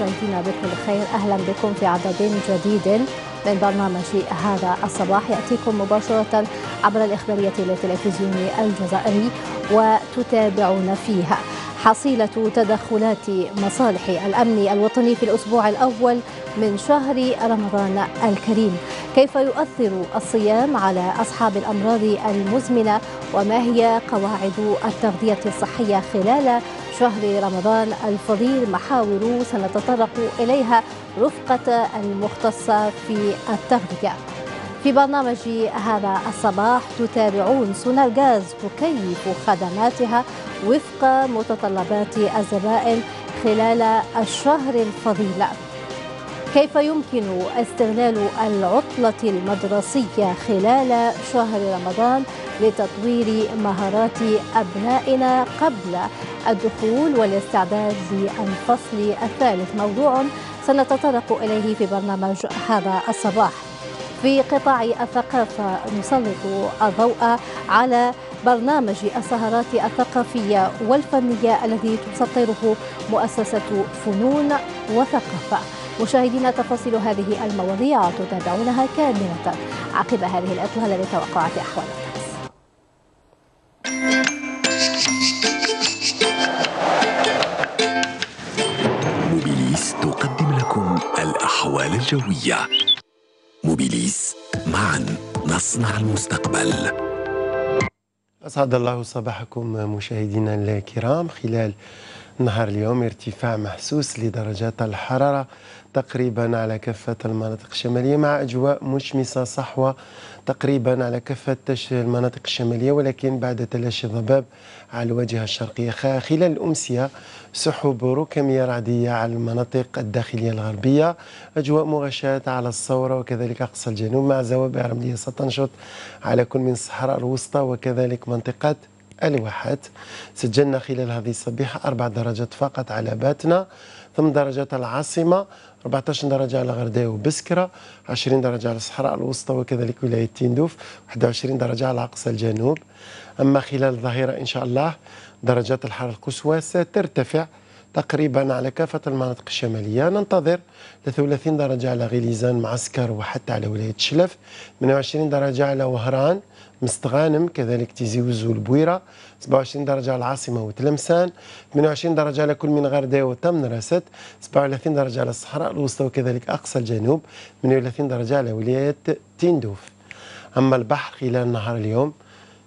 مشاهدينا بكل خير. أهلا بكم في عدد جديد من برنامج هذا الصباح. يأتيكم مباشرة عبر الإخبارية للتلفزيون الجزائري وتتابعون فيها. حصيلة تدخلات مصالح الأمن الوطني في الأسبوع الأول من شهر رمضان الكريم. كيف يؤثر الصيام على أصحاب الأمراض المزمنة؟ وما هي قواعد التغذية الصحية خلال شهر رمضان الفضيل محاور سنتطرق إليها رفقة المختصة في التغذية. في برنامج هذا الصباح تتابعون سونار غاز تكيف خدماتها وفق متطلبات الزبائن خلال الشهر الفضيل. كيف يمكن استغلال العطلة المدرسية خلال شهر رمضان لتطوير مهارات أبنائنا قبل الدخول والاستعداد للفصل الثالث؟ موضوع سنتطرق إليه في برنامج هذا الصباح. في قطاع الثقافة نسلط الضوء على برنامج السهرات الثقافية والفنية الذي تسطره مؤسسة فنون وثقافة. مشاهدينا تفاصيل هذه المواضيع تتابعونها كاملة. عقب هذه الإطلالة لتوقعات أحوال موبيليس تقدم لكم الأحوال الجوية. موبيليس معا نصنع المستقبل. أسعد الله صباحكم مشاهدينا الكرام. خلال نهار اليوم ارتفاع محسوس لدرجات الحرارة تقريبا على كافة المناطق الشمالية مع أجواء مشمسة صحوة تقريبا على كافة المناطق الشمالية ولكن بعد تلاشي الضباب على الواجهة الشرقية. خلال الأمسية سحب ركمية رعدية على المناطق الداخلية الغربية. أجواء مغشاة على الصورة وكذلك أقصى الجنوب مع زوابع رملية ستنشط على كل من الصحراء الوسطى وكذلك منطقة الواحات. سجلنا خلال هذه الصبيحة أربع درجات فقط على باتنا 8 درجات العاصمة 14 درجة على غرداء وبسكرة 20 درجة على الصحراء الوسطى وكذلك ولاية تندوف 21 درجة على أقصى الجنوب. أما خلال الظهيرة إن شاء الله درجات الحرارة القصوى سترتفع تقريبا على كافة المناطق الشمالية. ننتظر ل 30 درجة على غليزان معسكر وحتى على ولاية شلف. 28 درجة على وهران مستغانم كذلك تيزي وزو البويرة. 27 درجة العاصمة وتلمسان. 28 درجة على كل من غرداء وتمن رست 37 درجة على الصحراء الوسطى وكذلك أقصى الجنوب. 38 درجة على ولاية تندوف. أما البحر خلال نهار اليوم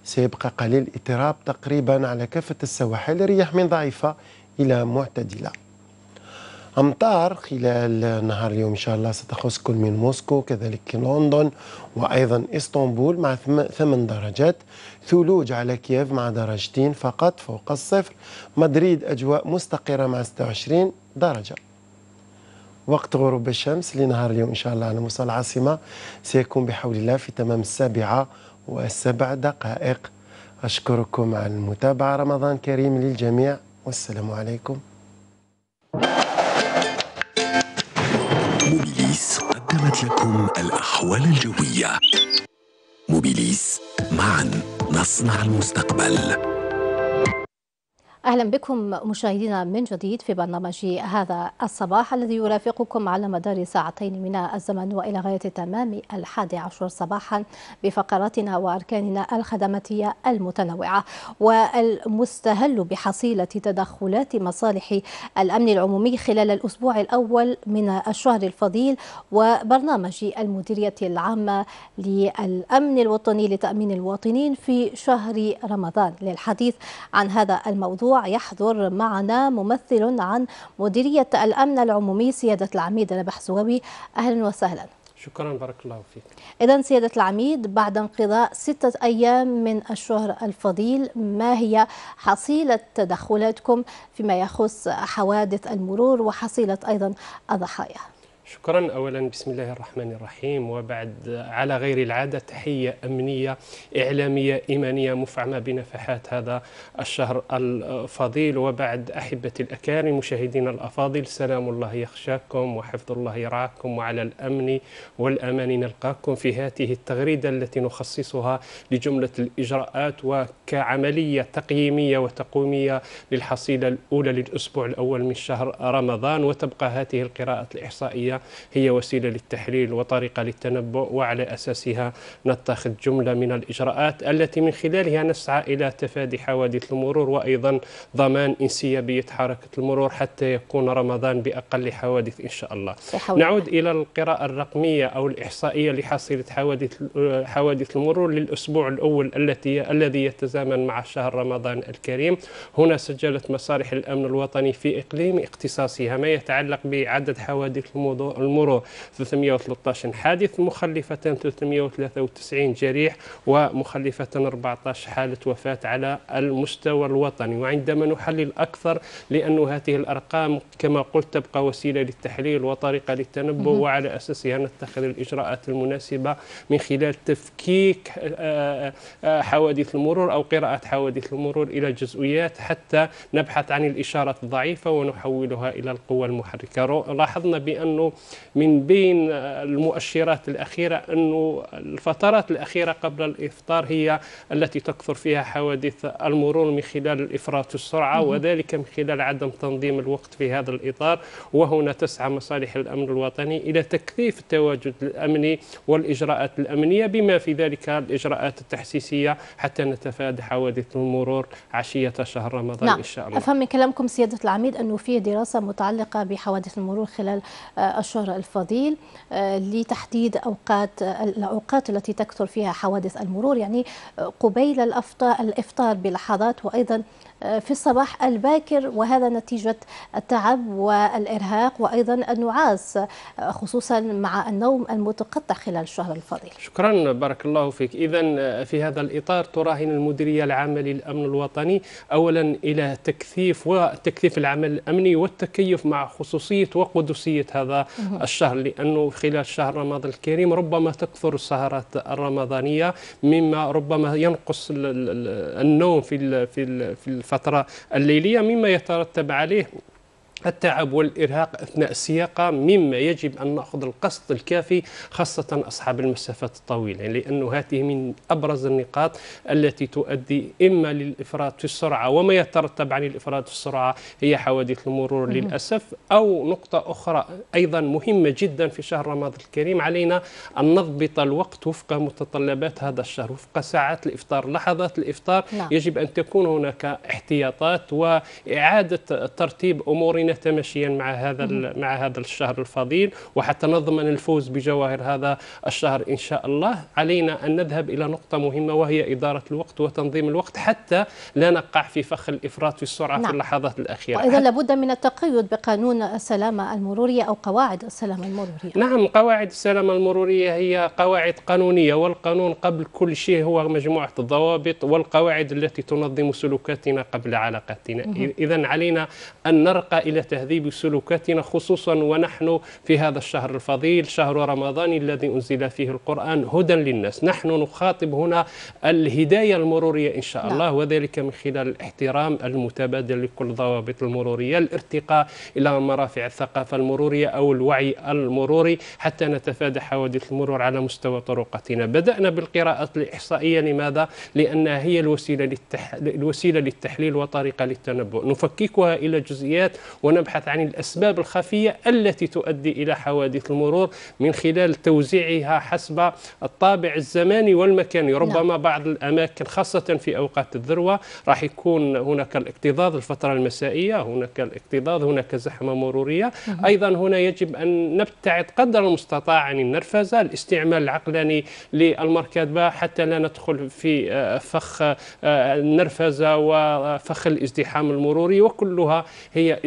سيبقى قليل اضطراب تقريبا على كافة السواحل رياح من ضعيفة إلى معتدلة. أمطار خلال نهار اليوم إن شاء الله ستخص كل من موسكو كذلك لندن وأيضا إسطنبول مع ثمان درجات. ثلوج على كييف مع درجتين فقط فوق الصفر. مدريد أجواء مستقرة مع 26 درجة. وقت غروب الشمس لنهار اليوم إن شاء الله على مستوى العاصمة سيكون بحول الله في تمام السابعة وسبع دقائق. أشكركم على المتابعة. رمضان كريم للجميع. والسلام عليكم. موبيليس قدمت لكم الأحوال الجوية. موبيليس معا نصنع المستقبل. أهلا بكم مشاهدينا من جديد في برنامج هذا الصباح الذي يرافقكم على مدار ساعتين من الزمن وإلى غاية تمام الحادي عشر صباحا بفقراتنا وأركاننا الخدماتية المتنوعة والمستهل بحصيلة تدخلات مصالح الأمن العمومي خلال الأسبوع الأول من الشهر الفضيل وبرنامج المديرية العامة للأمن الوطني لتأمين المواطنين في شهر رمضان للحديث عن هذا الموضوع. الموضوع يحضر معنا ممثل عن مديرية الأمن العمومي سيادة العميد نبح زوابي. أهلا وسهلا. شكرا بارك الله فيك. إذا سيادة العميد بعد انقضاء ستة أيام من الشهر الفضيل ما هي حصيلة تدخلاتكم فيما يخص حوادث المرور وحصيلة أيضا الضحايا؟ شكرا. اولا بسم الله الرحمن الرحيم وبعد على غير العادة تحية أمنية إعلامية إيمانية مفعمة بنفحات هذا الشهر الفضيل. وبعد أحبتي الأكارم مشاهدينا الأفاضل سلام الله يخشاكم وحفظ الله يرعاكم وعلى الأمن والأمان. نلقاكم في هذه التغريدة التي نخصصها لجملة الإجراءات وكعملية تقييمية وتقويمية للحصيلة الأولى للأسبوع الأول من شهر رمضان. وتبقى هذه القراءات الإحصائية هي وسيلة للتحليل وطريقة للتنبؤ وعلى أساسها نتخذ جملة من الإجراءات التي من خلالها نسعى إلى تفادي حوادث المرور وأيضا ضمان انسيابية حركة المرور حتى يكون رمضان بأقل حوادث إن شاء الله. نعود إلى القراءة الرقمية أو الإحصائية لحصيلة حوادث حوادث المرور للأسبوع الأول التي الذي يتزامن مع شهر رمضان الكريم. هنا سجلت مصالح الأمن الوطني في إقليم اختصاصها ما يتعلق بعدد حوادث المرور 313 حادث مخلفة 393 جريح ومخلفة 14 حالة وفاة على المستوى الوطني. وعندما نحلل أكثر لأن هذه الأرقام كما قلت تبقى وسيلة للتحليل وطريقة للتنبؤ وعلى أساسها نتخذ الإجراءات المناسبة من خلال تفكيك آه، آه، حوادث المرور أو قراءة حوادث المرور إلى جزئيات حتى نبحث عن الإشارات الضعيفة ونحولها إلى القوى المحركة. لاحظنا بأنه من بين المؤشرات الأخيرة أنه الفترات الأخيرة قبل الإفطار هي التي تكثر فيها حوادث المرور من خلال الإفراط السرعة وذلك من خلال عدم تنظيم الوقت في هذا الإطار. وهنا تسعى مصالح الأمن الوطني إلى تكثيف التواجد الأمني والإجراءات الأمنية بما في ذلك الإجراءات التحسيسية حتى نتفادى حوادث المرور عشية شهر رمضان نعم. إن شاء الله. أفهم من كلامكم سيادة العميد أنه في دراسة متعلقة بحوادث المرور خلال الشهر الفضيل آه، لتحديد أوقات الأوقات التي تكثر فيها حوادث المرور يعني قبيل الإفطار بلحظات وأيضا في الصباح الباكر وهذا نتيجة التعب والإرهاق وأيضا النعاس خصوصا مع النوم المتقطع خلال الشهر الفضيل شكرا بارك الله فيك. إذا في هذا الإطار تراهن المديرية العامة للأمن الوطني أولا إلى تكثيف وتكثيف العمل الأمني والتكيف مع خصوصية وقدسية هذا الشهر لأنه خلال شهر رمضان الكريم ربما تكثر السهرات الرمضانية مما ربما ينقص النوم في في الفترة الليلية مما يترتب عليه التعب والإرهاق أثناء السياقة مما يجب أن نأخذ القسط الكافي خاصة أصحاب المسافات الطويلة لأن هذه من أبرز النقاط التي تؤدي إما للإفراط في السرعة وما يترتب عن الإفراط في السرعة هي حوادث المرور للأسف أو نقطة أخرى أيضا مهمة جدا في شهر رمضان الكريم علينا أن نضبط الوقت وفق متطلبات هذا الشهر وفق ساعات الإفطار لحظات الإفطار نعم. يجب أن تكون هناك احتياطات وإعادة ترتيب أمورنا تمشيا مع هذا مع هذا الشهر الفضيل وحتى نضمن الفوز بجواهر هذا الشهر إن شاء الله. علينا أن نذهب إلى نقطة مهمة وهي إدارة الوقت وتنظيم الوقت حتى لا نقع في فخ الإفراط في السرعه نعم. في اللحظات الأخيرة. وإذا لابد من التقيد بقانون السلامة المرورية أو قواعد السلامة المرورية. نعم قواعد السلامة المرورية هي قواعد قانونية والقانون قبل كل شيء هو مجموعة الضوابط والقواعد التي تنظم سلوكاتنا قبل علاقاتنا. اذا علينا أن نرقى إلى تهذيب سلوكاتنا خصوصا ونحن في هذا الشهر الفضيل شهر رمضان الذي أنزل فيه القرآن هدى للناس نحن نخاطب هنا الهداية المرورية إن شاء الله نعم. وذلك من خلال الاحترام المتبادل لكل الضوابط المرورية الارتقاء إلى مرافع الثقافة المرورية أو الوعي المروري حتى نتفادى حوادث المرور على مستوى طرقاتنا بدأنا بالقراءة الإحصائية لماذا؟ لأنها هي الوسيلة, للتح... الوسيلة للتحليل وطريقة للتنبؤ نفككها إلى جزئيات ونبحث عن الأسباب الخفية التي تؤدي إلى حوادث المرور من خلال توزيعها حسب الطابع الزماني والمكاني ربما نعم. بعض الأماكن خاصة في أوقات الذروة راح يكون هناك الاكتظاظ الفترة المسائية هناك الاكتظاظ هناك زحمة مرورية نعم. أيضا هنا يجب أن نبتعد قدر المستطاع عن النرفزة الاستعمال العقلاني للمركبة حتى لا ندخل في آه، فخ آه، النرفزة وفخ الازدحام المروري وكلها هي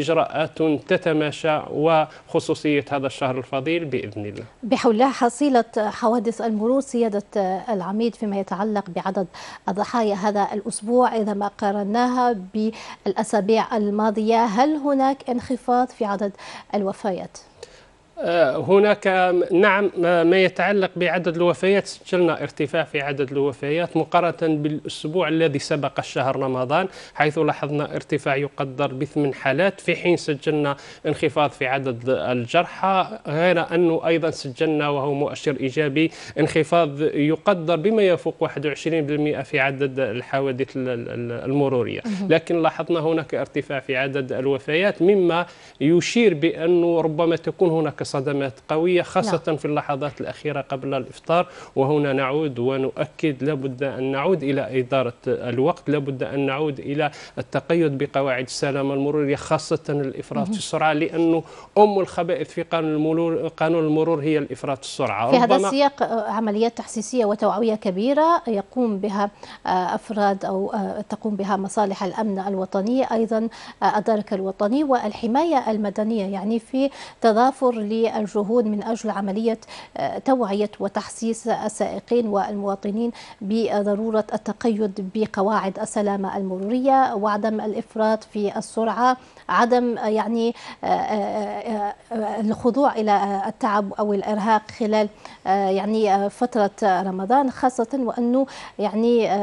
تتماشى وخصوصية هذا الشهر الفضيل بإذن الله بحول الله حصيلة حوادث المرور سيادة العميد فيما يتعلق بعدد الضحايا هذا الأسبوع إذا ما قارناها بالأسابيع الماضية هل هناك انخفاض في عدد الوفيات؟ هناك نعم ما يتعلق بعدد الوفيات. سجلنا ارتفاع في عدد الوفيات مقارنة بالأسبوع الذي سبق الشهر رمضان حيث لاحظنا ارتفاع يقدر بثمان حالات. في حين سجلنا انخفاض في عدد الجرحى غير أنه أيضا سجلنا وهو مؤشر إيجابي انخفاض يقدر بما يفوق 21% في عدد الحوادث المرورية. لكن لاحظنا هناك ارتفاع في عدد الوفيات مما يشير بأنه ربما تكون هناك صدمات قوية خاصة نعم. في اللحظات الأخيرة قبل الإفطار. وهنا نعود ونؤكد لابد أن نعود إلى إدارة الوقت. لابد أن نعود إلى التقيد بقواعد السلامة المرورية خاصة الإفراط في السرعة لأنه أم الخبائث في قانون المرور قانون المرور هي الإفراط في السرعة. في هذا السياق آه، عمليات تحسيسية وتوعوية كبيرة يقوم بها آه، أفراد أو آه، تقوم بها مصالح الأمن الوطني أيضا الدرك الوطني والحماية المدنية يعني في تضافر للجهود من أجل عملية آه، توعية وتحسيس السائقين والمواطنين بضرورة التقيد بقواعد السلامة المرورية وعدم الإفراط في السرعة عدم آه، يعني آه، الخضوع إلى التعب أو الإرهاق خلال يعني فترة رمضان خاصة وأنه يعني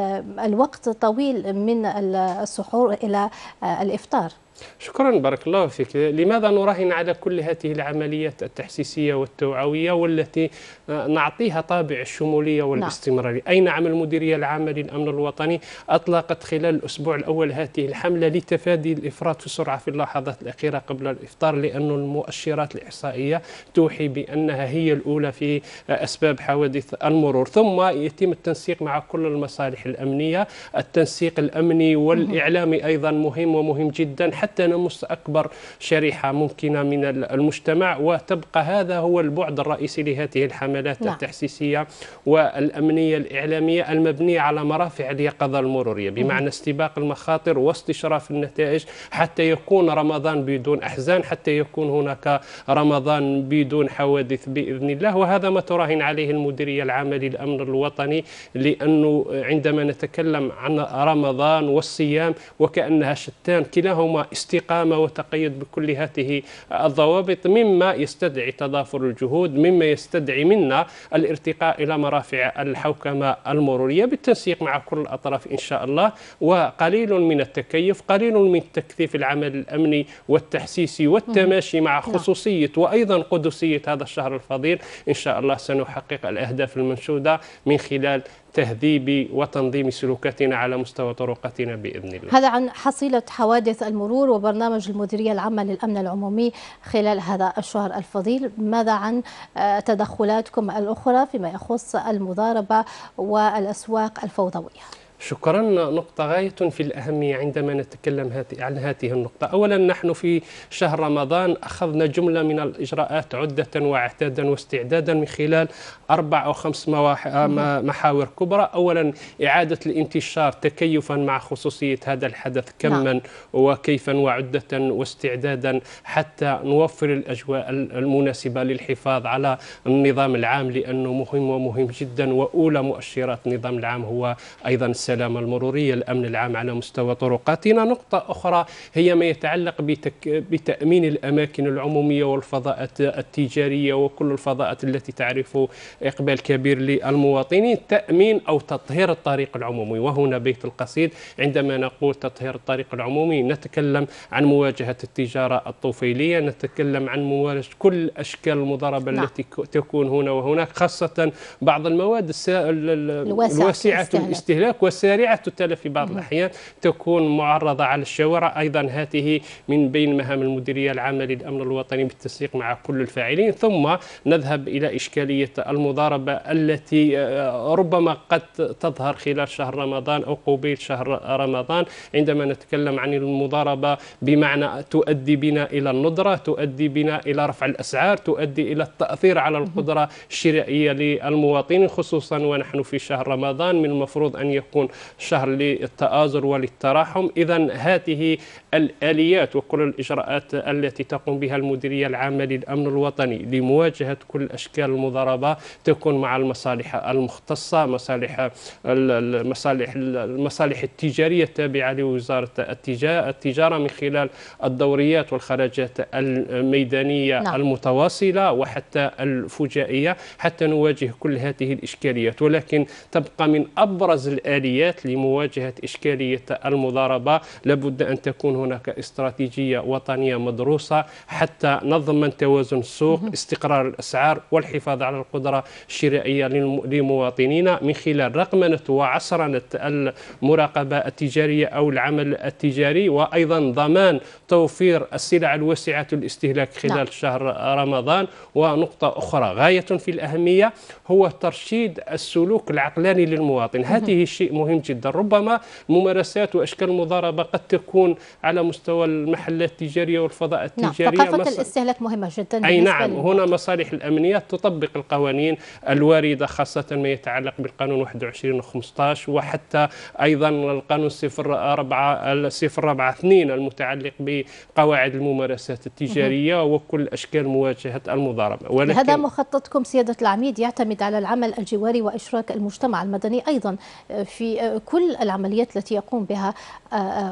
الوقت طويل من السحور إلى الإفطار. شكرا بارك الله فيك. لماذا نراهن على كل هذه العمليات التحسيسية والتوعوية والتي نعطيها طابع الشمولية والاستمرارية؟ نعم. أي نعم المديرية العامة للأمن الوطني؟ أطلقت خلال الأسبوع الأول هذه الحملة لتفادي الإفراط في السرعة في اللحظات الأخيرة قبل الإفطار لأن المؤشرات الإحصائية توحي بأنها هي الأولى في أسباب حوادث المرور. ثم يتم التنسيق مع كل المصالح الأمنية. التنسيق الأمني والإعلامي أيضا مهم ومهم جدا. حتى نمس أكبر شريحة ممكنة من المجتمع وتبقى هذا هو البعد الرئيسي لهذه الحملات لا. نعم. التحسيسية والأمنية الإعلامية المبنية على مرافع اليقظة المرورية بمعنى استباق المخاطر واستشراف النتائج حتى يكون رمضان بدون أحزان حتى يكون هناك رمضان بدون حوادث بإذن الله وهذا ما تراهن عليه المديرية العامة للأمن الوطني لأنه عندما نتكلم عن رمضان والصيام وكأنها شتان كلاهما استقامة وتقيد بكل هذه الضوابط مما يستدعي تضافر الجهود مما يستدعي منا الارتقاء إلى مرافع الحوكمة المرورية بالتنسيق مع كل الأطراف إن شاء الله وقليل من التكيف قليل من تكثيف العمل الأمني والتحسيسي والتماشي مع نعم. خصوصية وأيضا قدسية هذا الشهر الفضيل إن شاء الله سنحقق الأهداف المنشودة من خلال تهذيب وتنظيم سلوكاتنا على مستوى طرقاتنا بإذن الله. هذا عن حصيلة حوادث المرور وبرنامج المديرية العامة للأمن العمومي خلال هذا الشهر الفضيل، ماذا عن آه، تدخلاتكم الأخرى فيما يخص المضاربة والأسواق الفوضوية؟ شكرا. نقطة غاية في الأهمية عندما نتكلم عن هذه النقطة. أولا نحن في شهر رمضان أخذنا جملة من الإجراءات عدة واعتادا واستعدادا من خلال أربع أو خمس محاور كبرى. أولا إعادة الانتشار تكيفا مع خصوصية هذا الحدث كما نعم. وكيفا وعدة واستعدادا حتى نوفر الأجواء المناسبة للحفاظ على النظام العام لأنه مهم ومهم جدا. وأولى مؤشرات النظام العام هو أيضا السلامة المرورية الأمن العام على مستوى طرقاتنا. نقطة أخرى هي ما يتعلق بتك... بتأمين الأماكن العمومية والفضاءات التجارية وكل الفضاءات التي تعرف إقبال كبير للمواطنين. تأمين أو تطهير الطريق العمومي. وهنا بيت القصيد. عندما نقول تطهير الطريق العمومي نتكلم عن مواجهة التجارة الطفيلية نتكلم عن مواجهة كل أشكال المضاربة نعم. التي تكون هنا وهناك خاصة بعض المواد الواسعة الاستهلاك. وسارعة التلف في بعض الأحيان تكون معرضة على الشوارع أيضا هذه من بين مهام المديرية العامة للأمن الوطني بالتنسيق مع كل الفاعلين. ثم نذهب إلى إشكالية المضاربة التي آه، ربما قد تظهر خلال شهر رمضان أو قبيل شهر رمضان. عندما نتكلم عن المضاربة بمعنى تؤدي بنا إلى الندرة تؤدي بنا إلى رفع الأسعار تؤدي إلى التأثير على القدرة الشرائية للمواطنين خصوصا ونحن في شهر رمضان. من المفروض أن يكون شهر للتآزر وللتراحم إذا هذه الآليات وكل الإجراءات التي تقوم بها المديرية العامة للأمن الوطني لمواجهة كل أشكال المضاربة تكون مع المصالح المختصة مصالح المصالح المصالح التجارية التابعة لوزارة التجارة من خلال الدوريات والخرجات الميدانية نعم. المتواصلة وحتى الفجائية حتى نواجه كل هذه الإشكاليات ولكن تبقى من أبرز الآليات لمواجهة إشكالية المضاربة. لابد أن تكون هناك استراتيجية وطنية مدروسة حتى نضمن توازن السوق استقرار الأسعار والحفاظ على القدرة الشرائية لمواطنينا. من خلال رقمنة وعصرنة المراقبة التجارية أو العمل التجاري وأيضا ضمان توفير السلع الواسعة الاستهلاك خلال نعم. شهر رمضان. ونقطة أخرى غاية في الأهمية هو ترشيد السلوك العقلاني للمواطن. هذه شيء مهم جدا ربما ممارسات وأشكال المضاربة قد تكون على مستوى المحلات التجارية والفضاء التجارية نعم. ثقافة. الاستهلاك مهمة جدا أي نعم هنا مصالح الأمنية تطبق القوانين الواردة خاصة ما يتعلق بالقانون 21 و 15 وحتى أيضا القانون 04 042 المتعلق بقواعد الممارسات التجارية وكل أشكال مواجهة المضاربة ولكن هذا مخططكم سيادة العميد يعتمد على العمل الجواري وإشراك المجتمع المدني أيضا في كل العمليات التي يقوم بها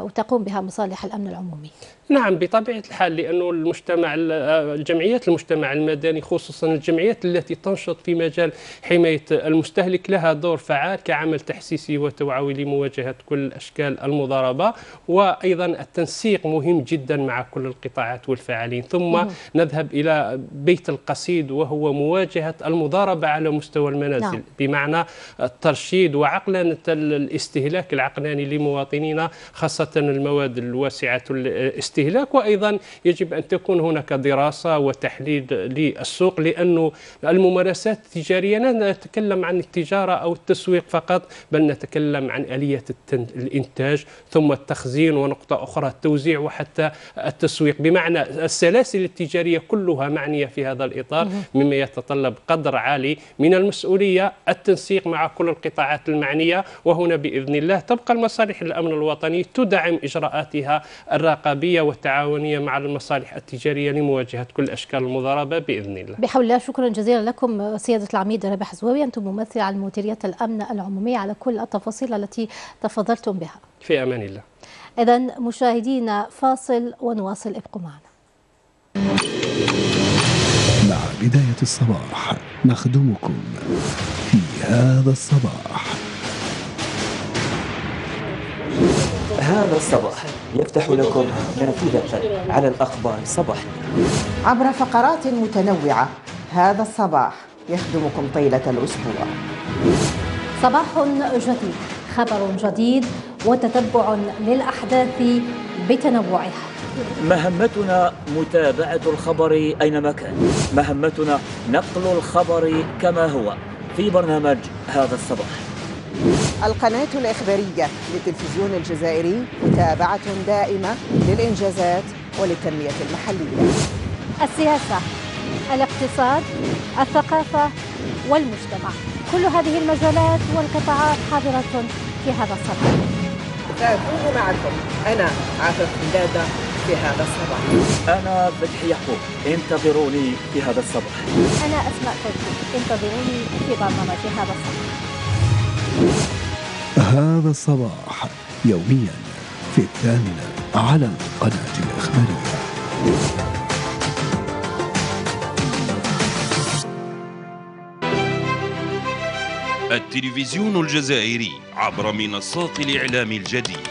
وتقوم بها مصالح الأمن العمومي. نعم بطبيعة الحال لأنه المجتمع الجمعيات المجتمع المدني خصوصا الجمعيات التي تنشط في مجال حماية المستهلك لها دور فعال كعمل تحسيسي وتوعوي لمواجهة كل أشكال المضاربة. وأيضا التنسيق مهم جدا مع كل القطاعات والفاعلين ثم نذهب إلى بيت القصيد وهو مواجهة المضاربة على مستوى المنازل. نعم. بمعنى الترشيد وعقلنة الاستهلاك العقلاني لمواطنينا خاصة المواد الواسعة الاستهلاك وأيضا يجب أن تكون هناك دراسة وتحليل للسوق لأنه الممارسات التجارية لا نتكلم عن التجارة أو التسويق فقط بل نتكلم عن آلية الإنتاج ثم التخزين ونقطة أخرى التوزيع وحتى التسويق. بمعنى السلاسل التجارية كلها معنية في هذا الإطار مما يتطلب قدر عالي من المسؤولية التنسيق مع كل القطاعات المعنية وهنا بإذن الله تبقى المصالح الأمن الوطني تدعم إجراءاتها الرقابية والتعاونية مع المصالح التجارية لمواجهة كل أشكال المضاربة بإذن الله. بحول الله شكرا جزيلا لكم سيادة العميد رابح زواوي أنتم ممثل عن مديرية الأمن العمومي على كل التفاصيل التي تفضلتم بها. في أمان الله. إذا مشاهدينا فاصل ونواصل. ابقوا معنا. مع بداية الصباح نخدمكم في هذا الصباح. هذا الصباح يفتح لكم نافذة على الأخبار صباحا عبر فقرات متنوعة هذا الصباح يخدمكم طيلة الأسبوع. صباح جديد خبر جديد وتتبع للأحداث بتنوعها. مهمتنا متابعة الخبر أينما كان. مهمتنا نقل الخبر كما هو في برنامج هذا الصباح. القناة الإخبارية للتلفزيون الجزائري متابعة دائمة للإنجازات وللتنمية المحلية. السياسة الاقتصاد الثقافة والمجتمع. كل هذه المجالات والقطاعات حاضرة في هذا الصباح. سأكون معكم. أنا عفاف بلادة في هذا الصباح. أنا فتحي يعقوب انتظروني في هذا الصباح. أنا أسماء فتحي انتظروني في برنامج هذا الصباح. هذا الصباح يوميا في الثامنة على القناة الإخبارية. التلفزيون الجزائري عبر منصات الإعلام الجديد.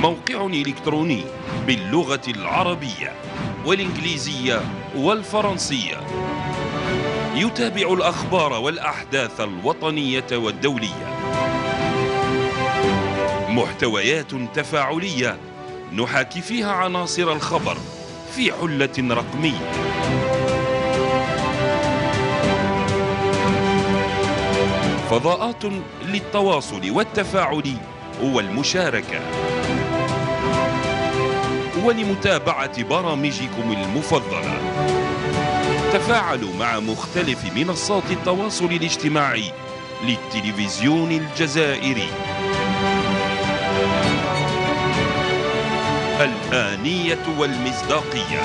موقع إلكتروني باللغة العربية والإنجليزية والفرنسية. يتابع الأخبار والأحداث الوطنية والدولية. محتويات تفاعلية نحاكي فيها عناصر الخبر في حلة رقمية. فضاءات للتواصل والتفاعل والمشاركة. ولمتابعة برامجكم المفضلة. تفاعلوا مع مختلف منصات التواصل الاجتماعي للتلفزيون الجزائري. الآنية والمصداقية.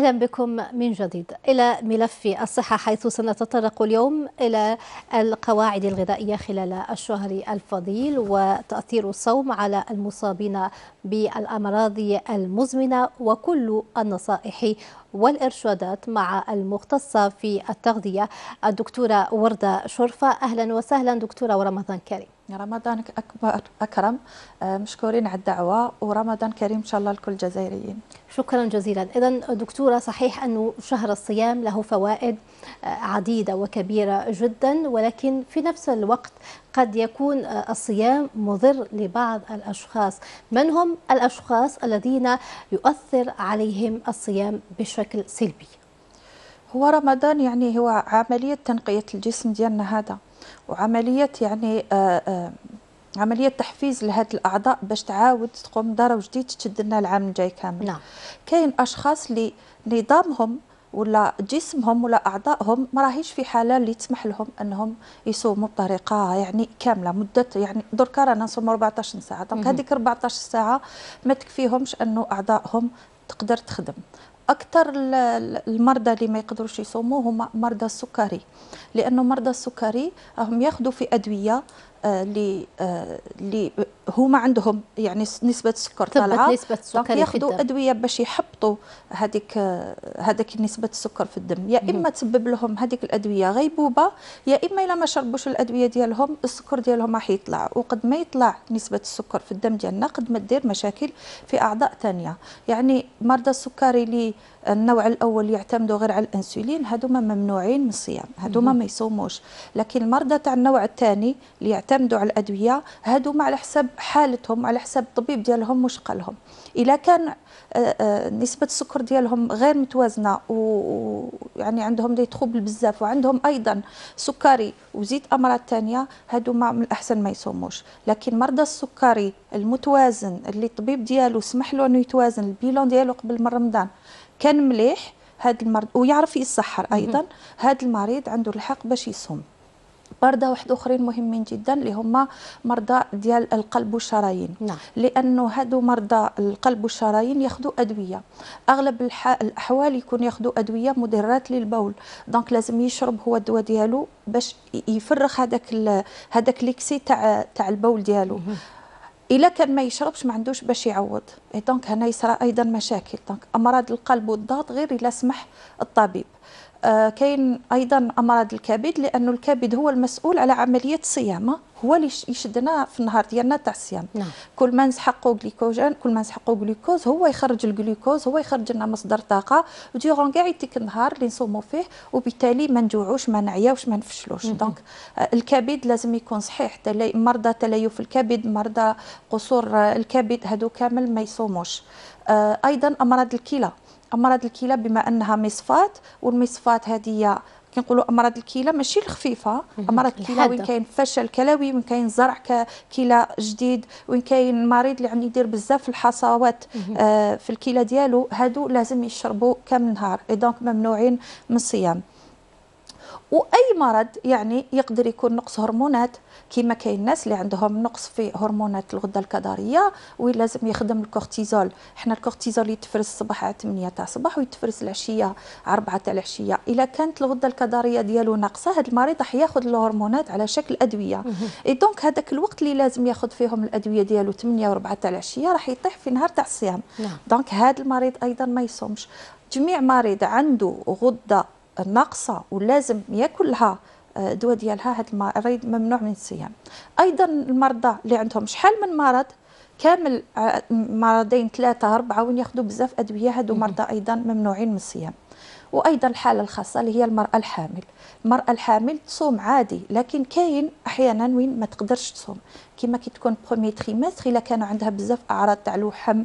أهلا بكم من جديد. إلى ملف الصحة حيث سنتطرق اليوم إلى القواعد الغذائية خلال الشهر الفضيل وتأثير الصوم على المصابين بالأمراض المزمنة وكل النصائح والإرشادات مع المختصة في التغذية. الدكتورة وردة شرفة أهلا وسهلا دكتورة ورمضان كريم. رمضانك أكبر أكرم. آه، مشكورين على الدعوة ورمضان كريم إن شاء الله لكل الجزائريين. شكرا جزيلا. إذا دكتورة صحيح أنه شهر الصيام له فوائد آه، عديدة وكبيرة جدا ولكن في نفس الوقت قد يكون آه، الصيام مضر لبعض الأشخاص. من هم الأشخاص الذين يؤثر عليهم الصيام بشكل سلبي؟ هو رمضان يعني هو عملية تنقية الجسم ديالنا هذا. وعملية يعني آه آه عملية تحفيز لهذه الأعضاء باش تعاود تقوم ضرب جديد تشد لنا العام الجاي كامل. نعم. كاين أشخاص اللي نظامهم ولا جسمهم ولا أعضائهم ما راهيش في حالة اللي تسمح لهم أنهم يصوموا بطريقة يعني كاملة مدة يعني دركا رانا نصوموا 14 ساعة. donc هذيك 14 ساعة ما تكفيهمش أنه أعضائهم تقدر تخدم. أكثر المرضى اللي ما يقدروش يصوموا هما مرضى السكري. لأنه مرضى السكري هم ياخذوا في أدوية اللي آه اللي آه هما عندهم يعني نسبة السكر طالعة. نسبة السكر ياخذوا أدوية باش يحبطوا هذيك هذيك نسبة السكر في الدم. يا إما تسبب لهم هذيك الأدوية غيبوبة يا إما إلا ما شربوش الأدوية ديالهم السكر ديالهم راح يطلع. وقد ما يطلع نسبة السكر في الدم ديالنا قد ما دير مشاكل في أعضاء ثانية يعني مرضى السكري اللي النوع الأول يعتمدوا غير على الإنسولين هذوما ممنوعين من الصيام هذوما ما يصوموش. لكن المرضى تاع النوع الثاني اللي يعتمدوا على الأدوية هذوما على حسب حالتهم على حسب الطبيب ديالهم واش قال لهم اذا كان نسبة السكر ديالهم غير متوازنة ويعني عندهم des troubles بزاف وعندهم أيضا سكري وزيد أمراض ثانية هادو ما من الأحسن ما يصوموش. لكن مرضى السكري المتوازن اللي الطبيب ديالو سمح له إنه يتوازن le bilan ديالو قبل من رمضان كان مليح هذا المرض ويعرف يتسحر أيضا. هذا المريض عنده الحق باش يصوم. مرضى واحد آخرين مهمين جدا اللي هما مرضى ديال القلب والشرايين. نعم. لأنه هادو مرضى القلب والشرايين ياخذوا أدوية. أغلب الأحوال يكون ياخذوا أدوية مدرات للبول. donc لازم يشرب هو الدواء ديالو باش يفرغ هذاك هذاك l'excès تاع تاع البول ديالو. إلا كان ما يشربش ما عندوش باش يعوض. donc هنا يصرى أيضا مشاكل. donc أمراض القلب والضغط غير إلا سمح الطبيب. كاين أيضا أمراض الكبد لأنه الكبد هو المسؤول على عملية الصيام هو اللي يشدنا في النهار ديالنا تاع الصيام. نعم. كل ما نسحقوا جليكوجين كل ما نسحقوا جلوكوز هو يخرج الجلوكوز هو يخرج لنا مصدر طاقة. و durant كاع هذيك النهار اللي نصوموا فيه وبالتالي ما نجوعوش ما نعياوش ما نفشلوش. donc آه الكبد لازم يكون صحيح. مرضى تليف الكبد مرضى قصور آه الكبد هادو كامل ما يصوموش. آه أيضا أمراض الكلى. أمراض الكلى بما أنها مصفاة والمصفاة هذه كنقولوا أمراض الكلى ماشي الخفيفة. أمراض الكلى وين كاين فشل كلوي وين كاين زرع كلى جديد وين كاين مريض اللي عم يدير بزاف الحصوات آه في الكلى ديالو هادو لازم يشربوا كامل نهار. et donc ممنوعين من الصيام وأي مرض يعني يقدر يكون نقص هرمونات كما كاين الناس اللي عندهم نقص في هرمونات الغدة الكظرية ولازم يخدم الكورتيزول. حنا الكورتيزول يتفرز الصباح على 8 تاع الصباح ويتفرز العشية على 4 تاع العشية. إلا كانت الغدة الكظرية ديالو ناقصة هذا المريض راح ياخذ الهرمونات على شكل أدوية. إي donc هذاك الوقت اللي لازم ياخذ فيهم الأدوية ديالو 8 و4 تاع العشية راح يطيح في نهار تاع الصيام. donc هذا المريض أيضا ما يصومش. جميع مريض عنده غدة ناقصه ولازم ياكل لها الدواء ديالها هذا المريض ممنوع من الصيام. أيضا المرضى اللي عندهم شحال من مرض؟ كامل مرضين ثلاثة أربعة وين ياخذوا بزاف أدوية هادو مرضى أيضا ممنوعين من الصيام. وأيضا الحالة الخاصة اللي هي المرأة الحامل. المرأة الحامل تصوم عادي لكن كاين أحيانا وين ما تقدرش تصوم. كما كي تكون بروميي تريمستر إلا كانوا عندها بزاف أعراض تاع الوحم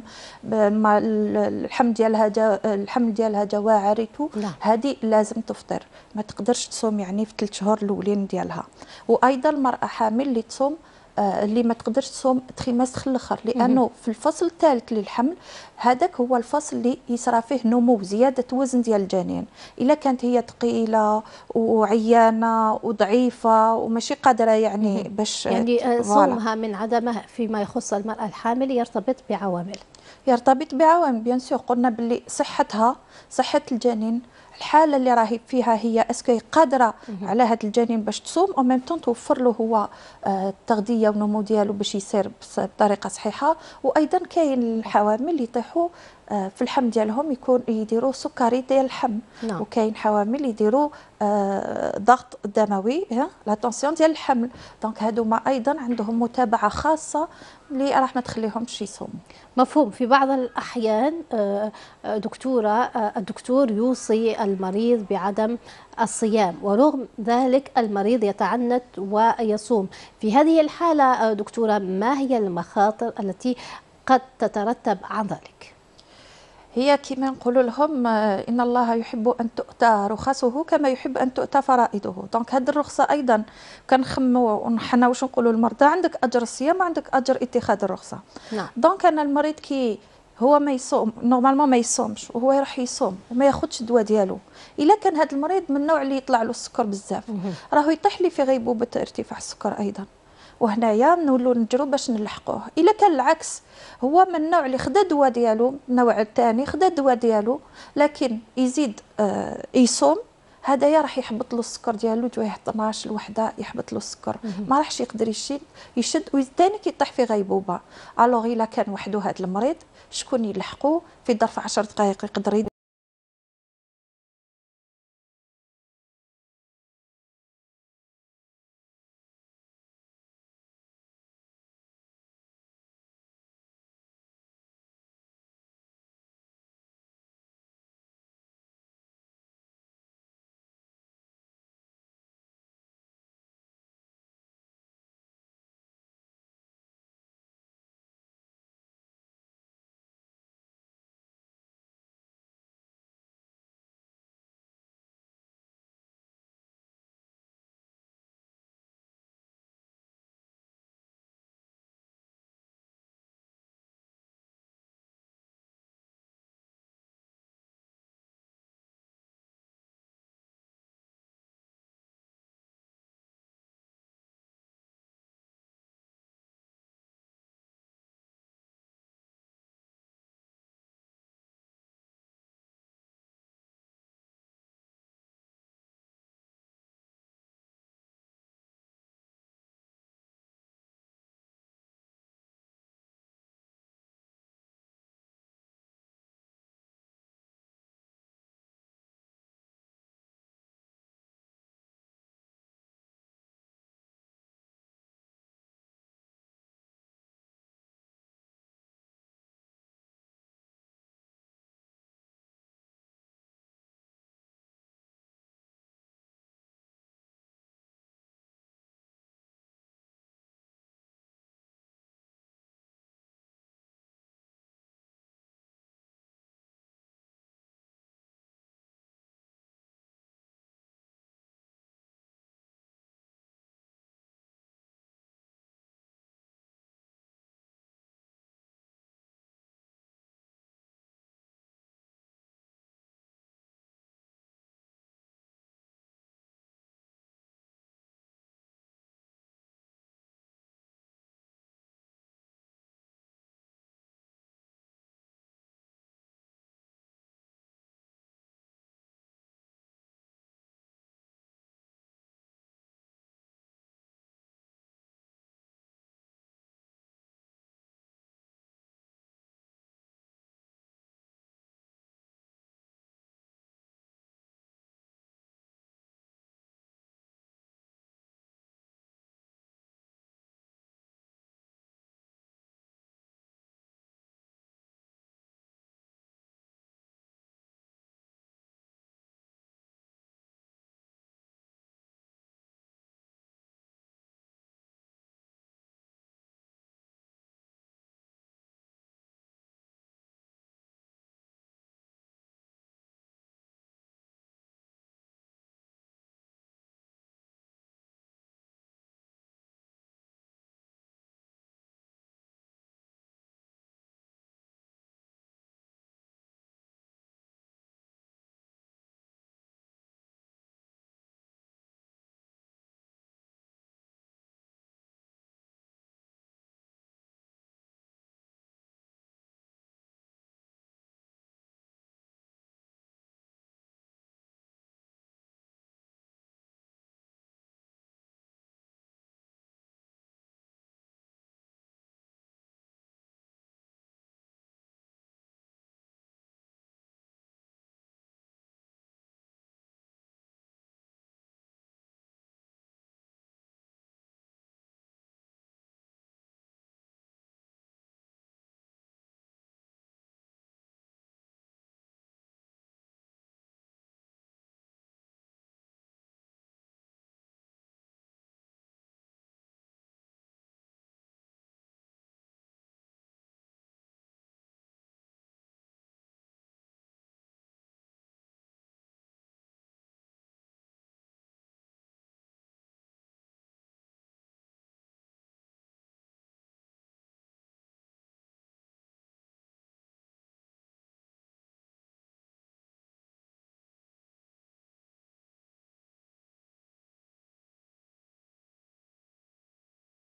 الحمل ديالها جا الحمل ديالها جا واعريتو هذه لازم تفطر. ما تقدرش تصوم يعني في ثلاث شهور الأولين ديالها. وأيضا المرأة حامل اللي تصوم اللي ما تقدرش تصوم تريمستر الآخر لأنه في الفصل الثالث للحمل هذاك هو الفصل اللي يصرى فيه نمو زيادة وزن ديال الجنين. إلا كانت هي ثقيلة وعيانة وضعيفة وماشي قادرة يعني باش يعني آه،. صومها من عدمه فيما يخص المرأة الحامل يرتبط بعوامل. يرتبط بعوامل. bien sûr قلنا باللي صحتها صحة الجنين الحالة اللي راهي فيها هي est-ce que قادرة على هذا الجنين باش تصوم au même temps توفر له هو آه، التغذية والنمو ديالو باش يسير بطريقة صحيحة. وأيضا كاين الحوامل اللي يطيحوا في الحمل ديالهم يكون يديروا سكري ديال الحمل نعم. وكاين حوامل يديروا آه، ضغط دموي la tension ديال الحمل donc هادو ما أيضا عندهم متابعة خاصة اللي راح ما تخليهمش يصوموا. مفهوم. في بعض الأحيان آه، آه، دكتورة آه، الدكتور يوصي المريض بعدم الصيام ورغم ذلك المريض يتعنت ويصوم. في هذه الحالة آه، دكتورة ما هي المخاطر التي قد تترتب عن ذلك؟ هي كما نقولوا لهم آه، إن الله يحب أن تؤتى رخصه كما يحب أن تؤتى فرائضه. دونك هذه الرخصة أيضا كنخموا حنا واش نقولوا للمرضى عندك أجر الصيام وعندك أجر اتخاذ الرخصة. نعم. donc أنا المريض كي هو ما يصوم normalement ما يصومش وهو يروح يصوم وما ياخذش الدواء ديالو. إلا كان هذا المريض من النوع اللي يطلع له السكر بزاف. راهو يطيح لي في غيبوبة ارتفاع السكر أيضا. وهنايا نولوا نجروا باش نلحقوه. إلا كان العكس هو من النوع اللي خدا الدواء ديالو النوع الثاني خدا الدواء ديالو لكن يزيد آه يصوم هدايا راح يحبط له السكر ديالو جويه 12 الوحدة يحبط له السكر. ما راحش يقدر يشد يشد وثاني كيطيح في غيبوبة. ألوغ إلا كان وحده هذا المريض شكون يلحقو؟ في ظرف 10 دقائق يقدر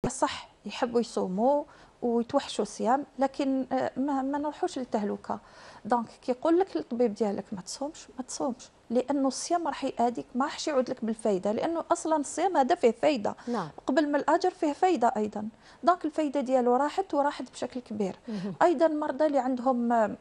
صح يحبوا يصوموا ويتوحشوا الصيام لكن آه، ما, ما نروحوش للتهلكه donc كي يقول لك الطبيب ديالك ما تصومش ما تصومش لأنه الصيام راح يأديك ما راحش يعود لك بالفايدة لأنه أصلا الصيام هذا فيه فايدة. نعم. قبل ما الأجر فيه فايدة أيضا. donc الفايدة ديالو راحت وراحت بشكل كبير. أيضا المرضى اللي عندهم آه،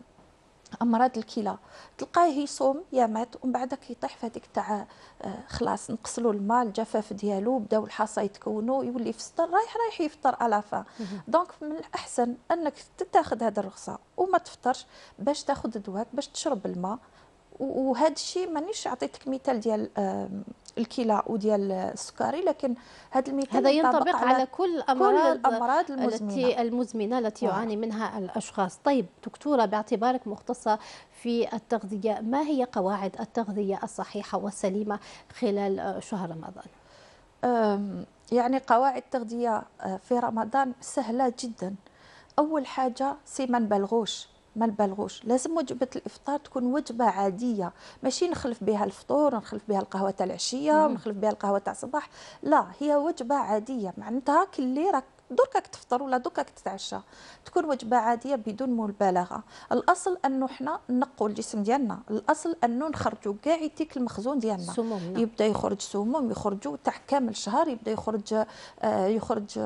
أمراض الكلى. تلقاه يصوم يامات ومن بعدك يطيح في هذيك تاع آه، خلاص نقصلوا الماء الجفاف ديالو بداو الحصى يتكونوا يولي يفطر رايح رايح يفطر على فا. دونك من الأحسن أنك تتاخذ هذا الرخصة وما تفطرش باش تاخذ دواك باش تشرب الماء. وهذا الشيء مانيش عطيتك مثال ديال الكلى وديال السكري لكن هذا المثال هذا ينطبق على, على كل الامراض كل الأمراض المزمنه التي المزمنة. التي يعاني منها الأشخاص. طيب دكتورة باعتبارك مختصة في التغذية ما هي قواعد التغذية الصحيحة والسليمة خلال شهر رمضان؟ يعني قواعد التغذية آه، في رمضان سهلة جدا. أول حاجة سي ما نبالغوش ما نبالغوش لازم وجبة الإفطار تكون وجبة عادية. ماشي نخلف بها الفطور ونخلف بها القهوة تاع العشية ونخلف بها القهوة تاع الصباح. لا هي وجبة عادية. معناتها كل راك دركك تفطر ولا دركك تتعشى. تكون وجبة عادية بدون مبالغة. الأصل انه حنا نقوا الجسم ديالنا. الأصل انه نخرجوا كاع يتيك المخزون ديالنا. سموم نعم. يبدأ يخرج سموم يخرجوا تاع كامل شهر. يبدأ يخرج آه يخرج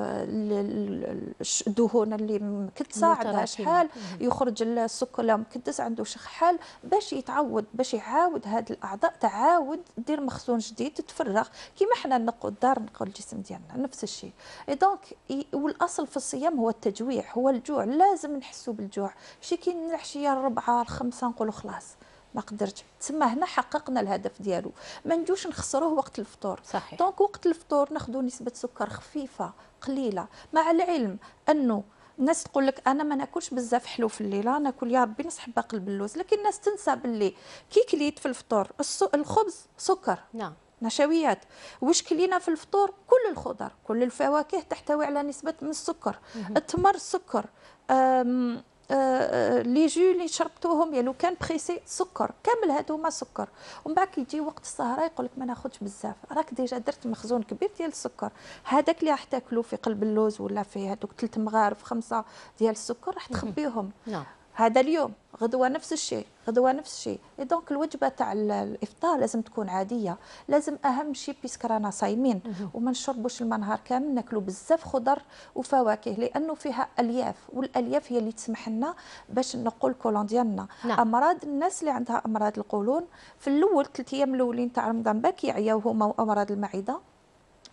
الدهون اللي مكدسة عندها شحال. يخرج السكر اللي مكدس عنده شحال. باش يتعود باش يعاود هذه الأعضاء تعاود دير مخزون جديد تتفرغ. كيما حنا نقوا الدار نقوا الجسم ديالنا. نفس الشيء. إي donc والأصل في الصيام هو التجويع هو الجوع لازم نحسوا بالجوع. شي كي العشيه الربعه الخمسه نقولوا خلاص ما قدرتش. تسمى هنا حققنا الهدف ديالو. ما نجوش نخسروه وقت الفطور. صحيح. donc وقت الفطور ناخذوا نسبة سكر خفيفة قليلة. مع العلم أنه الناس تقول لك أنا ما ناكلش بزاف حلو في الليلة ناكل يا ربي نص حبة قلب اللوز. لكن الناس تنسى باللي كي كليت في الفطور الخبز سكر. نعم. نشويات. واش كلينا في الفطور؟ كل الخضر كل الفواكه تحتوي على نسبة من السكر. التمر السكر. les jus اللي شربتوهم يا لو كان pressé سكر. كامل هذوما سكر. ومن بعد كيجي وقت السهرة يقول لك ما ناخذش بزاف. راك déjà درت مخزون كبير ديال السكر. هذاك اللي راح تاكلو في قلب اللوز ولا في هذوك ثلاث مغارف خمسة ديال السكر راح تخبيهم. نعم. هذا اليوم غدوة نفس الشيء غدوة نفس الشيء. donc الوجبه تاع الإفطار لازم تكون عادية لازم أهم شيء puisque رانا صايمين. وما نشربوش الماء نهار كامل ناكلوا بزاف خضر وفواكه لأنه فيها ألياف والألياف هي اللي تسمح لنا باش نقول الكولون ديالنا. نعم. أمراض الناس اللي عندها أمراض القولون في الأول ثلاث أيام الأولين تاع رمضان باك يعياو هما أمراض المعدة.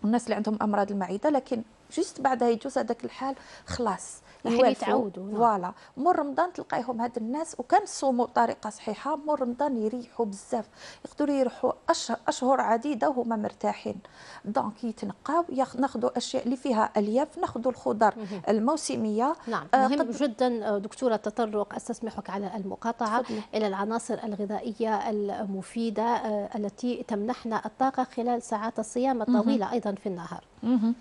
الناس اللي عندهم أمراض المعدة لكن juste بعدها يجوز هذاك الحال خلاص. يتعودوا voilà. مور رمضان تلقايهم هاد الناس وكان صوموا بطريقة صحيحة. مور رمضان يريحوا بزاف. يقدروا يروحوا أشهر, أشهر عديدة وهما مرتاحين. دونك يتنقاو ناخذوا أشياء اللي فيها ألياف ناخذوا الخضر الموسمية. نعم. آه مهم جدا آه، دكتورة التطرق أستسمحك على المقاطعة. فضل. إلى العناصر الغذائية المفيدة آه التي تمنحنا الطاقة خلال ساعات الصيام الطويلة أيضا في النهار. أه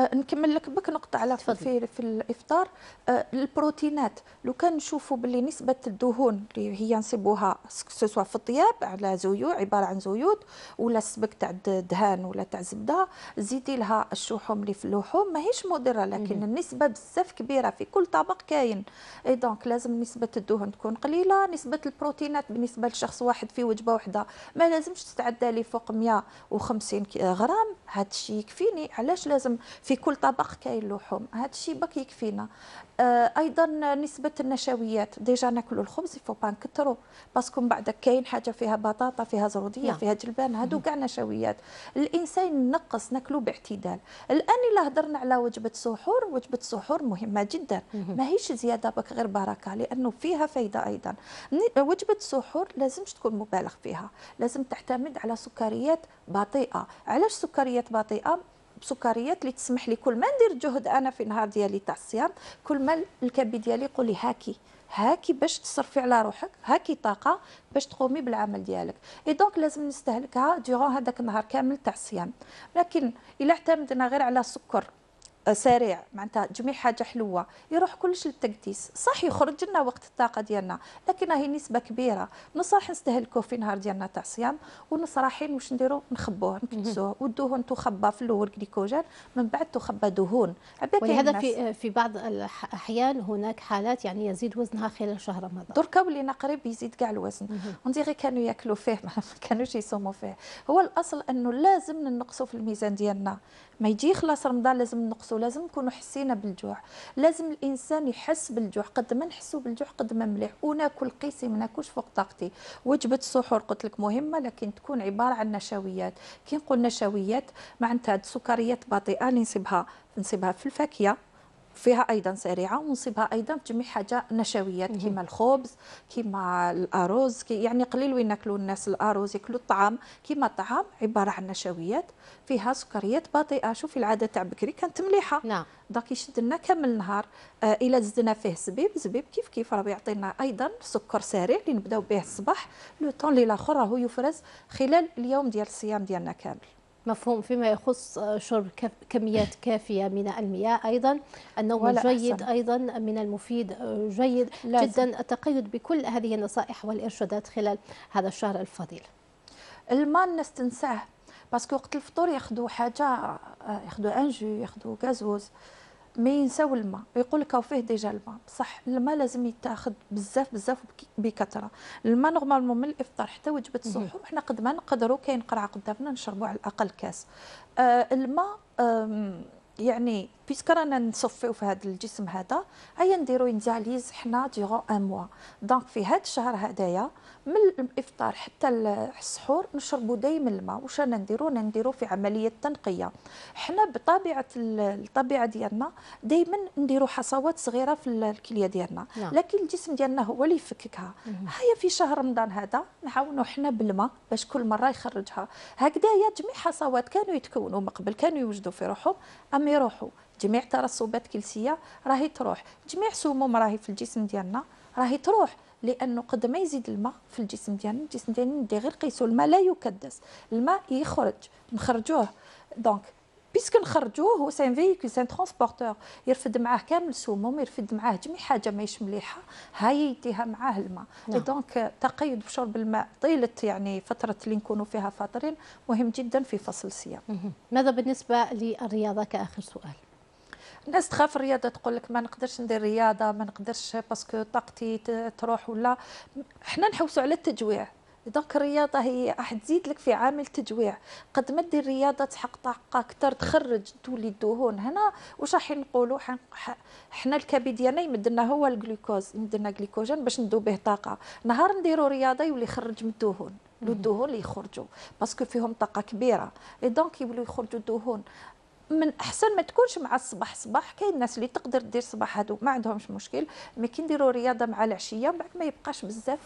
نكمل لك بك نقطة على في, في الإفطار. أه البروتينات لو كان نشوفوا باللي نسبة الدهون اللي هي نصيبوها سواء في الطياب على زيوت عبارة عن زيوت ولا السبك تاع الدهان ولا تاع الزبدة زيدي لها الشحوم اللي في اللحوم. ماهيش مضرة لكن مم. النسبة بزاف كبيرة في كل طبق كاين. إي donc لازم نسبة الدهن تكون قليلة. نسبة البروتينات بالنسبة لشخص واحد في وجبة واحدة ما لازمش تتعدى لي فوق 150 غرام. هذا الشيء يكفيني. علاش لازم في كل طبق كاين لحوم. هذا الشيء بك يكفينا. آه أيضا نسبة النشويات. déjà ناكلوا الخبز يفو با نكثروا parce que من بعد كاين حاجة فيها بطاطا فيها زرودية نعم. فيها جلبان هادو كاع نشويات. الإنسان ينقص ناكلوا باعتدال. الآن إلا هضرنا على وجبة سحور وجبة سحور مهمة جدا. ماهيش زيادة بك غير بركة لأنه فيها فايدة أيضا. وجبة سحور لازمش تكون مبالغ فيها. لازم تعتمد على سكريات بطيئة. علاش سكريات بطيئة؟ بسكريات اللي تسمح لي كل ما ندير جهد أنا في النهار ديالي تاع الصيام كل ما الكبد ديالي يقول لي هاكي هاكي باش تصرفي على روحك هاكي طاقة باش تقومي بالعمل ديالك. اي دونك لازم نستهلكها ديغون هذاك النهار كامل تاع الصيام. لكن إلا اعتمدنا غير على السكر سريع معناتها جميع حاجة حلوة يروح كلش للتقديس صح يخرج لنا وقت الطاقة ديالنا لكن هي نسبة كبيرة. نص راح نستهلكوه في نهار ديالنا تاع صيام ونص رايحين واش نديرو؟ نخبوه نكدسوه والدهون تخبى في الأول جليكوجين من بعد تخبى دهون. ولهذا في في بعض الأحيان هناك حالات يعني يزيد وزنها خلال شهر رمضان. دركا ولينا قريب يزيد كاع الوزن. غير كانوا ياكلوا فيه ما كانوش يصوموا فيه. هو الأصل أنه لازم ننقصوا في الميزان ديالنا. ما يجي يخلص رمضان لازم نقصوا لازم نكونوا حسينا بالجوع. لازم الإنسان يحس بالجوع. قد ما نحسوا بالجوع قد ما مليح. وناكل قيسي ما ناكلش فوق طاقتي. وجبة السحور قلت لك مهمة لكن تكون عبارة عن نشويات. كي نقول نشويات معناتها سكريات بطيئه نصيبها نصيبها في الفاكهة. فيها أيضا سريعة ونصيبها أيضا في جميع حاجة نشويات كيما الخبز كيما الأرز كي يعني قليل وين يأكلوا الناس الأرز يأكلوا الطعام. كيما الطعام عبارة عن نشويات فيها سكريات بطيئة. شوفي العادة تاع بكري كانت مليحة. نعم. donc يشد لنا كامل النهار. آه إلا زدنا فيه زبيب زبيب كيف كيف؟ راه يعطينا أيضا سكر سريع اللي نبداو به الصباح. le temps اللي الآخر راهو يفرز خلال اليوم ديال الصيام ديالنا كامل. مفهوم فيما يخص شرب كميات كافية من المياه أيضا النوم الجيد. أيضا من المفيد جيد لازم. جدا التقيد بكل هذه النصائح والإرشادات خلال هذا الشهر الفضيل الماء الناس تنساه parce que وقت الفطور ياخذوا حاجة ياخذوا un jus ياخذوا غازوز ما ينساو الماء يقول لك فيه déjà الماء. بصح الماء لازم يتاخذ بزاف بزاف بكثرة. الماء normalement من الإفطار حتى وجبة السحور وحنا قد ما نقدروا كاين قرعة قدامنا نشربوا على الأقل كاس. آه الماء يعني puisque رانا نصفيو في هذا الجسم هذا هيا نديرو une analyse حنا durant un mois donc في هذا الشهر هذايا من الإفطار حتى السحور نشربوا دائما الماء. واش رانا نديرو؟ نديرو في عملية تنقية. حنا بطبيعة الطبيعة ديالنا دائما نديرو حصوات صغيرة في الكلية ديالنا. نعم. لكن الجسم ديالنا هو اللي يفككها. هيا في شهر رمضان هذا نعاونوا حنا بالماء باش كل مرة يخرجها. هكذايا جميع حصوات كانوا يتكونوا من قبل كانوا يوجدوا في روحهم اما يروحوا. جميع ترسبات كلسية راهي تروح. جميع سموم راهي في الجسم ديالنا راهي تروح. لأنه قد ما يزيد الماء في الجسم ديالنا الجسم ديالنا ندي غير قيسو الماء لا يكدس الماء يخرج نخرجوه. donc puisque نخرجوه هو c'est un véhicule c'est un transporteur يرفد معاه كامل السموم يرفد معاه جميع حاجة ماهيش مليحة هاي يديها معاه الماء. نعم. donc تقيد بشرب الماء طيلة يعني فترة اللي نكونوا فيها فاطرين مهم جدا في فصل الصيام. ماذا بالنسبة للرياضة كآخر سؤال؟ الناس تخاف الرياضة تقول لك ما نقدرش ندير رياضة ما نقدرش parce que طاقتي تروح ولا. حنا نحوسوا على التجويع. donc الرياضة هي راح تزيد لك في عامل تجويع قد ما دير رياضة تحقق طاقة أكثر تخرج تولي الدهون. هنا واش راح نقولوا؟ حنا الكبد ديالنا يمد لنا هو الجلوكوز يمد لنا جليكوجين باش ندو به طاقة. نهار نديروا رياضة يولي يخرج من الدهون. الدهون اللي يخرجوا parce que فيهم طاقة كبيرة. et donc يولوا يخرجوا الدهون. من أحسن ما تكونش مع الصباح. صباح كاين الناس اللي تقدر دير صباح هادو ما عندهمش مشكل. mais كي رياضة مع العشية بعد ما يبقاش بزاف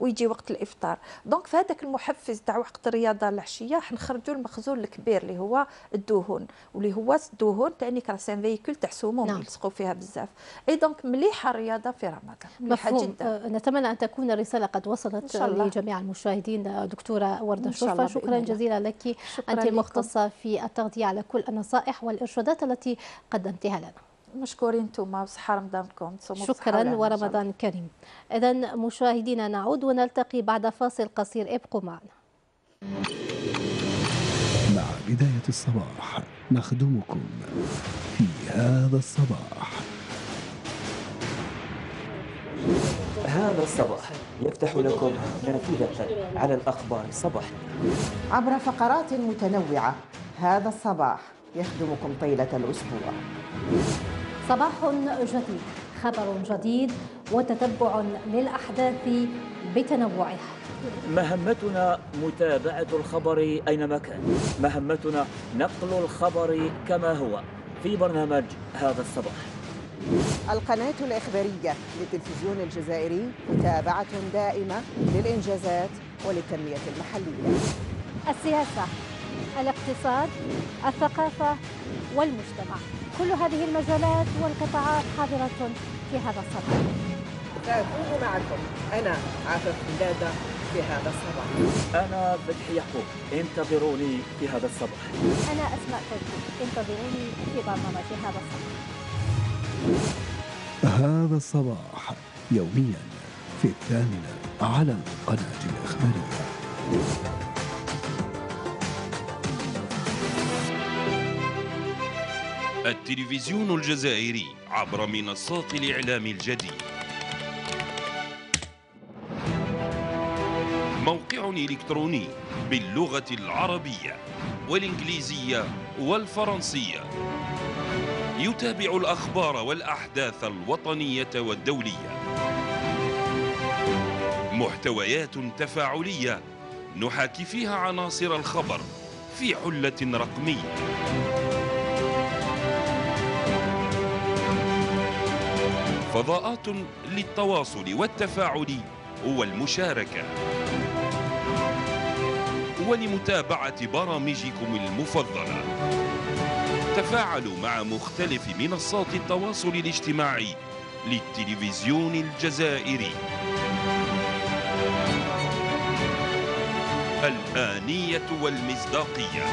ويجي وقت الإفطار. donc في هذاك المحفز تاع وقت الرياضة العشيه حنخرجوا المخزون الكبير اللي هو الدهون واللي هو الدهون تاني كرا c'est un véhicule تاع سموم نعم. يلصقوا فيها بزاف. et donc مليحة الرياضة في رمضان مليحة جدا. أه نتمنى أن تكون الرسالة قد وصلت لجميع المشاهدين دكتورة وردة شرفة. شكرا جزيلا لك. شكرا أنت مختصة في التغذية على كل النصائح والإرشادات التي قدمتها لنا. مشكورين أنتم وصحة رمضانكم شكرا ورمضان كريم. اذا مشاهدينا نعود ونلتقي بعد فاصل قصير. ابقوا معنا. مع بداية الصباح نخدمكم في هذا الصباح. هذا الصباح يفتح لكم نافذة على الأخبار صباحا. عبر فقرات متنوعة هذا الصباح يخدمكم طيلة الأسبوع. صباح جديد خبر جديد وتتبع للأحداث بتنوعها مهمتنا متابعة الخبر أينما كان. مهمتنا نقل الخبر كما هو. في برنامج هذا الصباح. القناة الإخبارية للتلفزيون الجزائري متابعة دائمة للإنجازات وللتنمية المحلية. السياسة الاقتصاد الثقافة والمجتمع. كل هذه المجالات والقطاعات حاضرة في هذا الصدد سأكون معكم. أنا عفاف بلادة في هذا الصباح. أنا فتحي يعقوب. انتظروني في هذا الصباح. أنا أسماء توفيق انتظروني في برنامج هذا الصباح. هذا الصباح يوميا في الثامنة على القناة الإخبارية. التلفزيون الجزائري عبر منصات الإعلام الجديد. موقع إلكتروني باللغة العربية والإنجليزية والفرنسية. يتابع الأخبار والأحداث الوطنية والدولية. محتويات تفاعلية نحاكي فيها عناصر الخبر في حلة رقمية. فضاءات للتواصل والتفاعل والمشاركة. ولمتابعة برامجكم المفضلة. تفاعلوا مع مختلف منصات التواصل الاجتماعي للتلفزيون الجزائري. الآنية والمصداقية.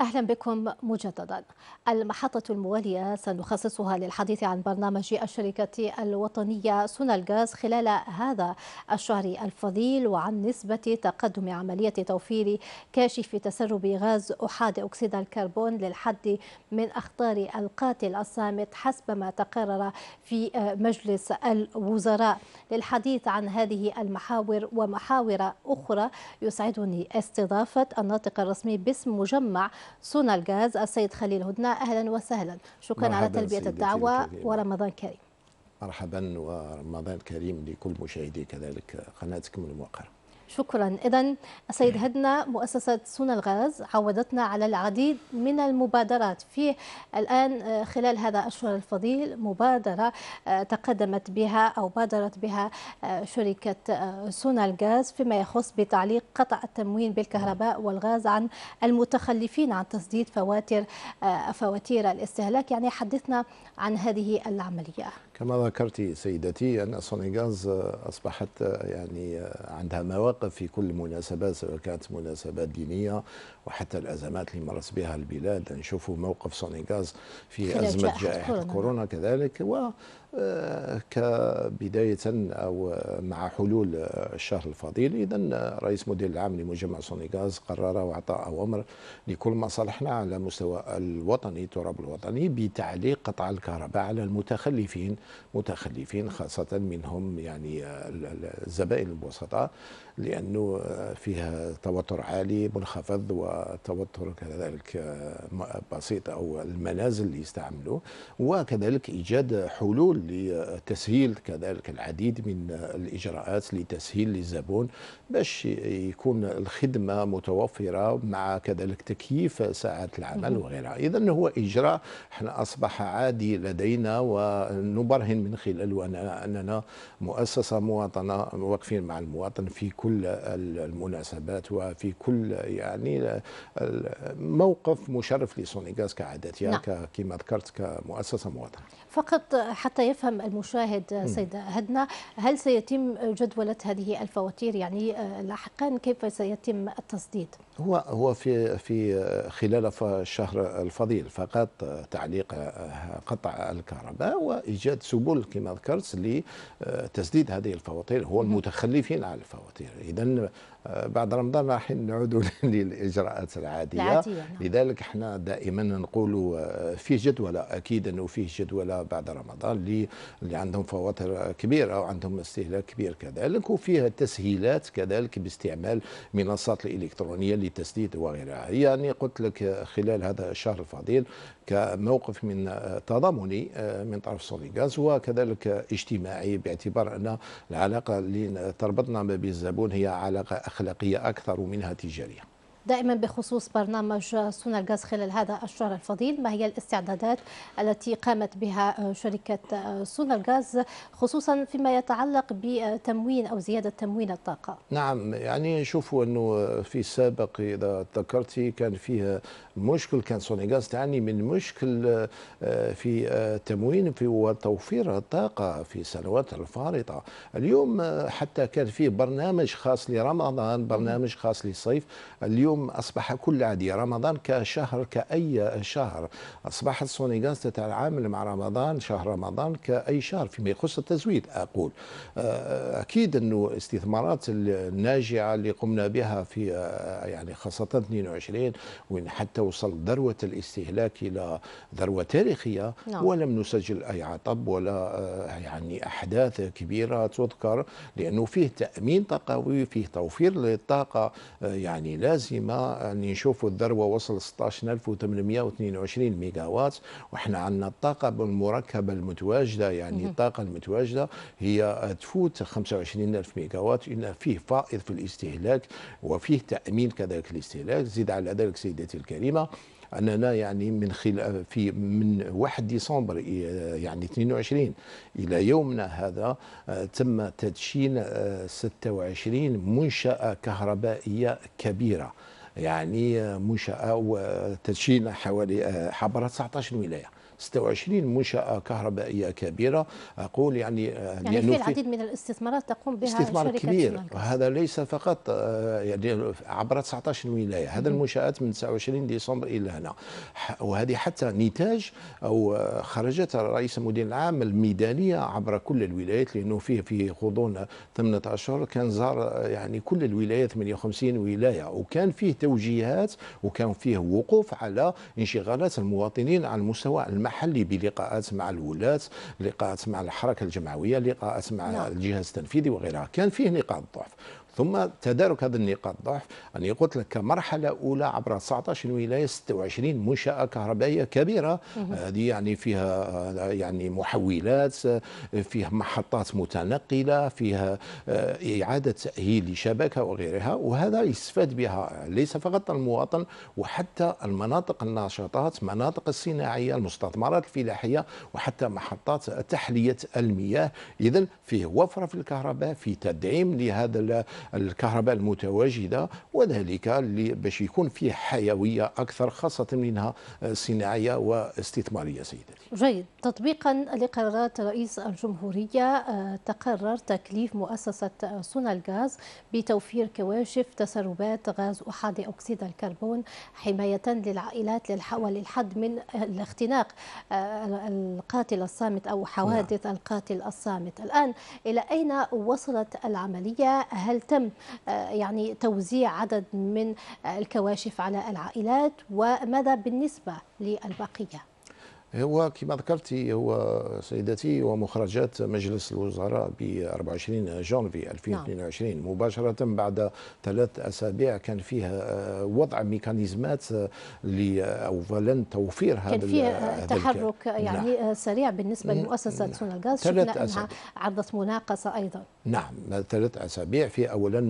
أهلا بكم مجددا. المحطة الموالية سنخصصها للحديث عن برنامج الشركة الوطنية سونا الغاز خلال هذا الشهر الفضيل وعن نسبة تقدم عملية توفير كاشف تسرب غاز أحاد أكسيد الكربون للحد من أخطار القاتل الصامت حسب ما تقرر في مجلس الوزراء. للحديث عن هذه المحاور ومحاور أخرى. يسعدني استضافة الناطق الرسمي باسم مجمع سونا الغاز السيد خليل هدنة. أهلا وسهلا. شكرا على تلبية الدعوة. ورمضان كريم. مرحبا ورمضان كريم لكل مشاهدي كذلك قناتكم الموقرة. شكرا. إذا السيد هدنة مؤسسة سونلغاز عودتنا على العديد من المبادرات. في الآن آه، خلال هذا الشهر الفضيل مبادرة آه، تقدمت بها أو بادرت بها آه، شركة سونلغاز فيما يخص بتعليق قطع التموين بالكهرباء والغاز عن المتخلفين عن تسديد فواتر فواتير الاستهلاك. يعني حدثنا عن هذه العملية. كما ذكرت سيدتي أن سونلغاز أصبحت يعني عندها مواقف في كل المناسبات سواء كانت مناسبات دينية وحتى الأزمات اللي مرت بها البلاد نشوفوا موقف سونلغاز في أزمة جائحة كورونا. كذلك و كبداية أو مع حلول الشهر الفضيل إذا رئيس مدير العام لمجمع سونلغاز قرر وأعطى أوامر لكل مصالحنا على مستوى الوطني التراب الوطني بتعليق قطع الكهرباء على المتخلفين متخلفين خاصة منهم يعني ال- ال- الزبائن البسطاء لأنه فيها توتر عالي منخفض وتوتر كذلك م- بسيط أو المنازل اللي يستعملوه وكذلك إيجاد حلول لتسهيل كذلك العديد من الإجراءات لتسهيل للزبون باش يكون الخدمة متوفرة مع كذلك تكييف ساعات العمل. وغيرها إذا هو إجراء إحنا أصبح عادي لدينا ونبرهن من خلاله أننا مؤسسة مواطنة واقفين مع المواطن في كل ال- المناسبات وفي كل يعني موقف مشرف لسونيغاز كعادتها نعم. كما ذكرت كمؤسسة مواطنة فقط حتى يفهم المشاهد سيدة هدنة هل سيتم جدولة هذه الفواتير؟ يعني آه، لاحقا كيف سيتم التسديد هو هو في في خلال الشهر الفضيل فقط تعليق قطع الكهرباء وإيجاد سبل كما ذكرت لتسديد هذه الفواتير. هو المتخلفين على الفواتير. اذا بعد رمضان راح نعود للإجراءات العادية العادية، نعم. لذلك إحنا دائما نقول فيه جدولة أكيد أنه فيه جدولة بعد رمضان اللي اللي عندهم فواتر كبيرة وعندهم استهلاك كبير كذلك وفيها تسهيلات كذلك باستعمال منصات الالكترونيه للتسديد وغيرها يعني قلت لك خلال هذا الشهر الفضيل كموقف من تضامني من طرف سونيغاز وكذلك اجتماعي باعتبار أن العلاقة اللي تربطنا ما بين الزبون هي علاقة أخلاقية أكثر منها تجارية. دائما بخصوص برنامج سونا الغاز خلال هذا الشهر الفضيل ما هي الاستعدادات التي قامت بها شركة سونا الغاز خصوصا فيما يتعلق بتموين أو زيادة تموين الطاقة؟ نعم يعني نشوفوا أنه في السابق إذا تذكرتي كان فيه مشكل كان سونلغاز تعاني من مشكل آه، في آه، تموين في وتوفير الطاقة في سنوات الفارطة. اليوم آه، حتى كان فيه برنامج خاص لرمضان برنامج خاص للصيف. اليوم أصبح كل عادي رمضان كشهر كأي شهر أصبحت سونلغاز تتعامل مع رمضان شهر رمضان كأي شهر فيما يخص التزويد أقول أكيد أنه استثمارات الناجعة اللي قمنا بها في يعني خاصة 22 وين حتى وصل ذروة الاستهلاك إلى ذروة تاريخية نعم. ولم نسجل أي عطب ولا آه، يعني أحداث كبيرة تذكر لأنه فيه تأمين طاقوي فيه توفير للطاقة آه، يعني لازمة أن نشوف الذروة وصل 16822 ميجا وات وإحنا عندنا الطاقة المركبة المتواجدة يعني الطاقة المتواجدة هي تفوت 25000 ميجا وات إن فيه فائض في الاستهلاك وفيه تأمين كذلك الاستهلاك زيد على ذلك سيدتي الكريمة أننا يعني من خلال في من 1 ديسمبر يعني 22 إلى يومنا هذا آه، تم تدشين 26 آه، منشأة كهربائية كبيرة. يعني آه، منشأة وتدشين حوالي عبر 19 ولاية. 26 منشأة كهربائية كبيرة. أقول يعني يعني في العديد من الاستثمارات تقوم بها استثمار كبير. وهذا ليس فقط آه، يعني عبر 19 ولاية. هذا المنشآت من 29 ديسمبر إلى هنا. وهذه حتى نتاج أو خرجت رئيس المدير العام الميدانية عبر كل الولايات لأنه فيه في غضون ثمانية أشهر كان زار يعني كل الولايات 58 ولاية. وكان فيه توجيهات وكان فيه وقوف على انشغالات المواطنين على المستوى المحلي بلقاءات مع الولاة لقاءات مع الحركة الجمعوية لقاءات مع نعم. الجهاز التنفيذي وغيرها كان فيه نقاط ضعف ثم تدارك هذه النقاط. ضعف أني قلت لك كمرحلة أولى عبر 19 ولاية 26 منشأة كهربائية كبيرة. هذه يعني فيها يعني محولات فيها محطات متنقلة فيها آه، إعادة تأهيل لشبكة وغيرها وهذا يستفاد بها ليس فقط المواطن وحتى المناطق الناشطات مناطق الصناعية المستثمرات الفلاحية وحتى محطات تحلية المياه. إذا فيه وفرة في الكهرباء في تدعيم لهذا الكهرباء المتواجدة وذلك باش يكون فيه حيوية أكثر خاصة منها صناعية واستثمارية سيدتي. جيد تطبيقا لقرارات رئيس الجمهورية آه، تقرر تكليف مؤسسة سونا الغاز بتوفير كواشف تسربات غاز احادي أكسيد الكربون حماية للعائلات وللحد من الاختناق آه، القاتل الصامت أو حوادث نعم. القاتل الصامت الآن إلى أين وصلت العملية هل تم تم آه، يعني توزيع عدد من آه، الكواشف على العائلات وماذا بالنسبة للبقية؟ هو كما ذكرتي هو سيدتي هو مخرجات مجلس الوزراء ب 24 جانفي 2022 نعم. مباشرة بعد ثلاث أسابيع كان فيها آه، وضع ميكانيزمات أولا توفير هذا كان فيه تحرك يعني نعم. سريع بالنسبة لمؤسسة سونلغاز شفنا أنها عرضت مناقصة أيضا نعم ثلاث أسابيع في أولا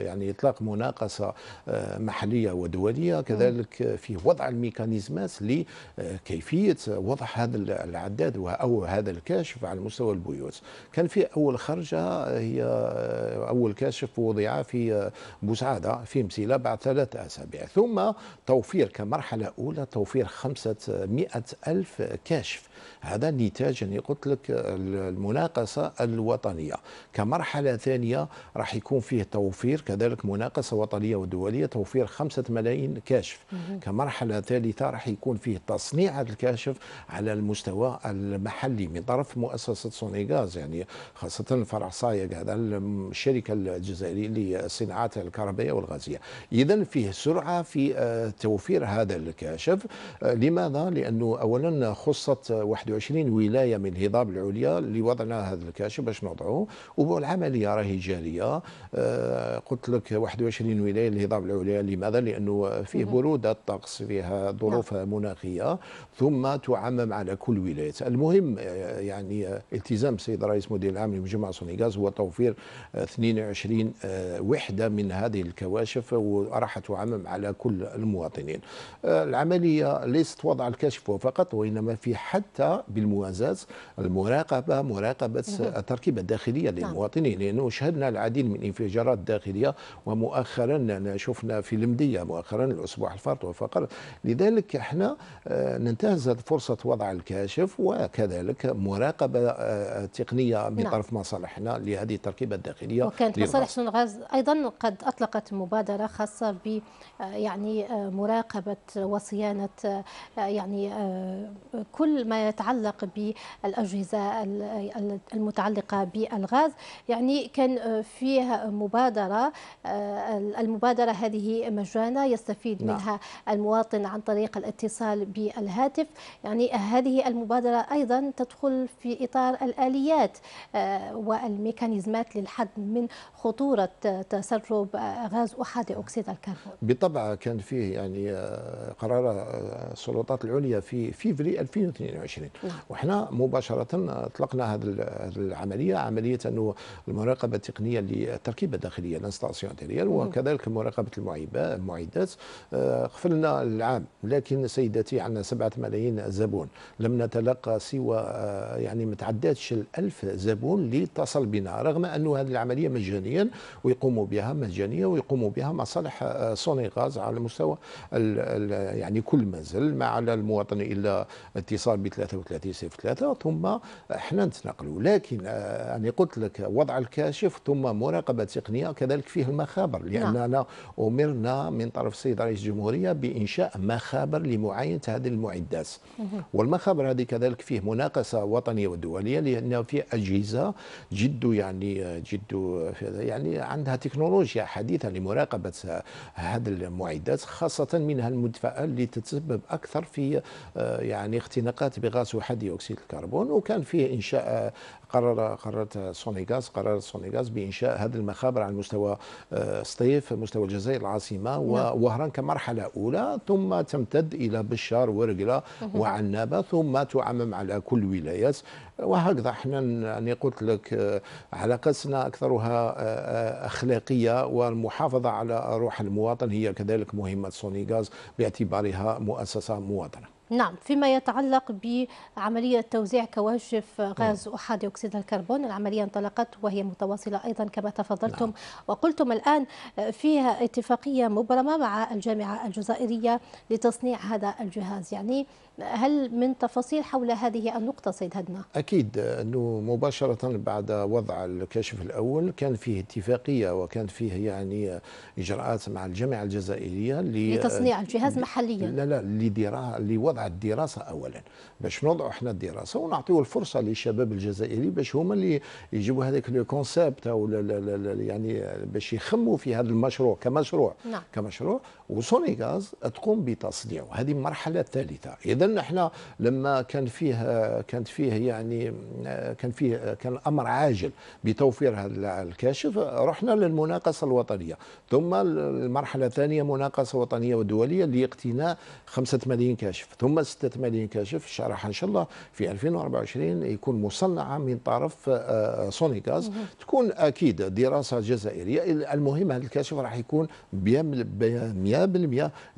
يعني إطلاق مناقصة آه، محلية ودولية كذلك في وضع الميكانيزمات لكيفية وضع هذا العداد أو هذا الكاشف على مستوى البيوت. كان في أول خرجة هي آه، أول كاشف وضع في بوسعادة في مسيلة بعد ثلاثة أسابيع. ثم توفير كمرحلة أولى توفير خمسة مئة ألف كاشف. هذا نتاج يعني قلت لك المناقصة الوطنية. كمرحلة ثانية راح يكون فيه توفير كذلك مناقصة وطنية ودولية توفير خمسة ملايين كاشف. كمرحلة ثالثة راح يكون فيه تصنيع الكاشف على المستوى المحلي من طرف مؤسسة سونيغاز يعني خاصة فرع صايغ هذا الشركة الجزائرية للصناعات الكهربائية والغازية. إذا فيه سرعة في آه، توفير هذا الكاشف. آه، لماذا؟ لأنه أولا خصت 21 ولاية من الهضاب العليا اللي وضعنا هذا الكاشف باش نوضعوه والعملية راهي جارية. آه، قلت لك 21 ولاية الهضاب العليا لماذا؟ لأنه فيه برودة الطقس فيها ظروف مناخية ثم تعمم على كل ولايات المهم آه، يعني آه، التزام السيد رئيس مدير العام لمجمع سونيغاز هو توفير آه، 22 آه، وحدة من هذه الكواشف وراح تعمم على كل المواطنين. العملية ليست وضع الكشف فقط وإنما في حتى بالموازاة المراقبة مراقبة التركيبة الداخلية للمواطنين لأنه شهدنا العديد من انفجارات داخلية ومؤخرا شفنا في المديه مؤخرا الأسبوع الفارط والفقر لذلك إحنا آه، ننتهز فرصة وضع الكاشف وكذلك مراقبة آه، تقنية من نعم. طرف مصالحنا لهذه التركيبة الداخلية وكانت. مصالح سون الغاز أيضا قد أطلقت مبادرة خاصة ب آه، يعني مراقبة وصيانة آه، يعني كل ما يتعلق بالأجهزة ال- ال- المتعلقة بالغاز يعني كان فيه مبادرة آه، المبادرة هذه مجانا يستفيد نعم. منها المواطن عن طريق الاتصال بالهاتف يعني هذه المبادرة أيضا تدخل في إطار الآليات آه، والميكانيزمات للحد من خطورة تسرب غاز أحادي أكسيد الكربون بالطبع كان فيه يعني آه، قرار آه، السلطات العليا في فيفري 2022 نعم. وحنا مباشرة أطلقنا هذه ال- هذه العملية عملية أنه المراقبة التقنية للتركيبة الداخلية ال installation intérieure وكذلك مراقبة المعدات آه، قفلنا العام لكن سيدتي عندنا سبعة ملايين زبون. لم نتلقى سوى آه، يعني متعداتش الألف زبون اللي اتصل بنا رغم أنه هذه العملية مجانيا ويقوموا بها مجانية ويقوموا بها مصالح آه، سونلغاز على مستوى يعني كل منزل ما على المواطن إلا اتصال ب 33 صفر 3 ثم إحنا نتنقلوا. لكن آه، أنا قلت لك وضع الكاشف ثم مراقبة تقنية كذلك فيه المخابر. لأننا أمرنا من طرف السيد رئيس الجمهورية بإنشاء مخابر لمعاينة هذه المعدات. والمخابر هذه كذلك فيه مناقصة وطنية ودولية لأن فيه أجهزة جد يعني جد يعني عندها تكنولوجيا حديثة لمراقبة هذه المعدات خاصة منها المدفأة اللي تتسبب أكثر في آه، يعني اختناقات بغاز أحادي أكسيد الكربون وكان فيه إنشاء آه، قرر قررت سونلغاز قررت سونلغاز بإنشاء هذه المخابر على مستوى آه، سطيف مستوى الجزائر العاصمة ووهران كمرحلة أولى ثم تمتد إلى بشار ورقلة وعنابة ثم تعمم على كل الولايات وهكذا إحنا يعني قلت لك آه، علاقتنا أكثرها آه، أخلاقية والمحافظة على روح المواطن هي كذلك مهمة. سونلغاز باعتبارها مؤسسة مواطنة. نعم فيما يتعلق بعملية توزيع كواشف غاز أحادي أكسيد الكربون العملية انطلقت وهي متواصلة أيضا كما تفضلتم. نعم. وقلتم الآن فيها اتفاقية مبرمة مع الجامعة الجزائرية لتصنيع هذا الجهاز. يعني هل من تفاصيل حول هذه النقطة سيد هدنة؟ أكيد أنه مباشرة بعد وضع الكشف الأول كان فيه اتفاقية وكان فيه يعني إجراءات مع الجامعة الجزائرية لتصنيع الجهاز محليا لا لا لدرا لوضع الدراسة أولا باش نوضعوا إحنا الدراسة ونعطيو الفرصة للشباب الجزائري باش هما اللي يجيبوا هذاك لو كونسيبت أو لا لا لا لا يعني باش يخموا في هذا المشروع كمشروع نعم. كمشروع وسوني غاز تقوم بتصنيعه. هذه المرحله الثالثه اذا إحنا لما كان فيه كانت فيه يعني كان فيه كان أمر عاجل بتوفير هذا الكاشف رحنا للمناقصة الوطنية. ثم المرحلة الثانية مناقصة وطنية ودولية لاقتناء 5 ملايين كاشف. ثم 6 ملايين كاشف راح إن شاء الله في 2024 يكون مصنعة من طرف آه، سوني غاز. تكون أكيد دراسة جزائرية. المهم هذا الكاشف راح يكون ب 100%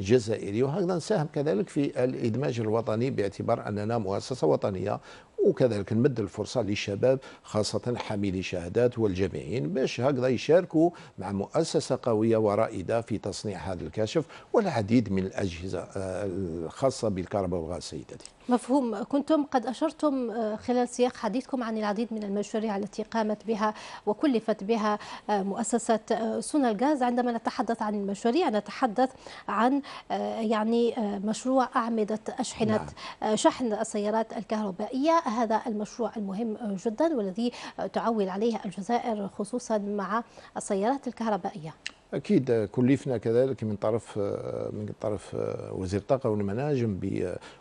جزائري وهكذا نساهم كذلك في الإدماج الوطني باعتبار أننا مؤسسة وطنية وكذلك نمد الفرصة للشباب خاصة حاملي شهادات والجامعين باش هكذا يشاركوا مع مؤسسة قوية ورائدة في تصنيع هذا الكاشف والعديد من الأجهزة آه، الخاصة بالكهرباء والغاز سيدتي. مفهوم كنتم قد أشرتم آه، خلال سياق حديثكم عن العديد من المشاريع التي قامت بها وكلفت بها آه، مؤسسة آه، سونا الغاز عندما نتحدث عن المشاريع نتحدث عن يعني مشروع أعمدة أشحنة نعم. شحن السيارات الكهربائية هذا المشروع المهم جدا والذي تعول عليه الجزائر خصوصا مع السيارات الكهربائية. أكيد كلفنا كذلك من طرف من طرف وزير الطاقة والمناجم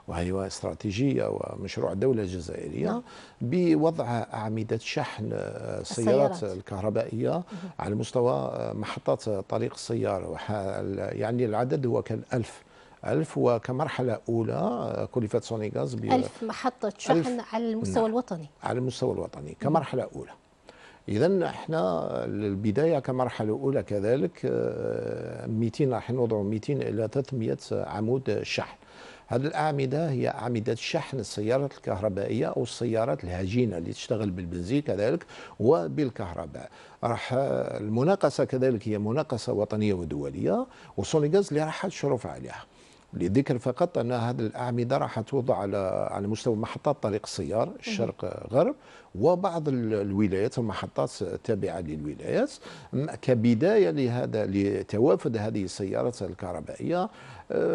وهي استراتيجية ومشروع الدولة الجزائرية نعم. بوضع أعمدة شحن السيارات الكهربائية على مستوى محطات طريق السيارة. يعني العدد هو كان ألف. ألف وكمرحلة أولى كلفت سوني غاز ب ألف محطة شحن ألف على المستوى نعم. الوطني. على المستوى الوطني كمرحلة أولى. اذا إحنا البدايه كمرحلة أولى كذلك 200 آه، راح نوضعوا 200 إلى 300 عمود شحن. هذه الأعمدة هي أعمدة شحن السيارات الكهربائية أو السيارات الهجينة اللي تشتغل بالبنزين كذلك وبالكهرباء. راح المناقصة كذلك هي مناقصة وطنية ودولية وسونيغاز اللي راح تشرف عليها. لذكر فقط أن هذه الأعمدة راح توضع على على مستوى محطات طريق السيار الشرق غرب وبعض الولايات المحطات التابعه للولايات. كبداية لهذا لتوافد هذه السيارات الكهربائية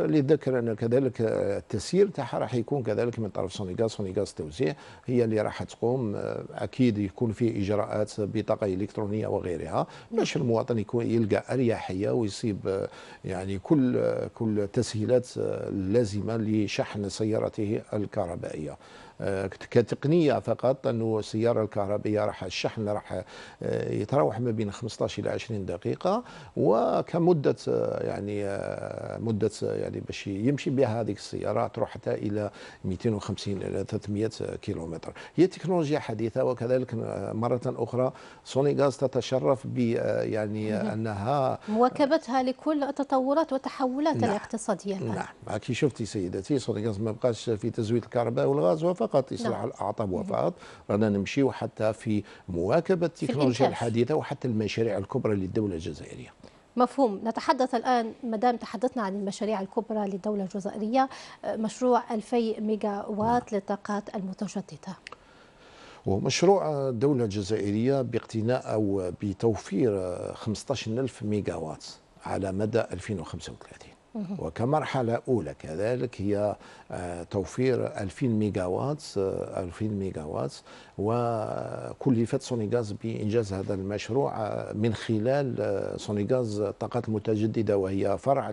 للذكر أن كذلك التسيير تاعها راح يكون كذلك من طرف سونيغاز سونيغاز توزيع هي اللي راح تقوم آه، أكيد يكون في إجراءات بطاقة إلكترونية وغيرها باش المواطن يكون يلقى أريحية ويصيب آه، يعني كل كل التسهيلات اللازمه لشحن سيارته الكهربائية. آه، كتقنية فقط انه السياره الكهربائية راح الشحن راح آه، يتراوح ما بين 15 إلى 20 دقيقة وكمدة آه، يعني مدة يعني باش يمشي بها هذه السيارة تروح حتى إلى 250 إلى 300 كيلومتر. هي تكنولوجيا حديثة وكذلك مرة أخرى سوني غاز تتشرف ب يعني أنها مواكبتها لكل التطورات والتحولات نعم. الاقتصادية الآن. نعم. كي شفتي سيدتي سوني غاز ما بقاش في تزويد الكهرباء والغاز وفقط فقط إصلاح نعم. الأعطاب وفقط رانا نمشيو حتى في مواكبة التكنولوجيا الحديثة وحتى المشاريع الكبرى للدولة الجزائرية. مفهوم. نتحدث الآن مدام تحدثنا عن المشاريع الكبرى للدولة الجزائرية مشروع 2000 ميجا وات نعم. للطاقات المتجددة. ومشروع الدولة الجزائرية باقتناء أو بتوفير 15000 ميجا وات على مدى 2035 وكمرحلة أولى كذلك هي آه، توفير 2000 ميجا وات 2000 ميجا وات وكلفت سونيغاز بإنجاز هذا المشروع آه، من خلال آه، سونيغاز الطاقات المتجددة وهي فرع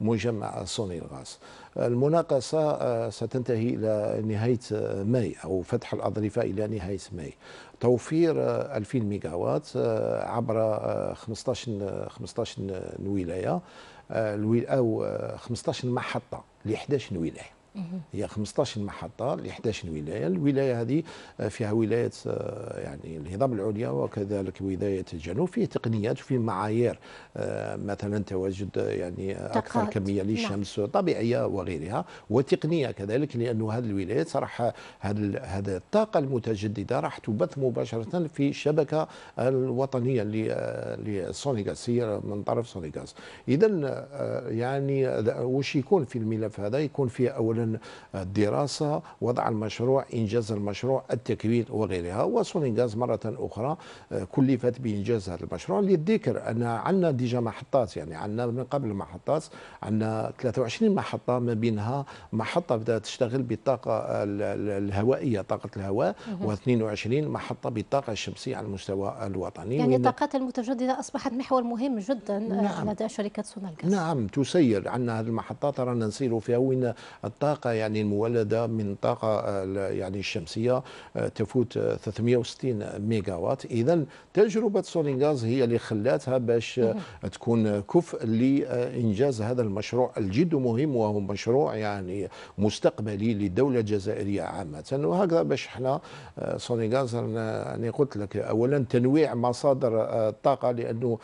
لمجمع سونيغاز المناقصة ستنتهي إلى نهاية ماي أو فتح الأظرفة إلى نهاية ماي. توفير 2000 ميجا وات عبر 15 15 ولاية. أو 15 محطة ل 11 ولايه هي 15 محطه ل 11 ولايه، الولاية هذه آه، فيها ولاية آه، يعني الهضاب العليا وكذلك ولاية الجنوب فيه تقنيات وفيه معايير آه، مثلا تواجد يعني أكثر كميه نعم. للشمس نعم. طبيعية وغيرها وتقنية كذلك لأنه هذه الولايات راح هذه الطاقة المتجددة راح تبث مباشرة في الشبكة الوطنية لسونيغاز هي من طرف سونيغاز اذا يعني وش يكون في الملف هذا يكون فيه اولا اولا الدراسة وضع المشروع إنجاز المشروع التكوين وغيرها. وسونيغاز مرة أخرى كلفت بإنجاز هذا المشروع للذكر. أن عندنا ديجا محطات يعني عندنا من قبل محطات عندنا 23 محطة ما بينها محطة بدأت تشتغل بالطاقة الهوائية طاقة الهواء. و22 محطة بالطاقة الشمسية على المستوى الوطني. يعني الطاقات المتجددة أصبحت محور مهم جدا نعم. لدى شركة سونالغاز. نعم تسير. عندنا هذه المحطات رانا نسير فيها. وين الطاقه الطاقة يعني المولدة من طاقة يعني الشمسية آه، تفوت 360 ميجا وات إذا تجربة سونيغاز هي اللي خلاتها باش تكون كفء لإنجاز هذا المشروع الجد مهم وهو مشروع يعني مستقبلي للدولة الجزائرية عامة. وهكذا باش إحنا آه، سونيغاز أنا قلت لك أولا تنويع مصادر آه، الطاقة لأنه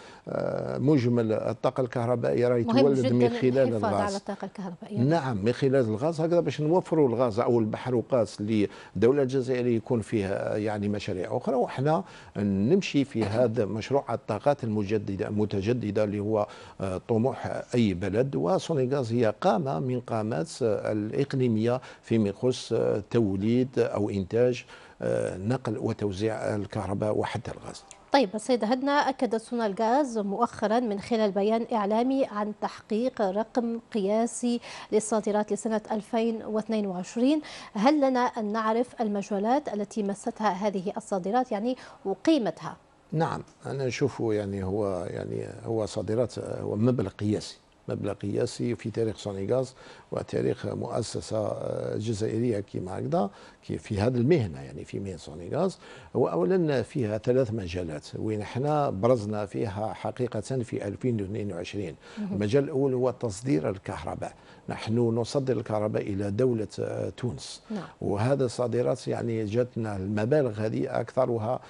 مجمل الطاقة الكهربائية راهي تولد من خلال الغاز. على الطاقة الكهربائية. نعم من خلال الغاز. الغاز هكذا باش نوفروا الغاز أو المحروقات للدولة الجزائرية يكون فيها يعني مشاريع أخرى وحنا نمشي في هذا مشروع الطاقات المجدده المتجددة اللي هو آه، طموح أي بلد. وسونيغاز هي قامة من قامات الإقليمية فيما يخص توليد أو إنتاج آه، نقل وتوزيع الكهرباء وحتى الغاز. طيب السيدة هدنا أكدت سونا الغاز مؤخرا من خلال بيان إعلامي عن تحقيق رقم قياسي للصادرات لسنة 2022 هل لنا أن نعرف المجالات التي مستها هذه الصادرات؟ يعني وقيمتها. نعم أنا أشوفه يعني هو يعني هو صادرات هو مبلغ قياسي. مبلغ قياسي في تاريخ سونيغاز وتاريخ مؤسسة جزائرية كما هكذا في هذه المهنة يعني في مهنة سونيغاز هو أولا فيها ثلاث مجالات وين إحنا برزنا فيها حقيقة في 2022 المجال الأول هو تصدير الكهرباء. نحن نصدر الكهرباء إلى دولة تونس. نعم. وهذا الصادرات يعني جاتنا المبالغ هذه أكثرها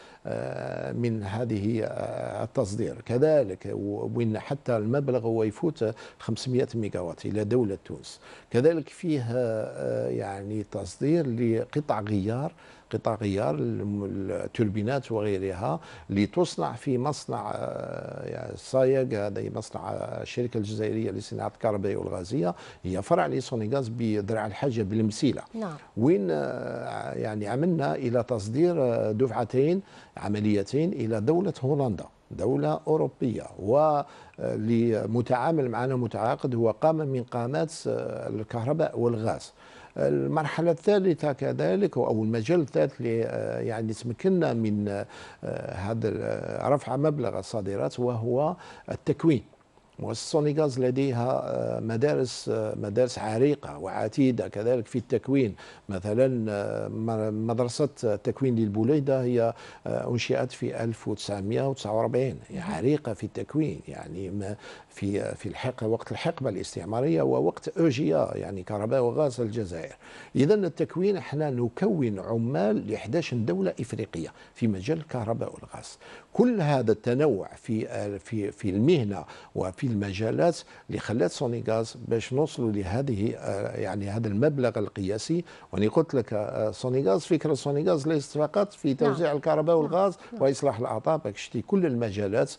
من هذه التصدير. كذلك وين حتى المبلغ هو يفوت 500 ميجاوات إلى دولة تونس. كذلك فيه يعني تصدير لقطع غيار قطع غيار التوربينات وغيرها لتصنع في مصنع يعني صايغ هذا مصنع الشركة الجزائرية لصناعة الكهرباء والغازية. هي فرع لسونيغاز بدرع الحاجة بالمسيله نعم. وين يعني عملنا إلى تصدير دفعتين عمليتين إلى دولة هولندا دولة أوروبية. ولمتعامل معنا متعاقد هو قام من قامات الكهرباء والغاز. المرحلة الثالثة كذلك أو المجال الثالث اللي يعني تمكنا من هذا رفع مبلغ الصادرات وهو التكوين. مؤسسة سونيغاز لديها مدارس مدارس عريقة وعتيدة كذلك في التكوين. مثلا مدرسة التكوين للبوليدة هي أنشئت في 1949 هي عريقة في التكوين يعني في في الحقبة وقت الحقبة الاستعمارية ووقت أوجيا يعني كهرباء وغاز الجزائر إذا التكوين إحنا نكون عمال ل 11 دولة إفريقية في مجال الكهرباء والغاز كل هذا التنوع في في في المهنة وفي المجالات اللي خلات سونيغاز باش نوصلوا لهذه يعني هذا المبلغ القياسي وأنا قلت لك سونيغاز فكرة سونيغاز ليست فقط في توزيع نعم. الكهرباء والغاز نعم. وإصلاح الأعطاب شتى كل المجالات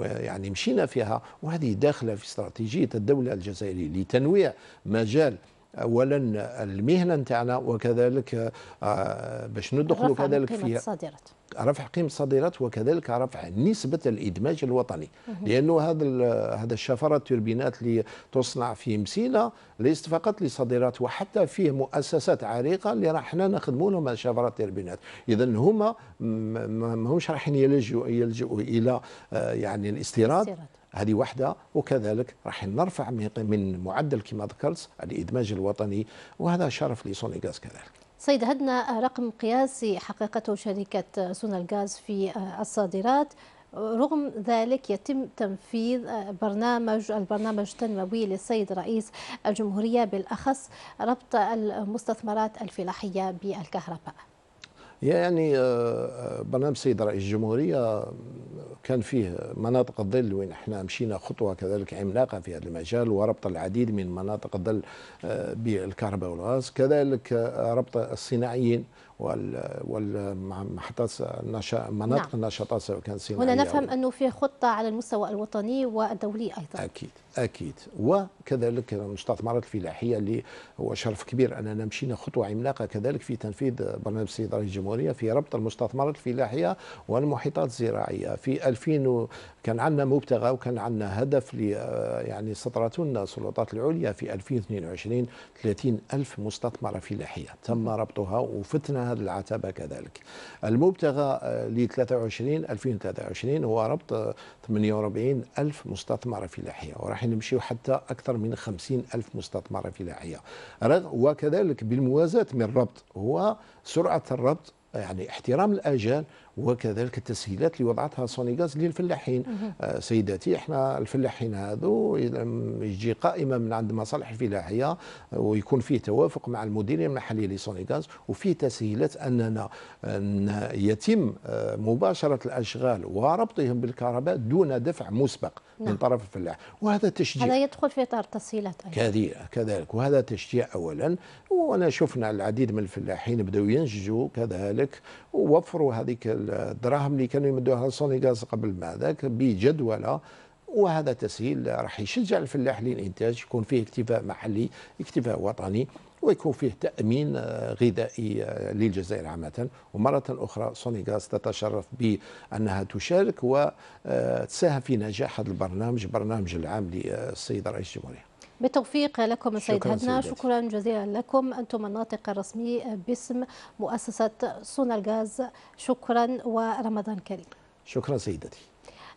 يعني مشينا فيها وهذه داخله في استراتيجية الدولة الجزائرية لتنويع مجال اولا المهنة نتاعنا وكذلك باش ندخلوا كذلك في الصادرات. رفع قيمة الصادرات وكذلك رفع نسبة الإدماج الوطني. لأنه هذا هذا الشفرة التوربينات اللي تصنع في مسيله ليست فقط للصادرات وحتى فيه مؤسسات عريقة اللي راح إحنا نخدموا لهم شفرة التوربينات اذا هما ما همش رايحين يلجؤوا يلجؤوا إلى يعني الاستيراد. هذه واحدة وكذلك راح نرفع من معدل كما ذكرت الإدماج الوطني وهذا شرف لسونيغاز كذلك. سيد هدنا رقم قياسي حققته شركة سونا الغاز في الصادرات. رغم ذلك يتم تنفيذ برنامج البرنامج التنموي للسيد رئيس الجمهورية بالأخص ربط المستثمرات الفلاحية بالكهرباء. يعني برنامج السيد رئيس الجمهورية كان فيه مناطق الظل وين إحنا مشينا خطوة كذلك عملاقة في هذا المجال وربط العديد من مناطق الظل بالكهرباء والغاز كذلك ربط الصناعيين والمحطات مناطق نعم. النشاطات سواء كان صناعيه هنا نفهم أنه في خطة على المستوى الوطني والدولي أيضا. أكيد أكيد. وكذلك المستثمرات الفلاحيه اللي هو شرف كبير أننا مشينا خطوه عملاقة كذلك في تنفيذ برنامج السيد رئيس الجمهورية في ربط المستثمرات الفلاحيه والمحيطات الزراعية. في 2000 كان عندنا مبتغى وكان عندنا هدف ل يعني سطرتنا السلطات العليا في 2022 30 ألف مستثمرة فلاحية. تم ربطها وفتنا هذه العتبة كذلك. المبتغى ل 23 2023 هو ربط 48 ألف مستثمرة فلاحية وراح نمشيو حتى أكثر من 50 ألف مستثمرة فلاحية وكذلك بالموازاة من الربط هو سرعة الربط يعني احترام الآجال وكذلك التسهيلات اللي وضعتها سونيغاز للفلاحين. آه سيداتي إحنا الفلاحين هذو يجي قائمة من عند مصالح الفلاحية ويكون فيه توافق مع المديريه المحليه لسونيغاز وفيه تسهيلات أننا أن يتم مباشرة الأشغال وربطهم بالكهرباء دون دفع مسبق. نعم. من طرف الفلاح وهذا تشجيع. هذا يدخل في إطار التسهيلات كثير كذلك وهذا تشجيع اولا. وأنا شفنا العديد من الفلاحين بدأوا ينجزوا كذلك. ووفروا هذيك الدراهم اللي كانوا يمدوها لسونيغاز قبل ما ذاك بجدولة. وهذا تسهيل راح يشجع الفلاح للإنتاج يكون فيه اكتفاء محلي اكتفاء وطني. ويكون فيه تأمين غذائي للجزائر عامة. ومرة أخرى سونيغاز تتشرف بأنها تشارك وتساهم في نجاح هذا البرنامج برنامج العام للسيد رئيس الجمهورية. بالتوفيق لكم السيد هدنا شكرا جزيلا لكم. أنتم الناطق الرسمي باسم مؤسسة سونا الغاز شكرا ورمضان كريم. شكرا سيدتي.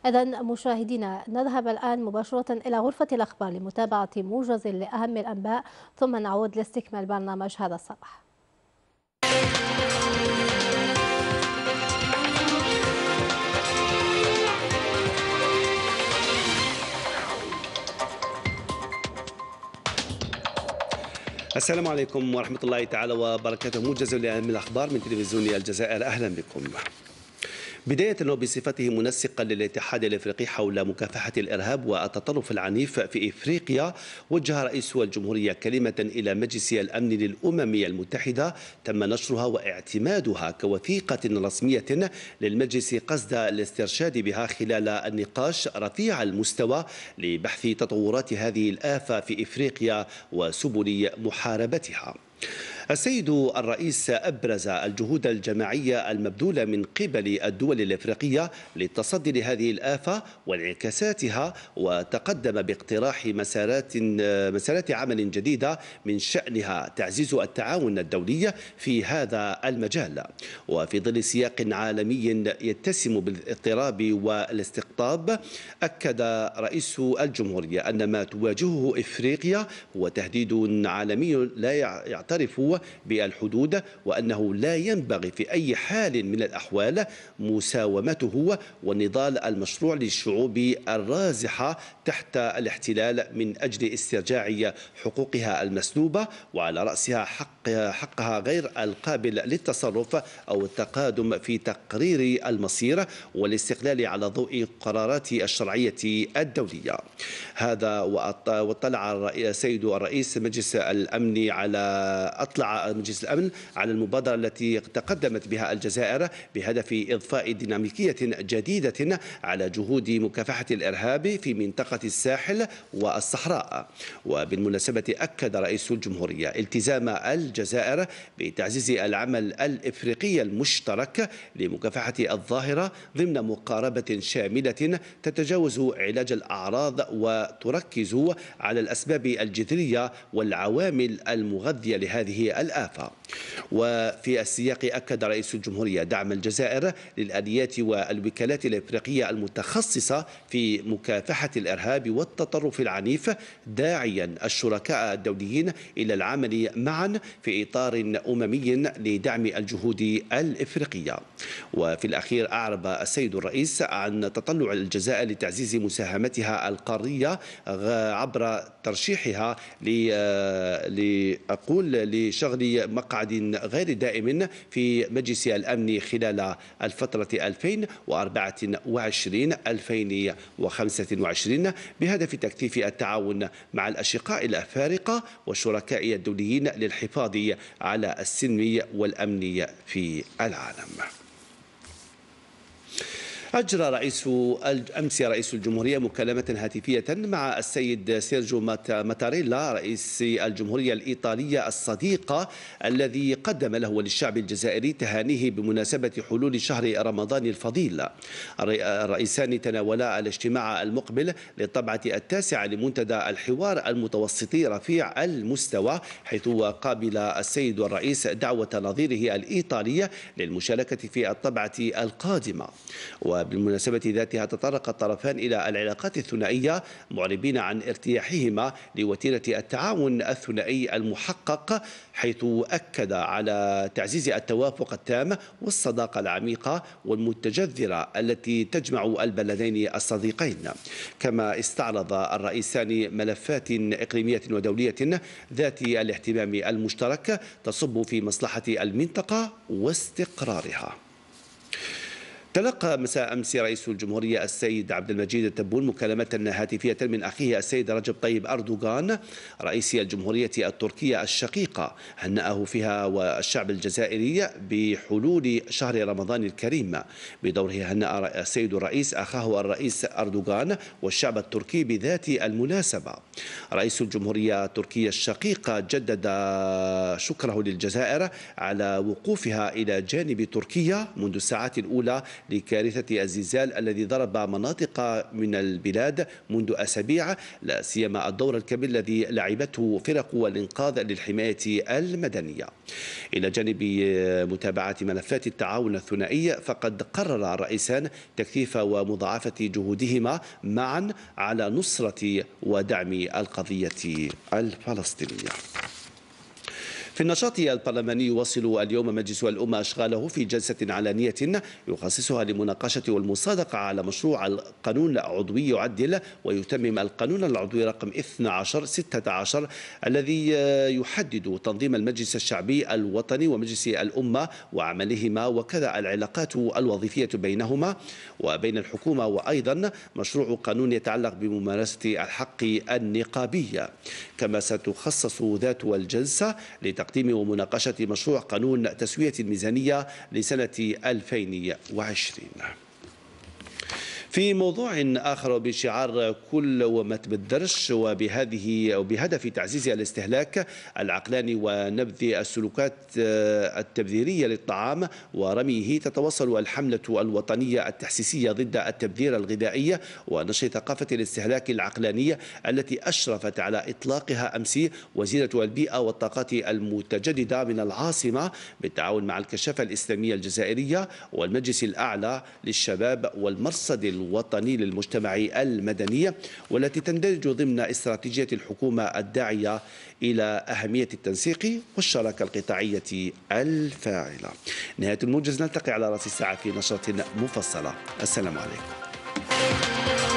إذا مشاهدينا نذهب الآن مباشرة إلى غرفة الأخبار لمتابعة موجز لأهم الأنباء ثم نعود لاستكمال برنامج هذا الصباح. السلام عليكم ورحمة الله تعالى وبركاته. موجز لأهم الأخبار من تلفزيون الجزائر أهلا بكم. بداية وبصفته منسقا للاتحاد الإفريقي حول مكافحة الإرهاب والتطرف العنيف في إفريقيا وجه رئيس الجمهورية كلمة إلى مجلس الأمن للأمم المتحدة تم نشرها واعتمادها كوثيقة رسمية للمجلس قصد الاسترشاد بها خلال النقاش رفيع المستوى لبحث تطورات هذه الآفة في إفريقيا وسبل محاربتها. السيد الرئيس أبرز الجهود الجماعية المبذولة من قبل الدول الإفريقية للتصدي لهذه الآفة وانعكاساتها وتقدم باقتراح مسارات مسارات عمل جديدة من شأنها تعزيز التعاون الدولي في هذا المجال. وفي ظل سياق عالمي يتسم بالاضطراب والاستقطاب أكد رئيس الجمهورية أن ما تواجهه إفريقيا هو تهديد عالمي لا يعترف بالحدود وأنه لا ينبغي في أي حال من الأحوال مساومته والنضال المشروع للشعوب الرازحة تحت الاحتلال من أجل استرجاع حقوقها المسلوبة وعلى رأسها حق حقها غير القابل للتصرف أو التقادم في تقرير المصير والاستقلال على ضوء قرارات الشرعية الدولية. هذا واطلع السيد الرئيس مجلس الأمن على أطلع مجلس الأمن على المبادرة التي تقدمت بها الجزائر بهدف إضفاء ديناميكية جديدة على جهود مكافحة الإرهاب في منطقة الساحل والصحراء. وبالمناسبة أكد رئيس الجمهورية التزام الجزائر بتعزيز العمل الإفريقي المشترك لمكافحة الظاهرة ضمن مقاربة شاملة تتجاوز علاج الأعراض وتركز على الأسباب الجذرية والعوامل المغذية لهذه الآفة وفي السياق أكد رئيس الجمهورية دعم الجزائر للآليات والوكالات الإفريقية المتخصصة في مكافحة الإرهاب والتطرف العنيف داعيا الشركاء الدوليين إلى العمل معا في إطار أممي لدعم الجهود الإفريقية. وفي الأخير أعرب السيد الرئيس عن تطلع الجزائر لتعزيز مساهمتها القارية عبر ترشيحها لأقول لشغل مقعد غير دائم في مجلس الأمن خلال الفترة 2024-2025 بهدف تكثيف التعاون مع الأشقاء الأفارقة والشركاء الدوليين للحفاظ على السلم والأمن في العالم. أجرى رئيس أمس رئيس الجمهورية مكالمة هاتفية مع السيد سيرجو ماتاريلا رئيس الجمهورية الإيطالية الصديقة الذي قدم له وللشعب الجزائري تهانيه بمناسبة حلول شهر رمضان الفضيل. الرئيسان تناولا الاجتماع المقبل للطبعة التاسعة لمنتدى الحوار المتوسطي رفيع المستوى حيث قابل السيد الرئيس دعوة نظيره الإيطالية للمشاركة في الطبعة القادمة. وبالمناسبة ذاتها تطرق الطرفان إلى العلاقات الثنائية معربين عن ارتياحهما لوتيرة التعاون الثنائي المحقق حيث أكد على تعزيز التوافق التام والصداقة العميقة والمتجذرة التي تجمع البلدين الصديقين. كما استعرض الرئيسان ملفات إقليمية ودولية ذات الاهتمام المشترك تصب في مصلحة المنطقة واستقرارها. تلقى مساء أمس رئيس الجمهورية السيد عبد المجيد التبون مكالمة هاتفية من أخيه السيد رجب طيب أردوغان رئيس الجمهورية التركية الشقيقة. هنأه فيها والشعب الجزائري بحلول شهر رمضان الكريم. بدوره هنأ السيد الرئيس أخاه الرئيس أردوغان والشعب التركي بذات المناسبة. رئيس الجمهورية التركية الشقيقة جدد شكره للجزائر على وقوفها إلى جانب تركيا منذ الساعات الأولى لكارثة الزلزال الذي ضرب مناطق من البلاد منذ أسابيع لا سيما الدور الكبير الذي لعبته فرق الإنقاذ للحماية المدنية. إلى جانب متابعة ملفات التعاون الثنائي فقد قرر الرئيسان تكثيف ومضاعفة جهودهما معا على نصرة ودعم القضية الفلسطينية. في النشاط البرلماني يواصل اليوم مجلس الأمة أشغاله في جلسة علانية يخصصها لمناقشة والمصادقة على مشروع القانون العضوي يعدل ويتمم القانون العضوي رقم 12 16 الذي يحدد تنظيم المجلس الشعبي الوطني ومجلس الأمة وعملهما وكذا العلاقات الوظيفية بينهما. وبين الحكومة وأيضا مشروع قانون يتعلق بممارسة الحق النقابية. كما ستخصص ذات الجلسة لتقديم ومناقشة مشروع قانون تسوية الميزانية لسنة 2020 في موضوع آخر بشعار كل وما تبدرش وبهذه وبهدف تعزيز الاستهلاك العقلاني ونبذ السلوكات التبذيرية للطعام ورميه تتواصل الحملة الوطنية التحسيسية ضد التبذير الغذائي ونشر ثقافة الاستهلاك العقلاني التي أشرفت على إطلاقها أمس وزيرة البيئة والطاقات المتجددة من العاصمة بالتعاون مع الكشافة الإسلامية الجزائرية والمجلس الأعلى للشباب والمرصد الوطني للمجتمع المدني والتي تندرج ضمن استراتيجية الحكومة الداعية إلى أهمية التنسيق والشراكة القطاعية الفاعلة. نهاية الموجز نلتقي على رأس الساعة في نشرة مفصلة. السلام عليكم.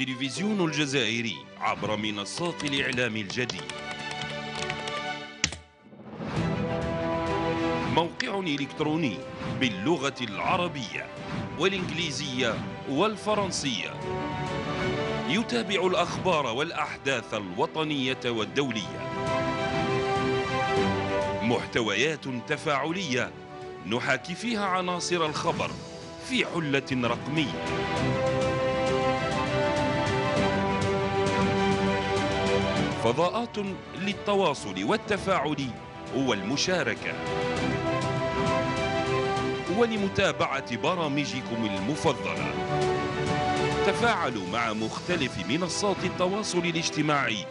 التلفزيون الجزائري عبر منصات الإعلام الجديد. موقع إلكتروني باللغة العربية والإنجليزية والفرنسية. يتابع الأخبار والأحداث الوطنية والدولية. محتويات تفاعلية نحاكي فيها عناصر الخبر في حلة رقمية. فضاءات للتواصل والتفاعل والمشاركة. ولمتابعة برامجكم المفضلة. تفاعلوا مع مختلف منصات التواصل الاجتماعي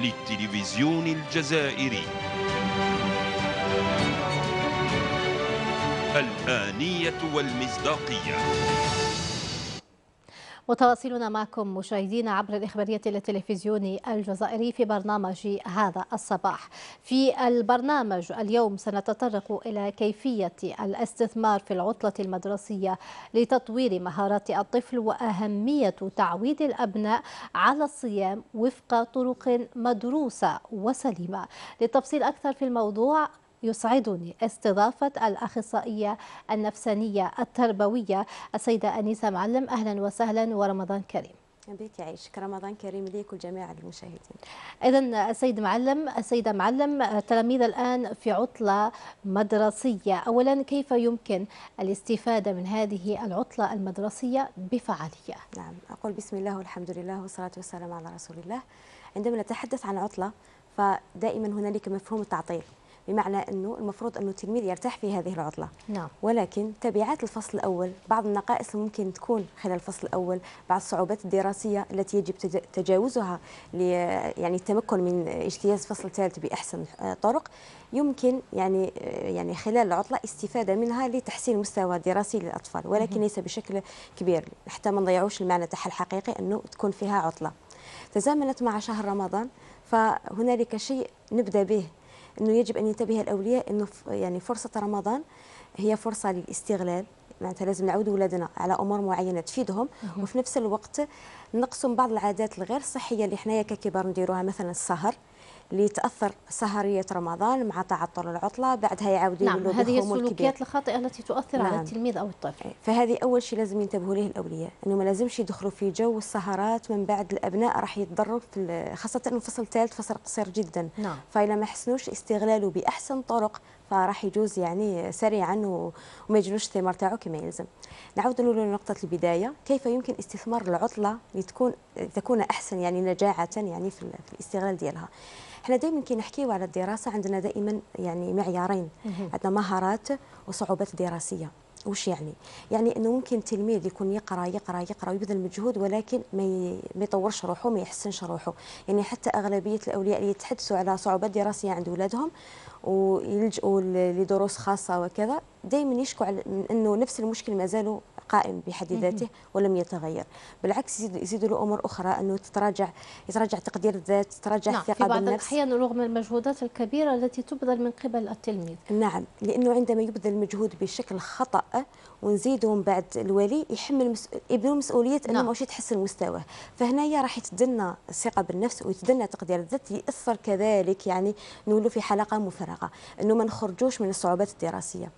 للتلفزيون الجزائري. الآنية والمصداقية. متواصلون معكم مشاهدينا عبر الإخبارية التلفزيوني الجزائري في برنامج هذا الصباح. في البرنامج اليوم سنتطرق إلى كيفية الاستثمار في العطلة المدرسية لتطوير مهارات الطفل وأهمية تعويد الأبناء على الصيام وفق طرق مدروسة وسليمة. للتفصيل أكثر في الموضوع يسعدني استضافة الأخصائية النفسانية التربوية السيدة أنيسة معلم. أهلا وسهلا ورمضان كريم. بك يعيشك رمضان كريم ليك ولجميع المشاهدين. إذا السيد معلم السيدة معلم التلاميذ الآن في عطلة مدرسية. أولا كيف يمكن الاستفادة من هذه العطلة المدرسية بفعالية؟ نعم أقول بسم الله والحمد لله والصلاة والسلام على رسول الله. عندما نتحدث عن عطلة فدائما هنالك مفهوم التعطيل. بمعنى أنه المفروض أنه التلميذ يرتاح في هذه العطلة. نعم. ولكن تبعات الفصل الأول بعض النقائص ممكن تكون خلال الفصل الأول بعض الصعوبات الدراسية التي يجب تجاوزها يعني التمكن من اجتياز فصل الثالث بأحسن طرق يمكن يعني يعني خلال العطلة استفادة منها لتحسين المستوى الدراسي للأطفال. ولكن ليس بشكل كبير حتى ما نضيعوش المعنى تاعها الحقيقي أنه تكون فيها عطلة. تزامنت مع شهر رمضان فهنالك شيء نبدأ به إنه يجب أن ينتبه الأولياء إنه يعني فرصة رمضان هي فرصة للاستغلال. معناتها لازم نعود اولادنا على أمور معينة تفيدهم. وفي نفس الوقت نقسم بعض العادات الغير صحية اللي حنايا ككبار نديروها مثلا السهر. اللي تاثر سهرية رمضان مع تعطل العطلة. بعدها يعاودوا نعم هذه السلوكيات الخاطئة التي تؤثر نعم. على التلميذ أو الطفل. فهذه أول شيء لازم ينتبهوا له الأولياء إنه ما لازمش يدخلوا في جو السهرات من بعد الأبناء راح يتضروا في خاصة الفصل الثالث فصل قصير جدا. نعم. فإذا ما حسنوش استغلاله بأحسن طرق فراح يجوز يعني سريعا وما يجلوش الثمار تاعو كما يلزم. نعود نقول لنقطة البداية كيف يمكن استثمار العطلة لتكون تكون أحسن يعني نجاعة يعني في الاستغلال ديالها؟ إحنا دائما كي نحكيو على الدراسة عندنا دائما يعني معيارين. عندنا مهارات وصعوبات دراسية وش يعني؟ يعني إنه ممكن تلميذ يكون يقرأ يقرأ يقرأ ويبذل مجهود ولكن ما يطورش روحه ما يحسنش روحه، يعني حتى أغلبية الأولياء اللي يتحدثوا على صعوبات دراسية عند اولادهم ويلجؤوا لدروس خاصة وكذا دائما يشكوا على إنه نفس المشكل ما زالوا قائم بحد. ذاته ولم يتغير، بالعكس يزيد- يزيدوا له امور أخرى أنه تتراجع يتراجع تقدير الذات، تتراجع نعم في الثقه بعض بالنفس الأحيان رغم المجهودات الكبيرة التي تبذل من قبل التلميذ. نعم لأنه عندما يبذل المجهود بشكل خطأ ونزيدوا من بعد الولي يحمل مس... ابنه مسؤولية أنه نعم. ماشي يتحسن مستواه. فهنايا راح يتدنى الثقه بالنفس ويتدنى تقدير الذات يأثر كذلك يعني نقولوا في حلقة مفرغة. أنه ما نخرجوش من الصعوبات الدراسية.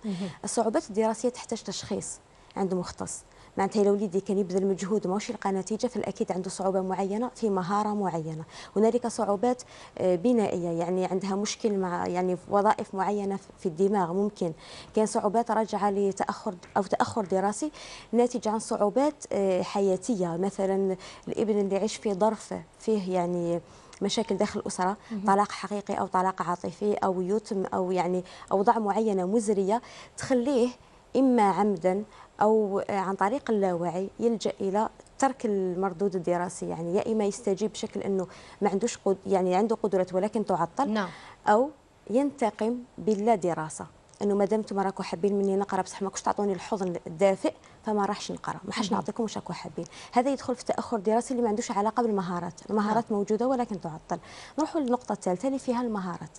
الصعوبات الدراسية تحتاج تشخيص. عند مختص. معناتها لو وليدي كان يبذل مجهود وماش يلقى نتيجة فالأكيد عنده صعوبة معينة في مهارة معينة. هنالك صعوبات آه، بنائية يعني عندها مشكل مع يعني في وظائف معينة في الدماغ ممكن. كان صعوبات راجعة لتأخر أو تأخر دراسي ناتج عن صعوبات آه، حياتية. مثلا الإبن اللي يعيش في ظرف فيه يعني مشاكل داخل الأسرة. طلاق حقيقي أو طلاق عاطفي أو يتم أو يعني أوضاع معينة مزرية تخليه إما عمدا أو عن طريق اللاوعي يلجأ إلى ترك المردود الدراسي. يعني يا إما يستجيب بشكل إنه ما عندوش قد يعني عنده قدرات ولكن تعطل نعم. أو ينتقم باللا دراسة. إنه ما دامتم راكم حابين مني نقرأ بصح ما كنتش تعطوني الحضن الدافئ فما راحش نقرأ. ما حاش. نعطيكم واش راكم حابين هذا يدخل في تأخر دراسي اللي ما عندوش علاقة بالمهارات. المهارات موجودة ولكن تعطل. نروحوا للنقطة الثالثة اللي فيها المهارات.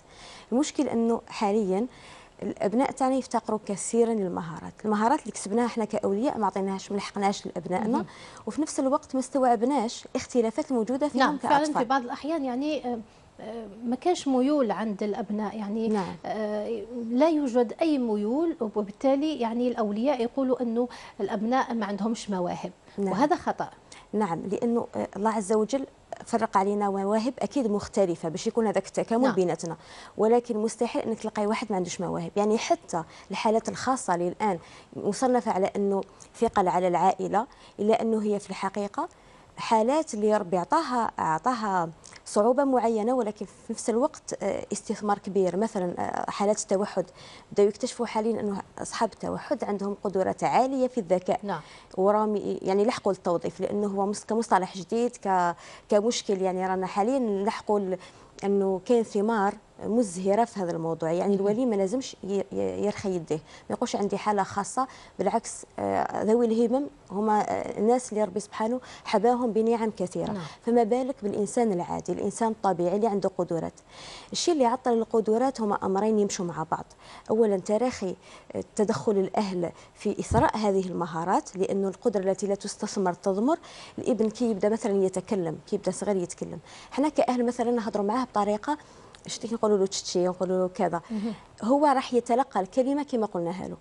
المشكل إنه حاليا الأبناء تاعنا يفتقروا كثيرا للمهارات المهارات اللي كسبناها إحنا كأولياء ما عطيناهاش ما لحقناش لأبنائنا مهم. وفي نفس الوقت ما استوعبناش الاختلافات الموجوده فيهم نعم فعلا كأطفال في بعض الأحيان يعني آه، آه، ما كانش ميول عند الأبناء يعني نعم. آه، لا يوجد أي ميول وبالتالي يعني الأولياء يقولوا أنه الأبناء ما عندهمش مواهب نعم. وهذا خطأ نعم لأنه الله عز وجل فرق علينا مواهب أكيد مختلفة باش يكون هذاك التكامل نعم. بيناتنا ولكن مستحيل انك تلقاي واحد ما عندوش مواهب يعني حتى الحالات الخاصة اللي الان مصنفه على أنه ثقل على العائلة إلا أنه هي في الحقيقة حالات اللي ربي عطاها أعطاها صعوبة معينة ولكن في نفس الوقت آه، استثمار كبير. مثلا آه، حالات التوحد. بدأوا يكتشفوا حاليا أنه أصحاب التوحد عندهم قدرات عالية في الذكاء. نعم. ورامي يعني لحقوا التوظيف لأنه هو كمصطلح جديد كمشكل. يعني رانا حاليا نلحقوا ال- أنه كاين ثمار مزهرة في هذا الموضوع. يعني الولي ما لازمش يرخي يديه. ما يقولش عندي حالة خاصة بالعكس آه، ذوي الهمم هما آه، الناس اللي ربي سبحانه حباهم بنعم كثيرة. نعم. فما بالك بالإنسان العادي الإنسان الطبيعي اللي عنده قدرات. الشيء اللي يعطل القدرات هما أمرين يمشوا مع بعض. اولا تراخي آه، تدخل الأهل في إثراء هذه المهارات لأنه القدرة التي لا تستثمر تضمر. الإبن كي يبدأ مثلا يتكلم كي يبدأ صغير يتكلم. حنا كأهل مثلا نهضروا معاه بطريقة شتي نقولوا له تشتي نقولوا له كذا. هو راح يتلقى الكلمة كما قلناها له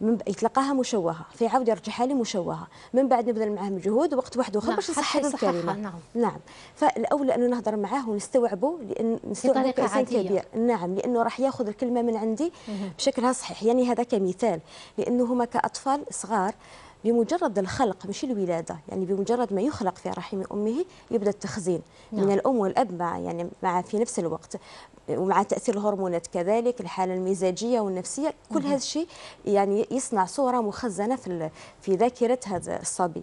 من يتلقاها مشوهة. فيعاود يرجعها لي مشوهة. من بعد نبذل معاه مجهود وقت واحد اخر نعم، باش نصحح الكلمة. نعم. نعم. فالاولى انه نهضر معاه ونستوعبه لأن نستوعبه كإنسان. كبير. نعم لأنه راح ياخذ الكلمة من عندي. بشكلها صحيح. يعني هذا كمثال لأنه هما كأطفال صغار بمجرد الخلق مش الولادة يعني بمجرد ما يخلق في رحم أمه يبدأ التخزين نعم. من الأم والأب مع يعني مع في نفس الوقت ومع تأثير الهرمونات كذلك الحالة المزاجية والنفسية كل. هذا الشيء يعني يصنع صورة مخزنة في في ذاكرة هذا الصبي.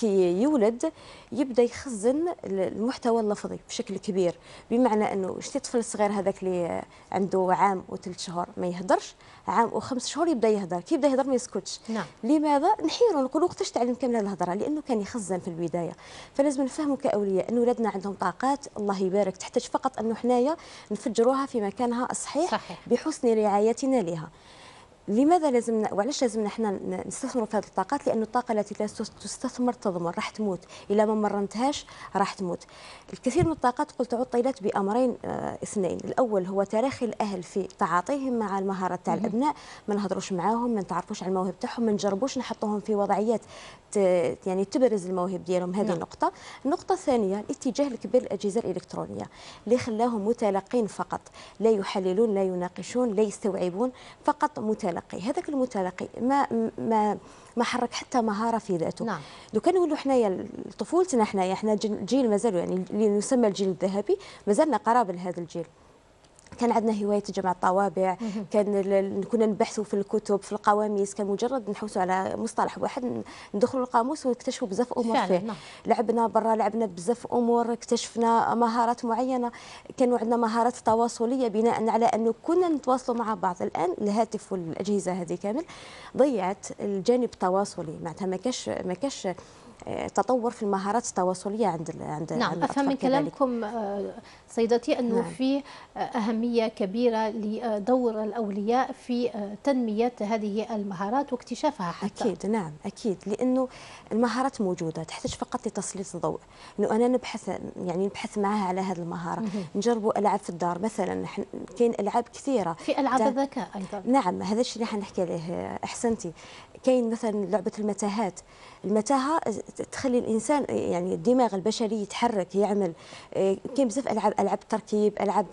كي يولد يبدأ يخزن المحتوى اللفظي بشكل كبير بمعنى أنه شتي طفل صغير هذاك اللي عنده عام وثلاث شهور ما يهدرش عام وخمس شهور يبدأ يهدر كي يبدأ يهدر ما يسكتش. نعم. لماذا؟ نحيروا نقولوا وقتاش تعلم كامل الهضرة؟ لأنه كان يخزن في البداية. فلازم نفهموا كأولياء أن ولادنا عندهم طاقات الله يبارك تحتاج فقط أنه حنايا نفجروها في مكانها الصحيح صحيح. بحسن رعايتنا لها لماذا لازم وعلاش لازم إحنا نستثمروا في هذه الطاقات؟ لأن الطاقة التي لا تستثمر تضمر راح تموت. إذا ما مرنتهاش راح تموت. الكثير من الطاقات قلت عطلت بأمرين آه اثنين. الأول هو تراخي الأهل في تعاطيهم مع المهارات تاع الأبناء. ما نهضروش معاهم ما نتعرفوش على المواهب تاعهم ما نجربوش نحطوهم في وضعيات يعني تبرز المواهب ديالهم. هذه نعم. نقطة. النقطة الثانية الاتجاه الكبير للأجهزة الإلكترونية. اللي خلاهم متلقين فقط. لا يحللون لا يناقشون لا يستوعبون فقط متلقي هذاك المتلقي ما ما ما حرك حتى مهارة في ذاته نعم. لو كان نقولوا حنايا طفولتنا حنايا حنا جيل مازال يعني اللي يسمى الجيل الذهبي مازلنا قرابة لهذا الجيل كان عندنا هواية جمع الطوابع كان كنا نبحثوا في الكتب في القواميس كان مجرد نحوسوا على مصطلح واحد ندخلوا القاموس ونكتشفوا بزاف أمور فيه. نعم. لعبنا برا لعبنا بزاف أمور اكتشفنا مهارات معينة كانوا عندنا مهارات تواصلية بناء على انه كنا نتواصلوا مع بعض. الآن الهاتف والأجهزة هذه كامل ضيعت الجانب التواصلي معناتها ما كاش ما كاش تطور في المهارات التواصلية عند عند نعم عند أفهم من كلامكم سيدتي أنه نعم. في أهمية كبيرة لدور الأولياء في تنمية هذه المهارات واكتشافها حتى. أكيد نعم أكيد لأنه المهارات موجودة تحتاج فقط لتسليط الضوء. إنه أنا نبحث يعني نبحث معها على هذه المهارة. نجربوا ألعاب في الدار مثلا. كاين ألعاب كثيرة. في ألعاب الذكاء أيضا. نعم هذا الشيء اللي حنحكي عليه أحسنتي. كاين مثلا لعبة المتاهات. المتاهة تخلي الإنسان يعني الدماغ البشري يتحرك يعمل كاين بزاف ألعاب ألعاب التركيب ألعاب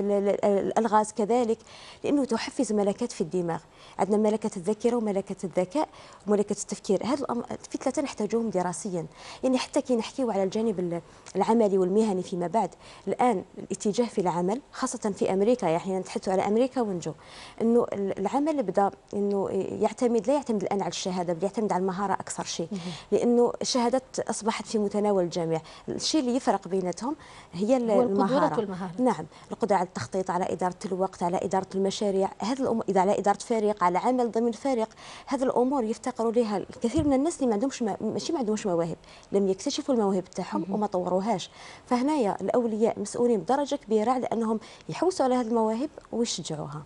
الألغاز كذلك لأنه تحفز ملكات في الدماغ. عندنا ملكة الذاكرة وملكة الذكاء وملكة التفكير. هذا الأمر في ثلاثة نحتاجوهم دراسيا. يعني حتى كي نحكيو على الجانب العملي والمهني فيما بعد الآن الاتجاه في العمل خاصة في أمريكا يعني نتحدثوا على أمريكا ونجو إنه العمل بدا إنه يعتمد لا يعتمد الآن على الشهادة بل يعتمد على المهارة أكثر شيء. لأنه الشهادات أصبحت في متناول الجميع. الشيء اللي يفرق بيناتهم هي المهارة. والمهارة. نعم. القدرة على التخطيط على إدارة الوقت على إدارة المشاريع. هذه الأمور إذا على إدارة فريق على عمل ضمن فريق هذه الأمور يفتقروا لها الكثير من الناس اللي ما عندهمش ماشي ما عندهمش مواهب لم يكتشفوا المواهب تاعهم وما طوروهاش. فهنايا الأولياء مسؤولين بدرجة كبيرة على أنهم يحوسوا على هذه المواهب ويشجعوها.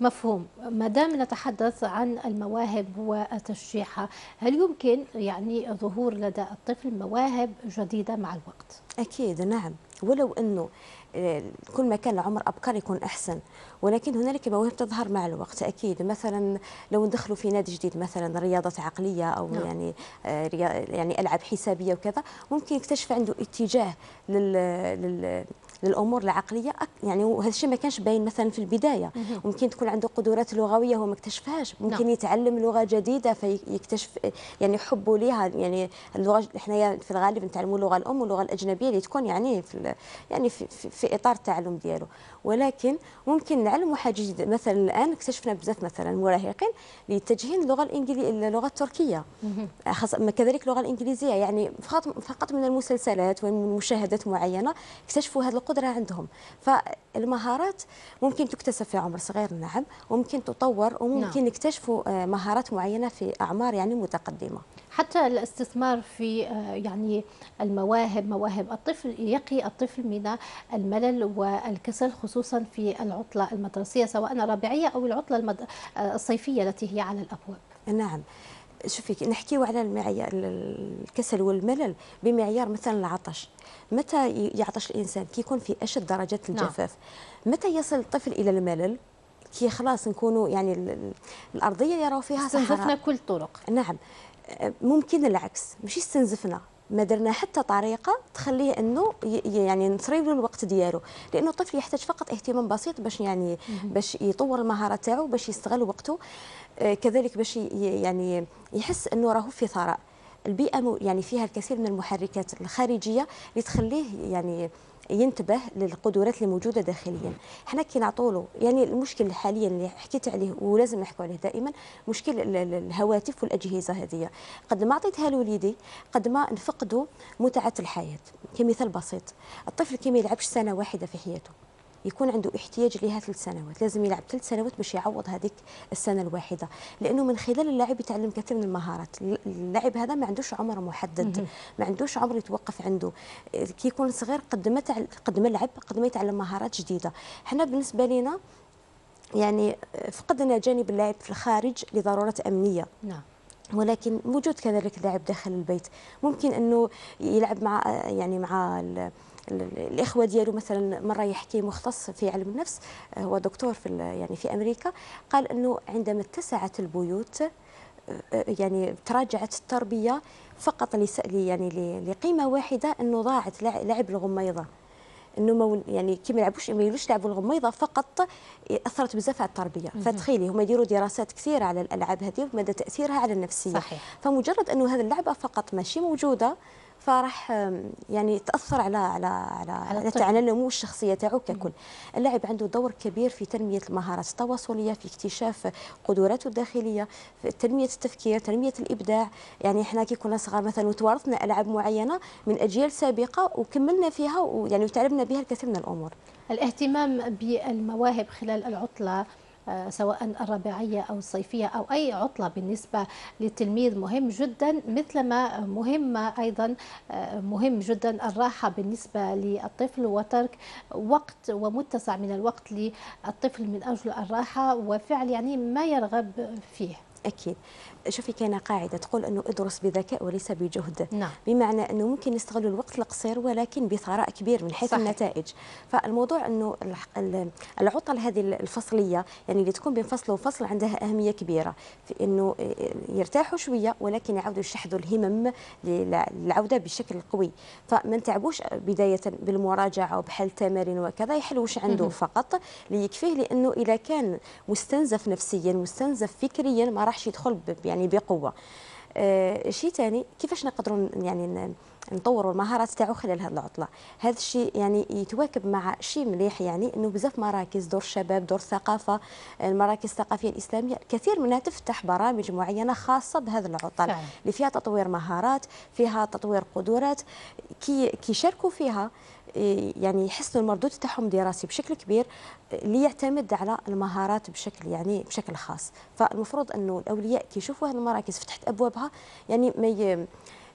مفهوم. ما دام نتحدث عن المواهب وتشجيعها هل يمكن يعني ظهور لدى الطفل مواهب جديدة مع الوقت؟ أكيد نعم. ولو إنه كل ما كان العمر ابكر يكون أحسن ولكن هنالك مواهب تظهر مع الوقت أكيد. مثلا لو ندخلوا في نادي جديد مثلا رياضه عقلية أو نعم. يعني يعني ألعاب حسابية وكذا ممكن يكتشف عنده اتجاه لل, لل للأمور العقلية يعني وهذا الشيء ما كانش باين مثلا في البداية. ممكن تكون عنده قدرات لغوية هو ما اكتشفهاش. ممكن نعم. يتعلم لغة جديدة فيكتشف يعني حبه لها يعني اللغة إحنا في الغالب نتعلموا اللغة الأم واللغة الأجنبية اللي تكون يعني في يعني في, في, في إطار التعلم ديالو. ولكن ممكن نعلموا حاجة جديدة. مثلا الآن اكتشفنا بزاف مثلا مراهقين لتجهيز اللغة الانجليزيه اللغة التركية. كذلك اللغة الإنجليزية يعني فقط من المسلسلات ومن مشاهدات معينة اكتشفوا هذه القدرة عندهم فالمهارات ممكن تكتسب في عمر صغير نعم وممكن تطور وممكن نعم. يكتشفوا مهارات معينة في أعمار يعني متقدمة حتى الاستثمار في يعني المواهب مواهب الطفل يقي الطفل من الملل والكسل خصوصا في العطلة المدرسية سواء الربيعيه أو العطلة المد... الصيفية التي هي على الأبواب. نعم شوفي نحكيو على المعيار الكسل والملل بمعيار مثلا العطش. متى يعطش الإنسان؟ كي يكون في أشد درجات الجفاف. نعم. متى يصل الطفل إلى الملل؟ كي خلاص نكونوا يعني الأرضية اللي راهو فيها استنزفنا كل الطرق. نعم. ممكن العكس. مش استنزفنا ما درنا حتى طريقة تخليه إنه يعني نصريب له الوقت ديالو لأنه الطفل يحتاج فقط اهتمام بسيط باش يعني باش يطور المهارة تاعو باش يستغل وقته. كذلك باش يعني يحس إنه راهو في ثراء. البيئة يعني فيها الكثير من المحركات الخارجية اللي تخليه يعني ينتبه للقدرات اللي موجودة داخليا. حنا كي نعطولو يعني المشكل حاليا اللي حكيت عليه ولازم نحكوا عليه دائما مشكل الهواتف والأجهزة هذه. قد ما عطيتها لوليدي قد ما نفقدوا متعة الحياة. كمثال بسيط الطفل كي ما يلعبش سنة واحدة في حياته. يكون عنده احتياج لها ثلاث سنوات لازم يلعب ثلاث سنوات باش يعوض هذيك السنة الواحدة. لأنه من خلال اللعب يتعلم كثير من المهارات. اللاعب هذا ما عندوش عمر محدد. ما عندوش عمر يتوقف عنده. كي يكون صغير قد ما قد ما لعب قد ما يتعلم مهارات جديدة. حنا بالنسبة لنا يعني فقدنا جانب اللاعب في الخارج لضرورات أمنية. نعم. ولكن وجود كذلك لاعب داخل البيت. ممكن أنه يلعب مع يعني مع الإخوة ديالو مثلا مرة يحكي مختص في علم النفس هو دكتور في يعني في أمريكا قال إنه عندما اتسعت البيوت يعني تراجعت التربية فقط يعني لقيمة واحدة إنه ضاعت لعب الغميضة. إنه ما يعني كي ما يلعبوش ما يلوش يلعبوا الغميضة فقط أثرت بزاف على التربية. فتخيلي هما يديروا دراسات كثيرة على الألعاب هذه ومدى تأثيرها على النفسية. صحيح. فمجرد إنه هذه اللعبة فقط ماشي موجودة فراح يعني تأثر على على على, على, على نمو الشخصية تاعو ككل. اللاعب عنده دور كبير في تنمية المهارات التواصلية في اكتشاف قدراته الداخلية في تنمية التفكير تنمية الإبداع. يعني إحنا كي كنا صغار مثلا وتوارثنا ألعاب معينة من أجيال سابقة وكملنا فيها ويعني وتعلمنا بها الكثير من الأمور. الاهتمام بالمواهب خلال العطلة سواء الربيعية أو الصيفية أو أي عطلة بالنسبة للتلميذ مهم جدا مثلما مهم أيضا مهم جدا الراحة بالنسبة للطفل وترك وقت ومتسع من الوقت للطفل من أجل الراحة وفعل يعني ما يرغب فيه. أكيد. شوفي كاينة قاعدة تقول أنه ادرس بذكاء وليس بجهد. نعم. بمعنى أنه ممكن نستغلوا الوقت القصير ولكن بثراء كبير من حيث صحيح. النتائج. فالموضوع أنه العطل هذه الفصلية يعني اللي تكون بين فصل وفصل عندها أهمية كبيرة. في أنه يرتاحوا شوية ولكن يعودوا يشحذوا الهمم للعودة بشكل قوي. فما نتعبوش بداية بالمراجعة وبحل تمارين وكذا يحلوش عنده فقط. ليكفيه لأنه إذا كان مستنزف نفسيا مستنزف فكريا ما راحش يدخل يعني بقوة. آه شيء ثاني كيفاش نقدروا يعني نطوروا المهارات تاعو خلال هذه العطلة. هذا الشيء يعني يتواكب مع شيء مليح يعني إنه بزاف مراكز دور الشباب دور الثقافه المراكز الثقافية الإسلامية كثير منها تفتح برامج معينة خاصة بهذا العطل اللي فيها تطوير مهارات فيها تطوير قدرات كي كيشاركوا فيها يعني يحسنوا المردود تاعهم الدراسي بشكل كبير ليعتمد على المهارات بشكل يعني بشكل خاص. فالمفروض إنه الأولياء كي يشوفوا هذه المراكز فتحت أبوابها يعني ما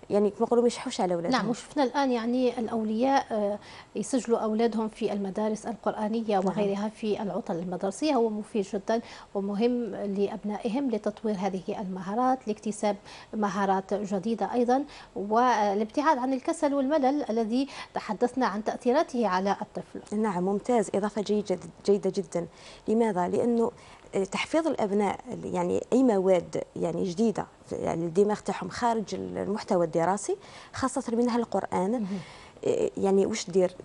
يعني كما نقولوا ما يشحوش على أولادهم. نعم وشفنا الآن يعني الأولياء يسجلوا أولادهم في المدارس القرآنية وغيرها في العطل المدرسية. هو مفيد جدا ومهم لأبنائهم لتطوير هذه المهارات لاكتساب مهارات جديدة أيضا والابتعاد عن الكسل والملل الذي تحدثنا عن تأثيراته على الطفل. نعم ممتاز إضافة جيدة جيدة جدا. لماذا؟ لأنه تحفيظ الأبناء يعني أي مواد يعني جديدة يعني الدماغ تاعهم خارج المحتوى الدراسي خاصة منها القرآن يعني واش دير؟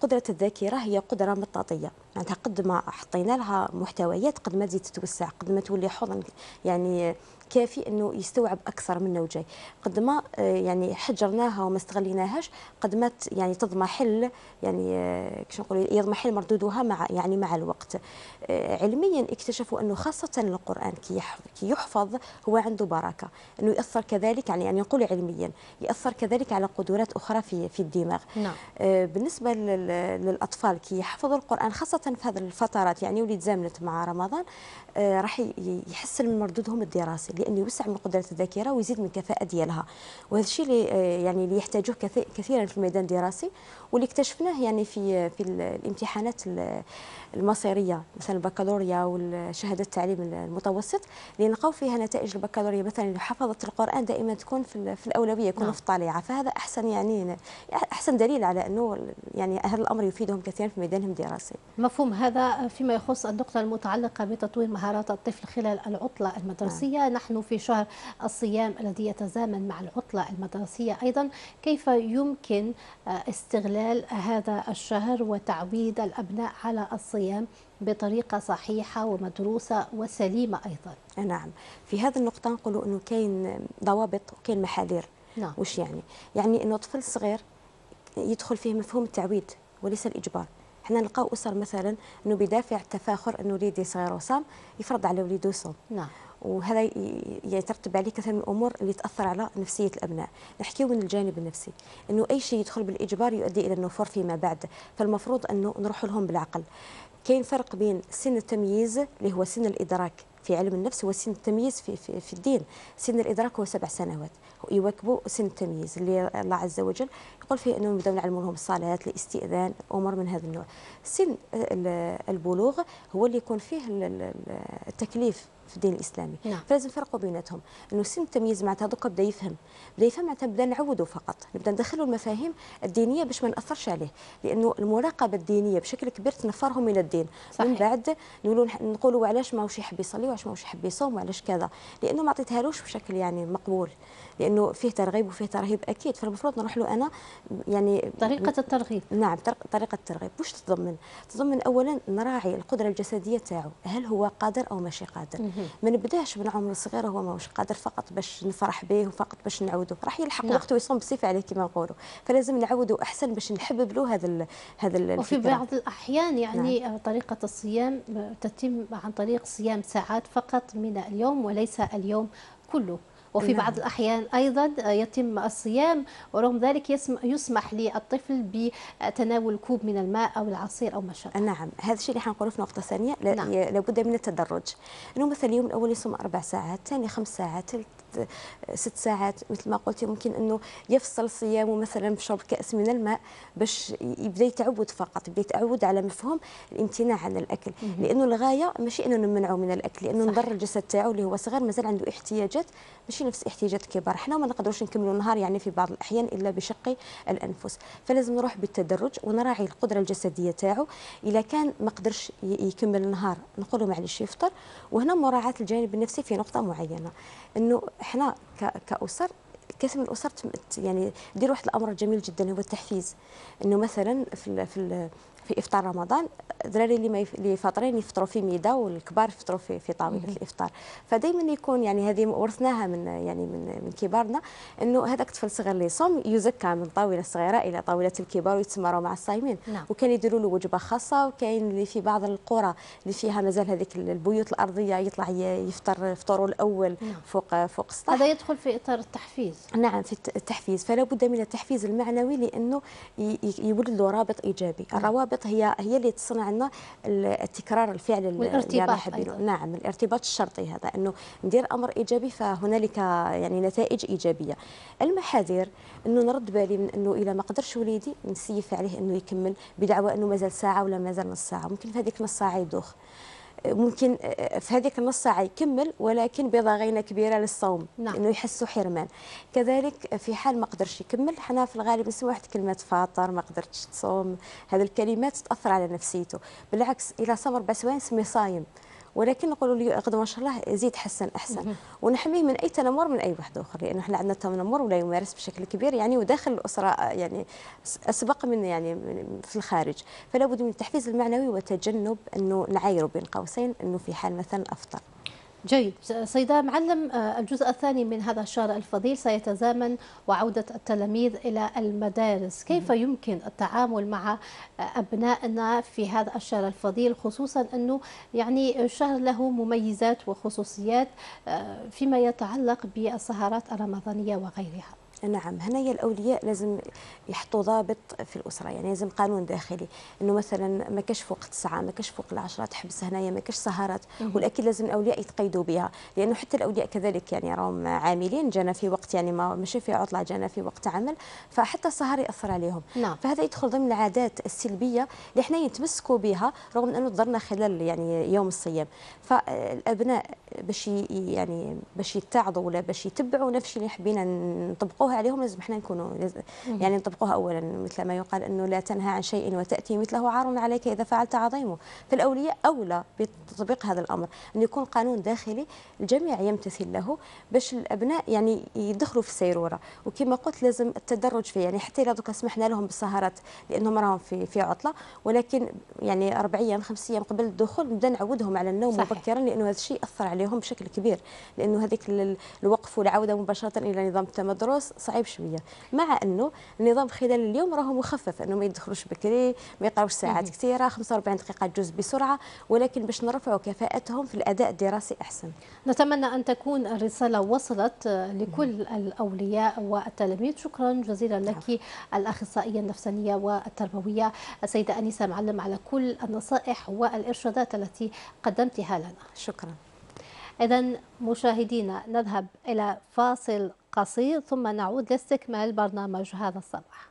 قدره الذاكرة هي قدرة مطاطية. معناتها قد ما حطينا لها محتويات قد ما تزيد تتوسع قد ما تولي حضن يعني كافي إنه يستوعب أكثر من وجاي. قد ما يعني حجرناها وما استغليناهاش قد ما يعني تضمحل يعني كيش نقول يضمحل مردودها مع يعني مع الوقت. علميا اكتشفوا إنه خاصة القرآن كي كي يحفظ هو عنده بركة. إنه يأثر كذلك يعني يعني نقول علميا يأثر كذلك على قدرات أخرى في في الدماغ. نعم. بالنسبة للأطفال كي يحفظوا القرآن خاصة في هذه الفترات يعني ولي تزامنت مع رمضان. راح يحسن من مردودهم الدراسي لأنه يوسع من قدرة الذاكرة ويزيد من الكفاءه ديالها. وهذا الشيء اللي يعني اللي يحتاجوه كثيرا في الميدان الدراسي. واللي اكتشفناه يعني في في الامتحانات المصيرية مثلا البكالوريا والشهادة التعليم المتوسط اللي نلقاو فيها نتائج البكالوريا. مثلا اللي حفظت القرآن دائما تكون في, في الأولوية يكونوا في الطالعة. فهذا أحسن يعني أحسن دليل على أنه يعني هذا الأمر يفيدهم كثيرا في ميدانهم الدراسي. مفهوم. هذا فيما يخص النقطة المتعلقة بتطوير مهارات الطفل خلال العطلة المدرسية نعم. نحن في شهر الصيام الذي يتزامن مع العطلة المدرسية أيضا كيف يمكن استغلال هذا الشهر وتعويد الأبناء على الصيام بطريقة صحيحة ومدروسة وسليمة أيضا نعم في هذه النقطة نقولوا أنه كاين ضوابط وكاين محاذير نعم. وش يعني؟ يعني أنه طفل صغير يدخل فيه مفهوم التعويد وليس الإجبار إحنا نلقاو أسر مثلا إنه بدافع التفاخر إنه وليدي صغير وصام يفرض على وليده يصوم نعم. وهذا يترتب عليه كثير من الأمور اللي تأثر على نفسية الأبناء. نحكيو من الجانب النفسي. إنه أي شيء يدخل بالإجبار يؤدي إلى النفور فيما بعد. فالمفروض إنه نروح لهم بالعقل. كاين فرق بين سن التمييز اللي هو سن الإدراك في علم النفس هو سن التمييز في, في, في الدين. سن الإدراك هو سبع سنوات. يواكبوا سن التمييز اللي الله عز وجل يقول فيه أنهم يبدأون يعلمون لهم الصلاة الاستئذان أمور من هذا النوع. سن البلوغ هو اللي يكون فيه التكليف في الدين الإسلامي. نعم. فلازم نفرقوا بيناتهم. إنه سن التمييز معناتها دوكا بدا يفهم. بدا يفهم معناتها بدا نعودوا فقط. نبدأ ندخلوا المفاهيم الدينية باش ما نأثرش عليه. لأنه المراقبة الدينية بشكل كبير تنفرهم من الدين. صحيح. من بعد نقولوا نقولوا علاش ماهوش يحب يصلي وعلاش ماهوش يحب يصوم وعلاش كذا. لأنه ما عطيتهالوش بشكل يعني مقبول. لأنه فيه ترغيب وفيه ترهيب أكيد. فالمفروض نروح له أنا يعني طريقة الترغيب. نعم طريقة الترغيب. واش تتضمن تتضمن اولا نراعي القدرة الجسدية تاعو. هل هو قادر أو ماشي قادر؟ ما نبداش من عمر صغير هو ماهوش قادر فقط باش نفرح به وفقط باش نعودوا راح يلحق نعم. وقته ويصوم بصفه عليه كما نقولوا فلازم نعودوا أحسن باش نحبب له هذا ال هذا وفي بعض الأحيان يعني نعم. طريقة الصيام تتم عن طريق صيام ساعات فقط من اليوم وليس اليوم كله وفي نعم. بعض الأحيان أيضا يتم الصيام ورغم ذلك يسمح للطفل بتناول كوب من الماء أو العصير أو ما شابه نعم هذا الشيء اللي حنقوله في نقطة ثانية نعم. لابد من التدرج أنه مثلا اليوم الأول يصوم أربع ساعات ثاني خمس ساعات ست ساعات مثل ما قلت ممكن إنه يفصل صيامه مثلا بشرب كأس من الماء باش يبدأ يتعود فقط يبدأ يتعود على مفهوم الامتناع عن الأكل. لأنه الغاية ماشي إنه نمنعه من الأكل لأنه نضر الجسد تاعو اللي هو صغير مازال عنده احتياجات ماشي نفس احتياجات الكبار حنا ما نقدروش نكملوا النهار يعني في بعض الأحيان إلا بشق الأنفس. فلازم نروح بالتدرج ونراعي القدرة الجسدية تاعو. إذا كان ما قدرش يكمل النهار نقولوا معلش يفطر. وهنا مراعاة الجانب النفسي في نقطة معينة. إنه إحنا كأسر كثير من الاسر يعني دير واحد الأمر جميل جدا هو التحفيز. إنه مثلا في في في إفطار رمضان الدراري اللي فاطرين يفطروا في ميدة والكبار يفطروا في في طاوله الإفطار. فدائما يكون يعني هذه ورثناها من يعني من من كبارنا إنه هذاك الطفل الصغير اللي يصوم يزكى من طاولة صغيرة إلى طاولة الكبار ويتسمروا مع الصايمين. نعم. وكان يديروا له وجبة خاصة وكاين اللي في بعض القرى اللي فيها مازال هذيك البيوت الأرضية يطلع يفطر فطوره الأول نعم. فوق فوق السطح. هذا يدخل في إطار التحفيز. نعم في التحفيز. فلا بد من التحفيز المعنوي لأنه يولد له رابط إيجابي. نعم. الروابط هي هي اللي تصنع لنا التكرار الفعل والارتباط نعم الارتباط الشرطي هذا إنه ندير أمر إيجابي فهنالك يعني نتائج إيجابية. المحاذير إنه نرد بالي من إنه اذا ما قدرش وليدي نسيف عليه إنه يكمل بدعوى إنه مازال ساعة ولا مازال نص ساعة. ممكن في هذيك نص ساعة يدوخ. ممكن في هذيك النص ساعة يكمل ولكن بضغينه كبيرة للصوم نعم. إنه يحسوا حرمان. كذلك في حال ما قدرش يكمل حنا في الغالب نسمع واحد كلمة فاطر ما قدرتش تصوم هذه الكلمات تأثر على نفسيته. بالعكس إلى صام أربع سوايع سمي صايم. ولكن نقولوا له غدا ما شاء الله يزيد حسن أحسن. ونحميه من أي تنمر من أي واحد اخر لأنه إحنا عندنا تنمر ولا يمارس بشكل كبير يعني وداخل الأسرة يعني أسبق من يعني من في الخارج. فلا بد من التحفيز المعنوي وتجنب إنه نعايره بين قوسين إنه في حال مثلا افطر جيد. سيدة معلم الجزء الثاني من هذا الشهر الفضيل سيتزامن وعودة التلاميذ إلى المدارس. كيف يمكن التعامل مع أبنائنا في هذا الشهر الفضيل خصوصا أنه يعني الشهر له مميزات وخصوصيات فيما يتعلق بالسهرات الرمضانية وغيرها؟ نعم هنا الأولياء لازم يحطوا ضابط في الأسرة يعني لازم قانون داخلي إنه مثلا ما كاش فوق الساعة ما كاش فوق العشرة تحبس هنايا ما كاش سهرات والأكيد لازم الأولياء يتقيدوا بها لأنه حتى الأولياء كذلك يعني راهم عاملين جانا في وقت يعني ما ماشي في عطلة جانا في وقت عمل فحتى السهر يأثر عليهم. نعم. فهذا يدخل ضمن العادات السلبية اللي إحنا يتمسكوا بها رغم أنه تضرنا خلال يعني يوم الصيام. فالأبناء باش يعني باش يتعظوا ولا باش يتبعوا نفس اللي حبينا نطبقوها عليهم لازم إحنا نكونوا يعني نطبقوها اولا مثل ما يقال أنه لا تنهى عن شيء وتأتي مثله عار عليك إذا فعلت عظيمه. فالأولياء أولى بتطبيق هذا الأمر أن يكون قانون داخلي الجميع يمتثل له باش الأبناء يعني يدخلوا في السيرورة. وكما قلت لازم التدرج فيه يعني حتى دوكا سمحنا لهم بالسهرات لأنهم راهم في في عطلة ولكن يعني أربع أيام خمس أيام قبل الدخول نبدأ نعودهم على النوم صحيح. مبكرا لأنه هذا الشيء أثر عليهم بشكل كبير لأنه هذيك الوقف والعودة مباشرة إلى نظام التمدرس صعيب شوية مع إنه النظام خلال اليوم راهو مخفف إنه ما يدخلوش بكري ما يقراوش ساعات كثيرة 45 دقيقة جزء بسرعة ولكن باش نرفعوا كفاءتهم في الأداء الدراسي أحسن. نتمنى أن تكون الرسالة وصلت لكل الأولياء والتلاميذ. شكرا جزيلا لك الأخصائية النفسانية والتربوية السيدة أنيسة معلم على كل النصائح والإرشادات التي قدمتها لنا. شكرا. إذا مشاهدينا نذهب إلى فاصل قصير ثم نعود لاستكمال برنامج هذا الصباح.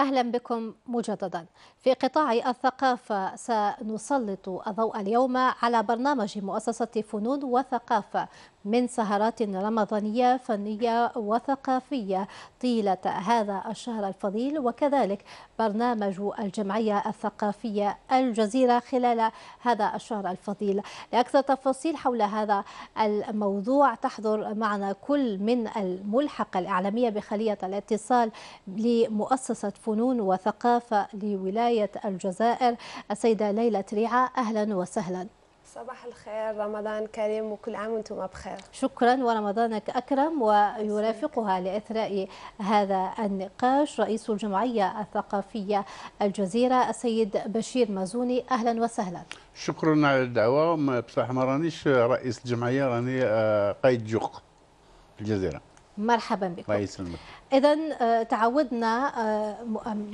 أهلا بكم مجددا. في قطاع الثقافة سنسلط الضوء اليوم على برنامج مؤسسة فنون وثقافة من سهرات رمضانية فنية وثقافية طيلة هذا الشهر الفضيل وكذلك برنامج الجمعية الثقافية الجزيرة خلال هذا الشهر الفضيل. لأكثر تفاصيل حول هذا الموضوع تحضر معنا كل من الملحقة الإعلامية بخلية الاتصال لمؤسسة فنون وثقافة لولاية الجزائر. السيدة ليلى تريعة أهلا وسهلا. صباح الخير رمضان كريم وكل عام وأنتم بخير. شكرا ورمضانك أكرم ويرافقها لإثراء هذا النقاش رئيس الجمعية الثقافية الجزيرة السيد بشير مازوني. أهلا وسهلا. شكرا على الدعوة. بصراحة ما رانيش رئيس الجمعية راني آه، قايد جوق في الجزيرة. مرحبا بكم. إذا آه، تعودنا آه،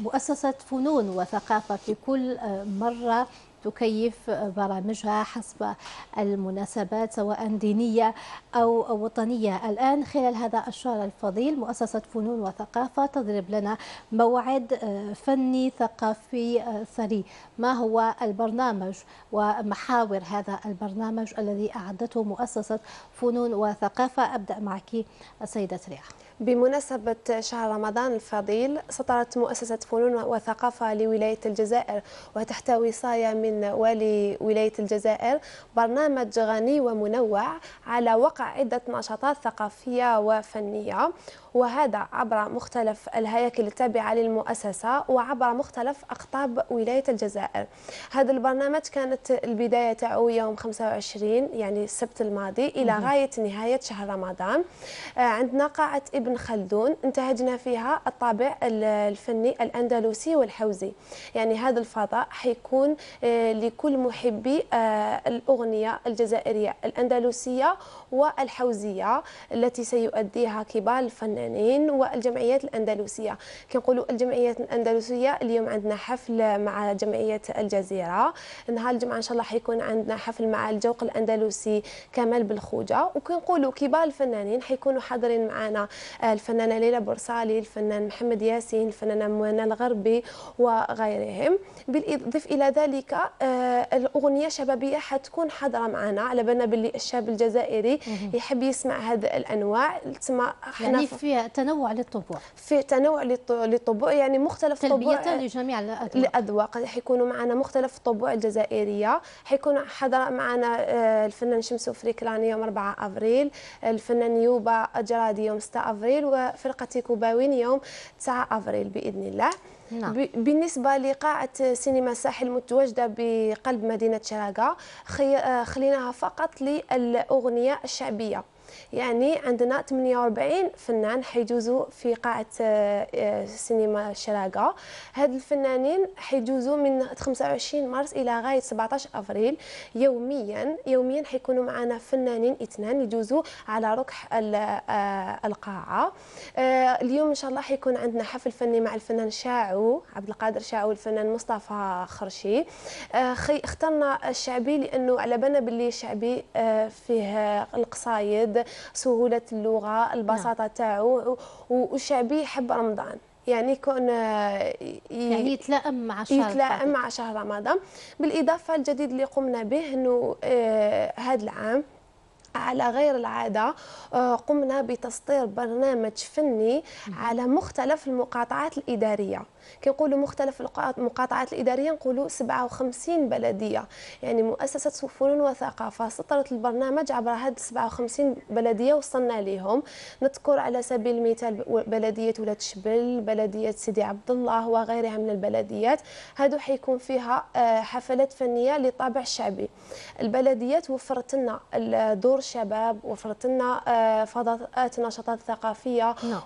مؤسسة فنون وثقافة في كل مرة تكيف برامجها حسب المناسبات سواء دينية أو وطنية. الآن خلال هذا الشهر الفضيل مؤسسة فنون وثقافة تضرب لنا موعد آه، فني ثقافي آه، ثري ما هو البرنامج ومحاور هذا البرنامج الذي أعدته مؤسسة فنون وثقافة؟ أبدأ معك السيدة رياح بمناسبة شهر رمضان الفضيل سطرت مؤسسة فنون وثقافة لولاية الجزائر وتحت وصاية من والي ولاية الجزائر برنامج غني ومنوع على وقع عدة نشاطات ثقافية وفنية. وهذا عبر مختلف الهياكل التابعة للمؤسسة وعبر مختلف أقطاب ولاية الجزائر. هذا البرنامج كانت البداية تاعو يوم 25 يعني السبت الماضي إلى غاية نهاية شهر رمضان. آه، عندنا قاعة ابن خلدون انتهجنا فيها الطابع الفني الأندلسي والحوزي. يعني هذا الفضاء حيكون آه، لكل محبي آه، الأغنية الجزائرية الأندلسية والحوزية التي سيؤديها كبار الفنانين. والجمعيات الأندلسية. كنقولوا الجمعيات الأندلسية اليوم عندنا حفل مع جمعية الجزيرة. نهار الجمعة إن شاء الله حيكون عندنا حفل مع الجوق الأندلسي كمال بالخوجة. وكنقولوا كبار الفنانين حيكونوا حاضرين معنا الفنانة ليلى بورصالي الفنان محمد ياسين الفنانة منى الغربي وغيرهم. بالإضافة إلى ذلك آه، الأغنية شبابية حتكون حاضرة معنا. على بالنا باللي الشاب الجزائري يحب يسمع هذه الأنواع. تسمى يعني في تنوع للطبوع. في تنوع للطبوع يعني مختلف طبوع لجميع الاذواق الاذواق حيكونوا معنا مختلف الطبوع الجزائرية. حيكون حضر معنا آه، الفنان شمسو فريكلاني يوم 4 أفريل الفنان يوبا جرادي يوم 6 أفريل وفرقة كوباوين يوم 9 أفريل بإذن الله. نعم. بالنسبة لقاعة سينما الساحل المتواجدة بقلب مدينة شراقة آه، خليناها فقط للأغنية الشعبية. يعني عندنا 48 فنان حيجوزوا في قاعة آه، آه، سينما الشراقة هاد الفنانين حيجوزوا من 25 مارس إلى غاية 17 أفريل يوميا. يوميا حيكونوا معنا فنانين اثنان يجوزوا على ركح آه، القاعة. اليوم إن شاء الله حيكون عندنا حفل فني مع الفنان شاعو عبد القادر شاعو والفنان مصطفى خرشي. اخترنا الشعبي لأنه على بالنا باللي الشعبي فيه القصايد سهولة اللغة البساطة نعم. تاعو والشعبي يحب رمضان. يعني يكون يعني يتلائم مع شهر يتلائم مع شهر رمضان. بالإضافة الجديد اللي قمنا به إنه آه هذا العام على غير العادة آه، قمنا بتسطير برنامج فني على مختلف المقاطعات الإدارية. كنقولوا مختلف المقاطعات الإدارية نقولوا 57 بلدية. يعني مؤسسة فنون وثقافة سطرت البرنامج عبر هذه 57 بلدية وصلنا لهم نذكر على سبيل المثال بلدية ولاد شبل بلدية سيدي عبد الله وغيرها من البلديات. هادو حيكون فيها آه، حفلات فنية لطابع شعبي. البلديات وفرت لنا دور الشباب وفرت لنا آه، فضاءات نشاطات ثقافية نعم.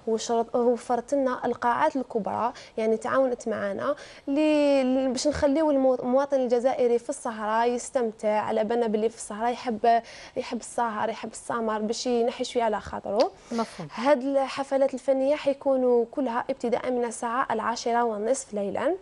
وفرت لنا القاعات الكبرى. يعني تعاونت معنا باش نخليو المواطن الجزائري في الصحراء يستمتع على بالنا باللي في الصحراء يحب يحب السهر يحب السمر باش ينحي شوية على خاطره مفهوم. هاد الحفلات الفنية حيكونوا كلها ابتداء من الساعة العاشرة والنصف ليلا.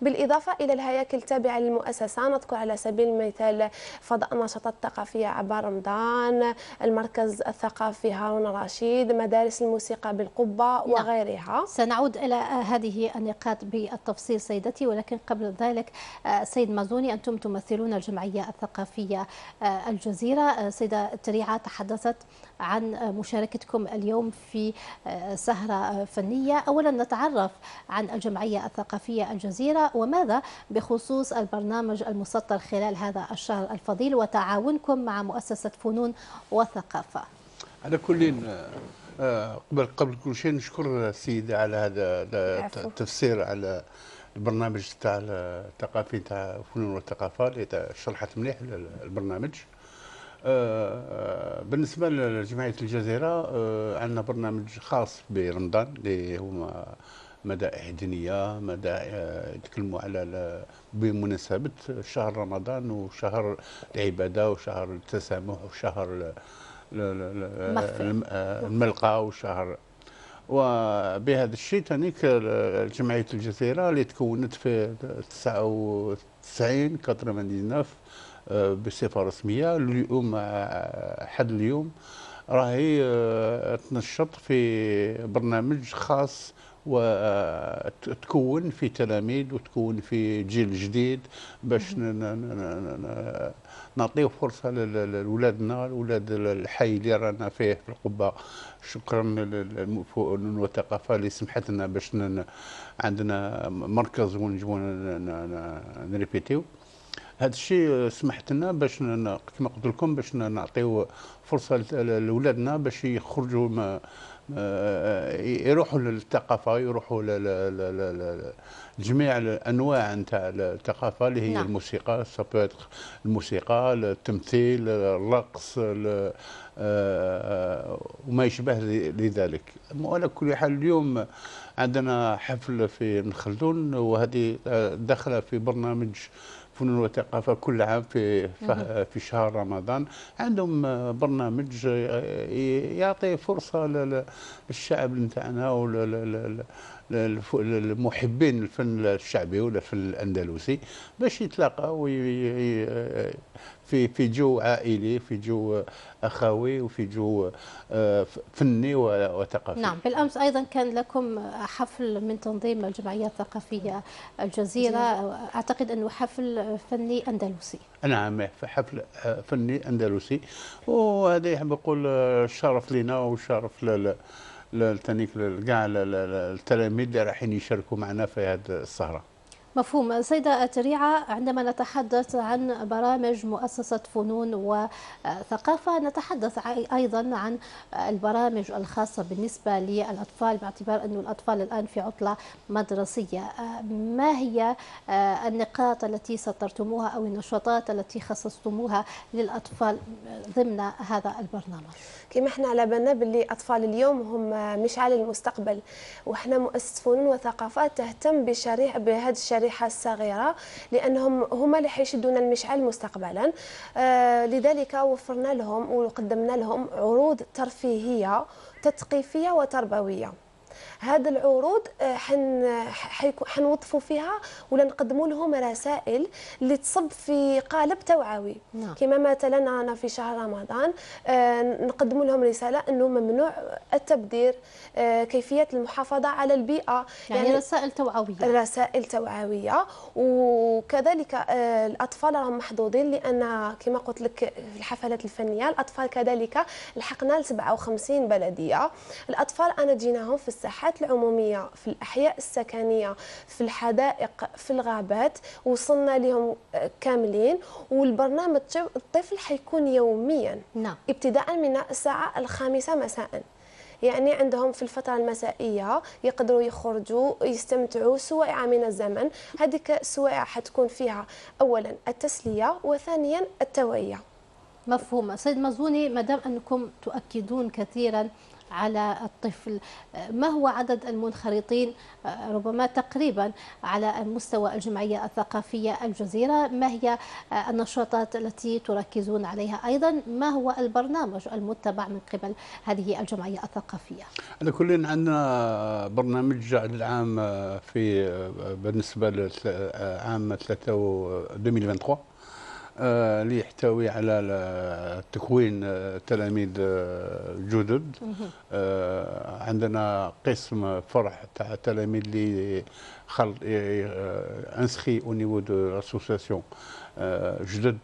بالإضافة إلى الهياكل التابعة للمؤسسة نذكر على سبيل المثال فضاء النشاطات الثقافية عبر رمضان المركز الثقافي هارون الرشيد مدارس الموسيقى بالقبة نعم. وغيرها سنعود إلى هذه النقاط بالتفصيل سيدتي ولكن قبل ذلك سيد مازوني أنتم تمثلون الجمعية الثقافية الجزيرة سيدة تريعة تحدثت عن مشاركتكم اليوم في سهرة فنية. أولا نتعرف عن الجمعية الثقافية الجزيرة وماذا بخصوص البرنامج المسطر خلال هذا الشهر الفضيل وتعاونكم مع مؤسسة فنون وثقافة. على كل آه، قبل قبل كل شيء نشكر السيدة على هذا التفسير على البرنامج تاع الثقافي تاع الفنون والثقافه اللي شرحت مليح البرنامج. آه، بالنسبة لجمعية الجزيرة آه، عندنا برنامج خاص برمضان اللي هو مدائح دينية مدائح يتكلموا على بمناسبة شهر رمضان وشهر العبادة وشهر التسامح وشهر الملقى وشهر. وبهذا الشيء تانيك جمعية الجزيرة اللي تكونت في 99 99 بصفة رسمية. اليوم حد اليوم راهي تنشط في برنامج خاص وتكون في تلاميذ وتكون في جيل جديد باش نعطيو فرصة لولادنا ولاد الحي اللي رانا فيه في القبة. شكرا للفنون والثقافة اللي سمحت لنا باش عندنا مركز ونجمو نريبيتيو. هذا الشيء سمحت لنا باش كما قلت لكم باش نعطيو فرصة لاولادنا باش يخرجوا يروحوا للثقافة يروحوا لجميع الأنواع نتاع الثقافة اللي هي نعم. الموسيقى الموسيقى التمثيل الرقص آه، وما يشبه لذلك وعلى كل حال اليوم عندنا حفل في ابن خلدون وهذه داخلة في برنامج فنون وثقافه كل عام في في شهر رمضان. عندهم برنامج يعطي فرصة للشعب نتاعنا المحبين الفن الشعبي ولا الفن الأندلسي باش يتلاقاو في في جو عائلي في جو أخوي وفي جو آه، فني وثقافي. نعم بالأمس أيضا كان لكم حفل من تنظيم الجمعية الثقافية الجزيرة. أعتقد أنه حفل فني أندلسي. نعم حفل فني أندلسي. وهذا يحب يقول آه، شرف لنا وشرف لل للتنيك كاع التلاميذ اللي رايحين يشاركوا معنا في هذه السهرة. مفهوم. سيدة تريعة عندما نتحدث عن برامج مؤسسة فنون وثقافة نتحدث أيضا عن البرامج الخاصة بالنسبة للأطفال باعتبار أن الأطفال الآن في عطلة مدرسية. ما هي النقاط التي سطرتموها أو النشاطات التي خصصتموها للأطفال ضمن هذا البرنامج؟ كما إحنا على بالنا باللي أطفال اليوم هم مشعل المستقبل وإحنا مؤسسة فنون وثقافة تهتم بشريحة بهذه الشريحة الشريحه الصغيرة لأنهم هما اللي حيشدون المشعل مستقبلا. آه لذلك وفرنا لهم وقدمنا لهم عروض ترفيهية تثقيفية وتربوية. هذه العروض آه، حن حنوظفوا فيها ولا نقدموا لهم رسائل اللي تصب في قالب توعوي. نعم. كما مثلا أنا في شهر رمضان آه، نقدم لهم رسالة إنه ممنوع التبذير آه، كيفية المحافظة على البيئة. يعني, يعني رسائل توعوية. رسائل توعوية. وكذلك الأطفال راهم محظوظين لأن كما قلت لك في الحفلات الفنية الأطفال كذلك لحقنا ل 57 بلدية. الأطفال أنا جيناهم في الساحات العمومية في الأحياء السكنية في الحدائق في الغابات وصلنا لهم كاملين والبرنامج الطفل حيكون يوميا نعم. ابتداء من الساعة الخامسة مساء. يعني عندهم في الفترة المسائية يقدروا يخرجوا يستمتعوا سويعة من الزمن. هذيك السويعة حتكون فيها أولا التسلية وثانيا التوعية. مفهوم. سيد مزوني مدام أنكم تؤكدون كثيرا على الطفل. ما هو عدد المنخرطين؟ ربما تقريبا على مستوى الجمعية الثقافية الجزيرة. ما هي النشاطات التي تركزون عليها أيضا؟ ما هو البرنامج المتبع من قبل هذه الجمعية الثقافية؟ على كل عندنا برنامج العام في بالنسبة لعام 2023 آه، اللي يحتوي على تكوين آه، تلاميذ آه، جدد. عندنا قسم فرع تاع التلاميذ اللي خلط inscrits au niveau de l'association جدد.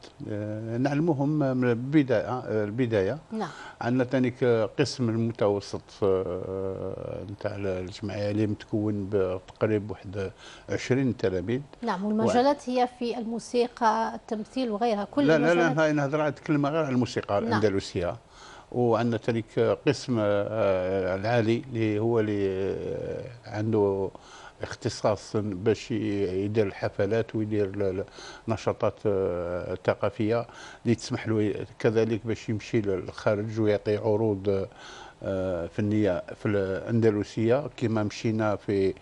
نعلموهم من البداية البداية نعم. عندنا ثاني قسم المتوسط نتاع الجمعية اللي متكون بتقريبا واحد 20 تلاميذ. نعم والمجالات و... هي في الموسيقى التمثيل وغيرها كل لا لا لا هاي نهضر نتكلم غير على الموسيقى نعم. الاندلسيه وعندنا ثاني قسم العالي اللي هو اللي عنده اختصاص باش يدير الحفلات ويدير ال- النشاطات آه، الثقافية اللي تسمح له كذلك باش يمشي للخارج ويعطي عروض آه، فنيه في الأندلسية. كما مشينا في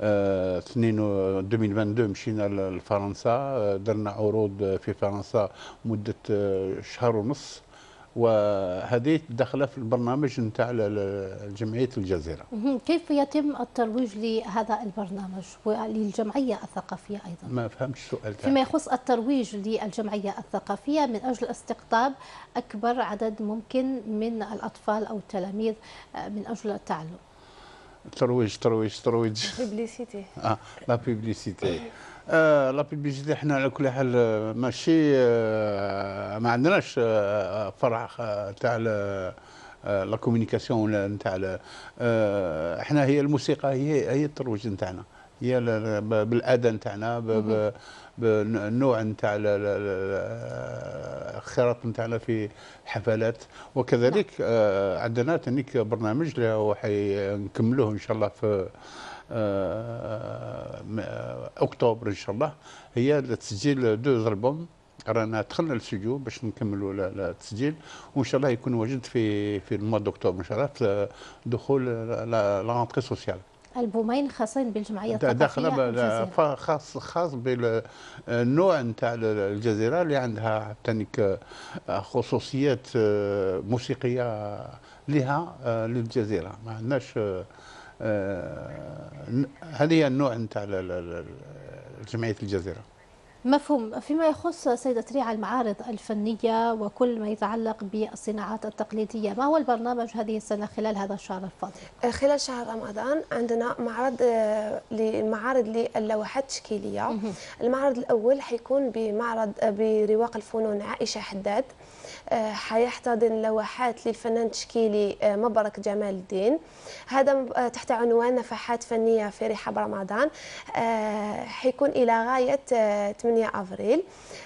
آه، 2 و- 2022 مشينا لفرنسا آه، درنا عروض في فرنسا مدة آه، شهر ونص. وهذه داخلة في البرنامج نتاع جمعية الجزيرة. كيف يتم الترويج لهذا البرنامج وللجمعية الثقافية أيضا؟ ما فهمتش السؤال فيما. يخص الترويج للجمعية الثقافية من أجل استقطاب أكبر عدد ممكن من الأطفال أو التلاميذ آه، من أجل التعلم. ترويج ترويج ترويج. بيبليسيتي آه لا بيبليسيتي آه لا بيبليسيتي إحنا على كل حال آه، ماشي آه ما عندناش آه فرع تاع la communication ولا نتاع إحنا هي الموسيقى هي هي الترويج نتاعنا. هي ال- ال- ب- بالاداء نتاعنا بالنوع نتاع ال- ال- ال- الخراط نتاعنا في الحفلات وكذلك عندنا تانيك برنامج اللي هو حنكملوه إن شاء الله في أكتوبر إن شاء الله. هي تسجيل deux albums. رانا دخلنا الاستوديو باش نكملوا ال- ال- التسجيل. وإن شاء الله يكون واجد في في le mois d'octobre ان شاء الله في دخول la la rentrée sociale. ألبومين خاصين بالجمعية الثقافية داخلة خاص خاص بالنوع نتاع الجزيرة اللي عندها تانيك خصوصيات آه، موسيقية لها آه، للجزيرة. ما عندناش آه، آه، هذه هي النوع نتاع جمعية الجزيرة؟ مفهوم. فيما يخص سيدة ريعة المعارض الفنية وكل ما يتعلق بالصناعات التقليدية ما هو البرنامج هذه السنة خلال هذا الشهر الفاضل؟ خلال شهر رمضان عندنا معرض آه، للمعارض للوحات التشكيليه المعرض الأول حيكون بمعرض آه، برواق الفنون عائشة حداد. آه، حيحتضن لوحات للفنان التشكيلي آه، مبارك جمال الدين. هذا آه، تحت عنوان نفحات فنية في رحاب رمضان. آه، حيكون إلى غاية آه، 8 أفريل.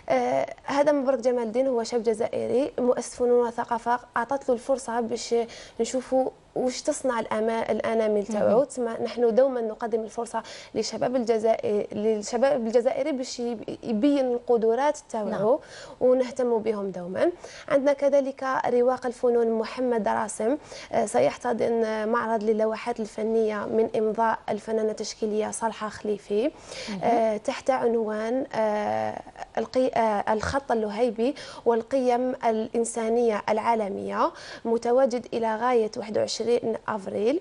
آه، هذا مبارك جمال الدين هو شاب جزائري مؤسس فنون وثقافة. اعطت له الفرصة باش نشوفوا وش تصنع الأنامل تاعو تسمى نحن دوما نقدم الفرصة لشباب الجزائر للشباب الجزائري باش يب- يبين القدرات تاعو نعم. ونهتم بهم دوما. عندنا كذلك رواق الفنون محمد راسم آه، سيحتضن معرض للوحات الفنية من إمضاء الفنانة التشكيلية صالحة خليفي. آه، تحت عنوان آه، الخط اللهيبي والقيم الإنسانية العالمية متواجد إلى غاية 21 أفريل آه،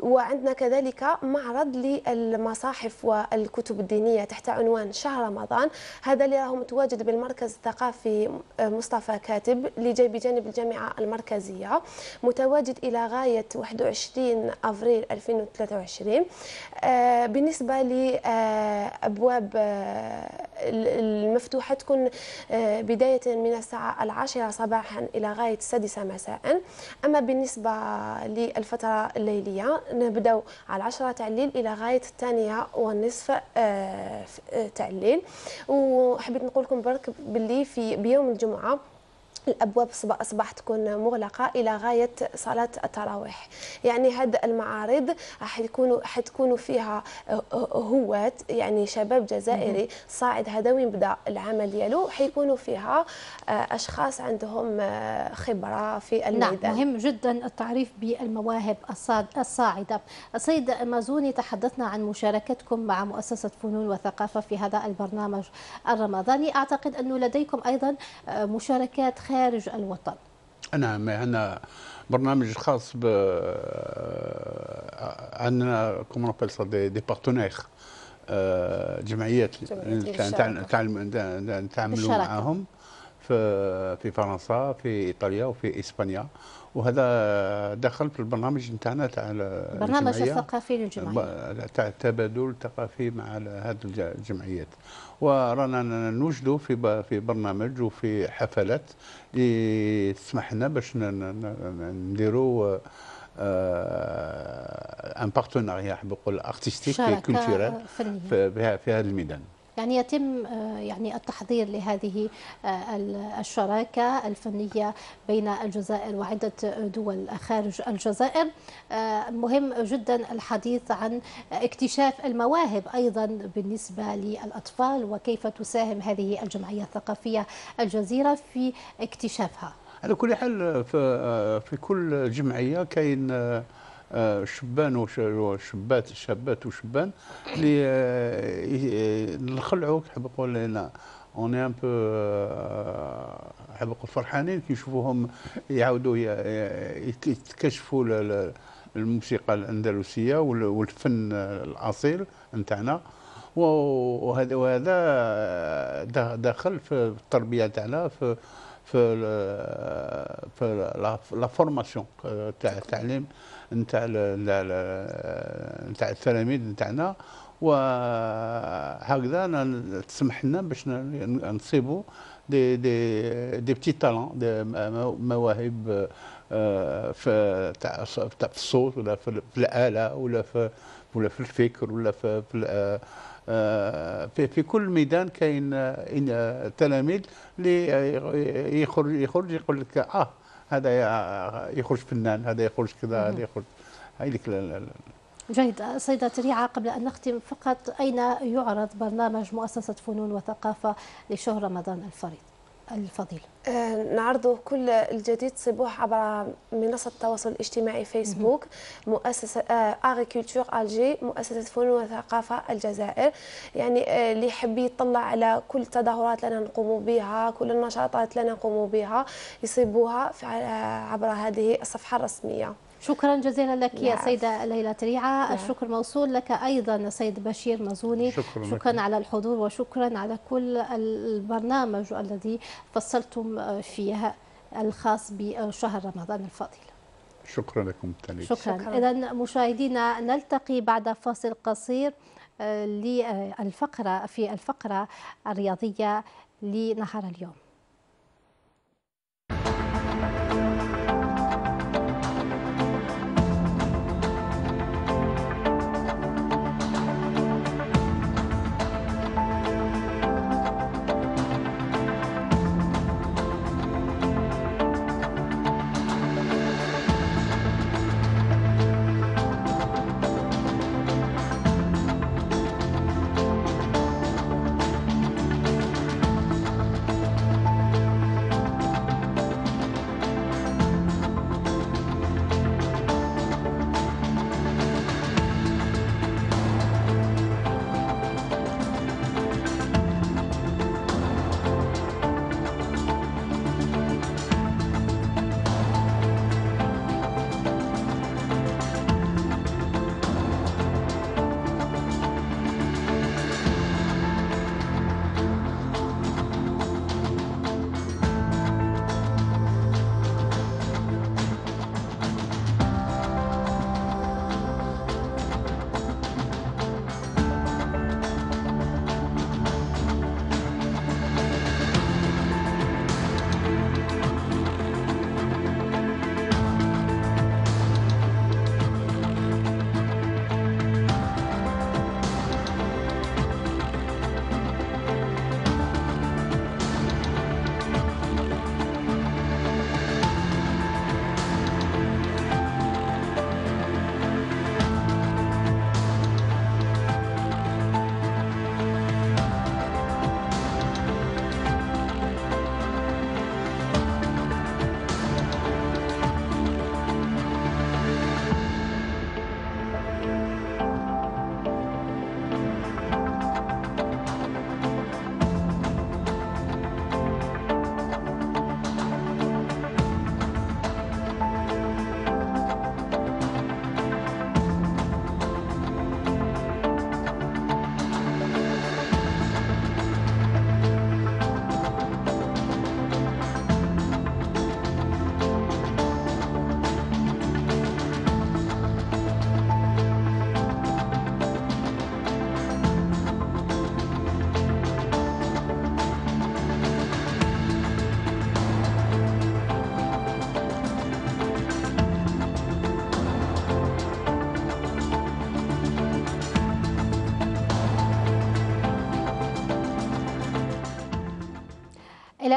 وعندنا كذلك معرض للمصاحف والكتب الدينية تحت عنوان شهر رمضان. هذا اللي راهو متواجد بالمركز الثقافي آه، مصطفى كاتب اللي جاي بجانب الجامعة المركزية متواجد إلى غاية 21 أفريل 2023 آه، بالنسبة لأبواب المفتوحة تكون آه، بداية من الساعة العاشرة صباحا إلى غاية السادسة مساء. أما بالنسبة للفترة الليلية. نبدأ على العشرة تاع الليل إلى غاية الثانية والنصف آه، ف- آه، تاع الليل وحبيت نقول لكم برك باللي في بيوم الجمعة. الأبواب صباح اصبح تكون مغلقة إلى غاية صلاة التراويح. يعني هاد المعارض حيكونوا حتكونوا فيها هواة يعني شباب جزائري صاعد هذا وين بدا العمل ديالو. حيكونوا فيها آه، أشخاص عندهم آه، خبرة في نعم الميدان. مهم جدا التعريف بالمواهب الصاعد- الصاعدة. السيد مازوني تحدثنا عن مشاركتكم مع مؤسسة فنون وثقافة في هذا البرنامج الرمضاني. أعتقد أنه لديكم أيضا آه، مشاركات خارج الوطن. نعم عندنا برنامج خاص ب عندنا on appelle ça des des partenaires جمعيات جمعيات نتعاملوا. معاهم في في فرنسا في إيطاليا وفي إسبانيا. وهذا دخل في البرنامج نتاعنا تاع البرنامج. الثقافي للجمعية. ب- تاع التبادل الثقافي مع هذه الجمعيات. ورانا نوجدوا في في برنامج وفي حفلات اللي تسمح لنا باش نديروا un partenariat حاب نقول artistique culturel في هذا الميدان. يعني يتم آه، يعني التحضير لهذه آه، الشراكة الفنية بين الجزائر وعدة دول خارج الجزائر. آه، مهم جدا الحديث عن اكتشاف المواهب أيضا بالنسبة للأطفال وكيف تساهم هذه الجمعية الثقافية الجزيرة في اكتشافها. على كل حال في, كل جمعية كاين شبان وشبات شابات وشبان اللي نخلعوا نحب نقول لنا اوني ان بو نحب نقول فرحانين كي نشوفوهم يعاودوا يكتشفوا الموسيقى الأندلسية والفن الأصيل نتاعنا. وهذا وهذا داخل في التربية تاعنا في في في la formation تاع التعليم. نتاع نتاع التلاميذ نتاعنا وهكذا تسمح لنا باش نصيبوا des des des petits talents دي مواهب آه، في تاع في الصوت ولا في الآلة ولا في ولا في الفكر ولا في, في آه، في, في كل ميدان كاين آه، تلاميذ اللي يخرج يخرج يقول لك آه هذا يخرج فنان هذا يخرج كذا هذا يخرج. هذيك جيد. سيدة ريعة قبل أن نختم فقط أين يعرض برنامج مؤسسة فنون وثقافة لشهر رمضان الفريد؟ الفضيل آه نعرضه كل الجديد صبوح عبر منصة التواصل الاجتماعي فيسبوك مؤسسة آه Arts et Culture Alger مؤسسة فنون وثقافة الجزائر. يعني آه اللي يحب يطلع على كل التظاهرات اللي نقوم بها كل النشاطات اللي نقوم بها يصيبوها عبر هذه الصفحة الرسمية. شكرا جزيلا لك يا سيدة ليلى تريعة. الشكر موصول لك أيضا سيد بشير مزوني. شكرا, شكرا على الحضور وشكرا على كل البرنامج الذي فصلتم فيه الخاص بشهر رمضان الفضيل. شكرا لكم تاني شكرا, شكرا. إذا مشاهدينا نلتقي بعد فاصل قصير آه، للفقرة في الفقرة الرياضية لنهار اليوم.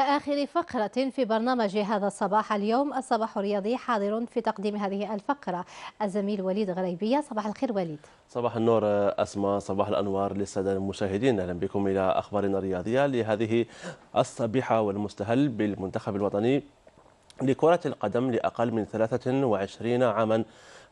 آخر فقرة في برنامج هذا الصباح. اليوم الصباح الرياضي حاضر في تقديم هذه الفقرة. الزميل وليد غريبية صباح الخير وليد. صباح النور أسماء صباح الأنوار للسادة المشاهدين. أهلا بكم إلى أخبارنا الرياضية لهذه الصبيحة والمستهل بالمنتخب الوطني لكرة القدم لأقل من 23 عاما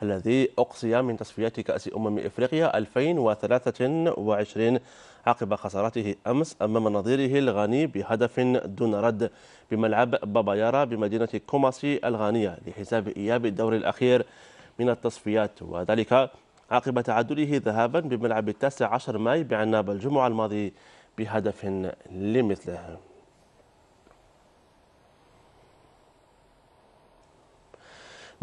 الذي أقصي من تصفيات كأس أمم إفريقيا 2023 عقب خسارته أمس أمام نظيره الغاني بهدف دون رد. بملعب بابا يارا بمدينة كوماسي الغانية لحساب إياب الدور الأخير من التصفيات. وذلك عقب تعادله ذهابا بملعب التاسع عشر ماي بعنابة الجمعة الماضي بهدف لمثله.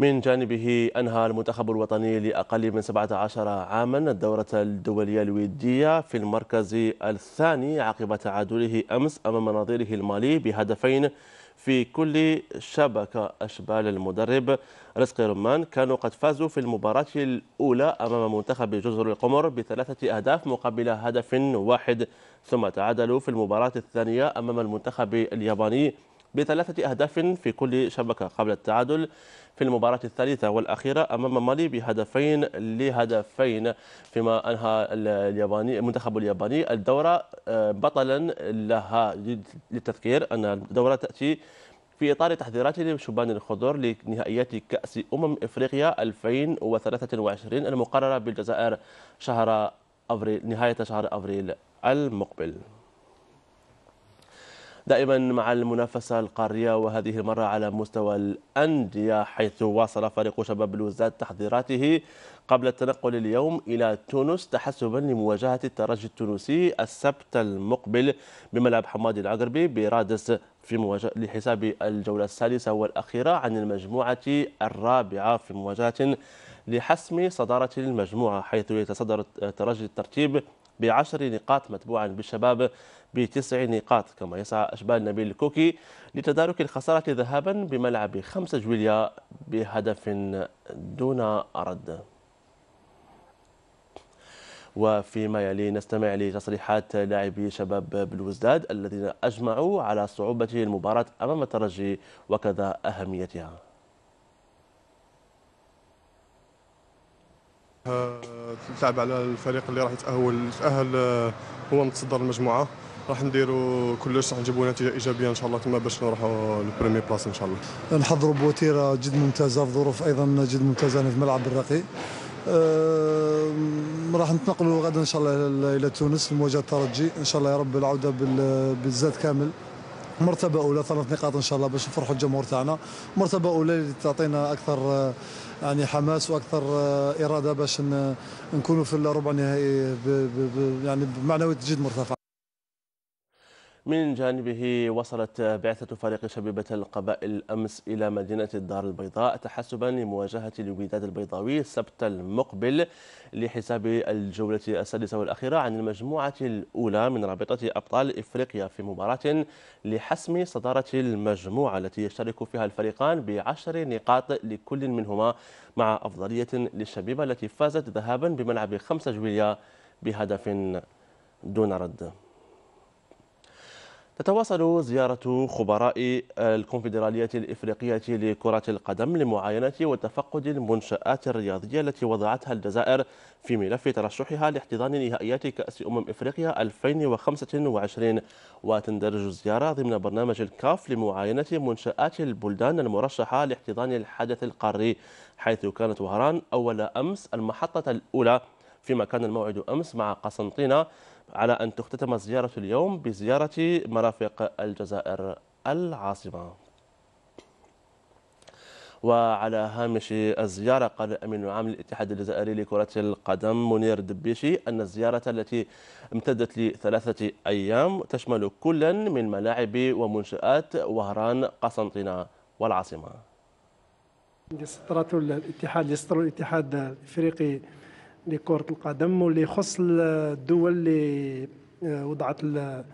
من جانبه أنهى المنتخب الوطني لأقل من 17 عاما الدورة الدولية الودية في المركز الثاني عقب تعادله أمس أمام نظيره المالي بهدفين في كل شبكة أشبال المدرب. رزق رمان كانوا قد فازوا في المباراة الأولى أمام منتخب جزر القمر بثلاثة أهداف مقابل هدف واحد ثم تعادلوا في المباراة الثانية أمام المنتخب الياباني بثلاثة أهداف في كل شبكة قبل التعادل في المباراة الثالثة والأخيرة أمام مالي بهدفين لهدفين فيما أنهى الياباني المنتخب الياباني الدورة آه، بطلا لها للتذكير أن الدورة تأتي في إطار تحذيرات لشبان الخضر لنهائيات كأس أمم إفريقيا 2023 المقررة بالجزائر شهر أفريل نهاية شهر أفريل المقبل. دائما مع المنافسة القارية وهذه المرة على مستوى الأندية حيث واصل فريق شباب الوزاد تحضيراته قبل التنقل اليوم إلى تونس تحسبا لمواجهة الترجي التونسي السبت المقبل بملعب حمادي العقربي برادس في مواجهة لحساب الجولة السادسة والأخيرة عن المجموعة الرابعة في مواجهة لحسم صدارة المجموعة حيث يتصدر الترجي الترتيب بعشر نقاط متبوعا بالشباب بتسع نقاط كما يسعى أشبال نبيل الكوكي لتدارك الخسارة ذهابا بملعب خمسة جويليا بهدف دون رد وفيما يلي نستمع لتصريحات لاعبي شباب بلوزداد الذين أجمعوا على صعوبة المباراة أمام الترجي وكذا أهميتها. تلعب على الفريق اللي راح يتأهل. يتأهل هو متصدر المجموعة. راح نديروا كلش راح نجيبوا نتيجة إيجابية إن شاء الله تما باش نروحوا لل première place إن شاء الله. نحضروا بوتيرة جد ممتازة في ظروف أيضا جد ممتازة في ملعب الرقي. أه راح نتنقلوا غدا إن شاء الله إلى تونس لمواجهه الترجي إن شاء الله يا رب العودة بالزاد كامل. مرتبة أولى ثلاث نقاط إن شاء الله باش نفرحوا الجمهور تاعنا. مرتبة أولى اللي تعطينا أكثر يعني حماس وأكثر إرادة باش نكونوا في الربع النهائي يعني بمعنويات جد مرتفعة. من جانبه وصلت بعثة فريق شبيبة القبائل أمس إلى مدينة الدار البيضاء تحسبا لمواجهة الوداد البيضاوي السبت المقبل لحساب الجولة السادسة والأخيرة عن المجموعة الأولى من رابطة أبطال إفريقيا في مباراة لحسم صدارة المجموعة التي يشترك فيها الفريقان بعشر نقاط لكل منهما مع أفضلية للشبيبة التي فازت ذهابا بملعب خمسة جويليا بهدف دون رد. تتواصل زيارة خبراء الكونفدرالية الإفريقية لكرة القدم لمعاينة وتفقد المنشآت الرياضية التي وضعتها الجزائر في ملف ترشحها لاحتضان نهائيات كأس أمم إفريقيا 2025 وتندرج الزيارة ضمن برنامج الكاف لمعاينة منشآت البلدان المرشحة لاحتضان الحدث القاري حيث كانت وهران أول أمس المحطة الأولى. فيما كان الموعد أمس مع قسنطينة على أن تختتم الزيارة اليوم بزيارة مرافق الجزائر العاصمة وعلى هامش الزيارة قال الأمين العام للاتحاد الجزائري لكرة القدم منير دبيشي أن الزيارة التي امتدت لثلاثة أيام تشمل كلا من ملاعب ومنشآت وهران قسنطينة والعاصمة. الاتحاد الاتحاد الإفريقي لكرة القدم واللي يخص الدول اللي آه، وضعت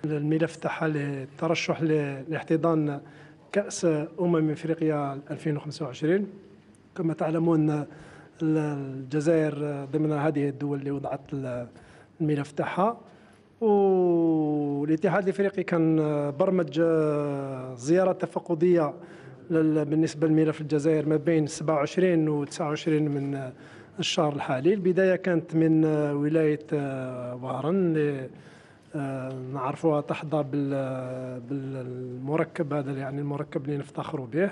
الملف تاعها للترشح لاحتضان كأس أمم إفريقيا 2025 كما تعلمون الجزائر ضمن هذه الدول اللي وضعت الملف تاعها. والاتحاد الإفريقي كان برمج زيارة تفقديه بالنسبة لملف الجزائر ما بين 27 و 29 من الشهر الحالي. البداية كانت من ولاية وارن اللي نعرفوها تحظى بالمركب هذا يعني المركب اللي نفتخروا به.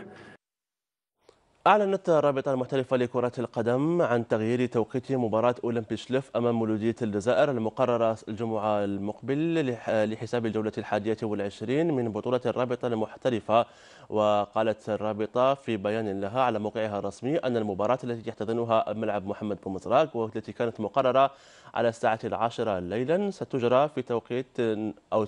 أعلنت الرابطة المحترفة لكرة القدم عن تغيير توقيت مباراة أولمبي شلف أمام مولودية الجزائر المقررة الجمعة المقبل لحساب الجولة الحادية والعشرين من بطولة الرابطة المحترفة. وقالت الرابطة في بيان لها على موقعها الرسمي أن المباراة التي يحتضنها ملعب محمد بن مزراق والتي كانت مقررة على الساعة العاشرة ليلا ستجرى في توقيت أو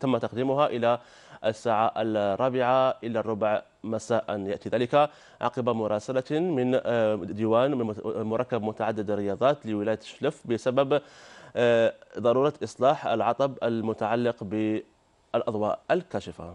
تم تقديمها إلى الساعة الرابعة إلى الربع مساء. يأتي ذلك عقب مراسلة من آه، ديوان من مركب متعدد الرياضات لولاية شلف بسبب آه، ضرورة إصلاح العطب المتعلق بالأضواء الكاشفة.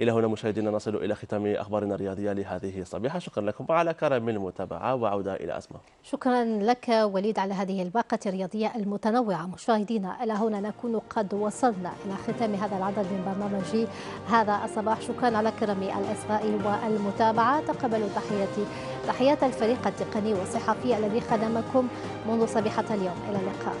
إلى هنا مشاهدينا نصل إلى ختام أخبارنا الرياضية لهذه الصبيحة شكرا لكم وعلى كرم المتابعة وعودة إلى أسماء. شكرا لك وليد على هذه الباقة الرياضية المتنوعة. مشاهدينا إلى هنا نكون قد وصلنا إلى ختام هذا العدد من برنامج هذا الصباح. شكرا على كرم الإصغاء والمتابعة. تقبلوا تحياتي تحيات الفريق التقني والصحفي الذي خدمكم منذ صبيحة اليوم. إلى اللقاء.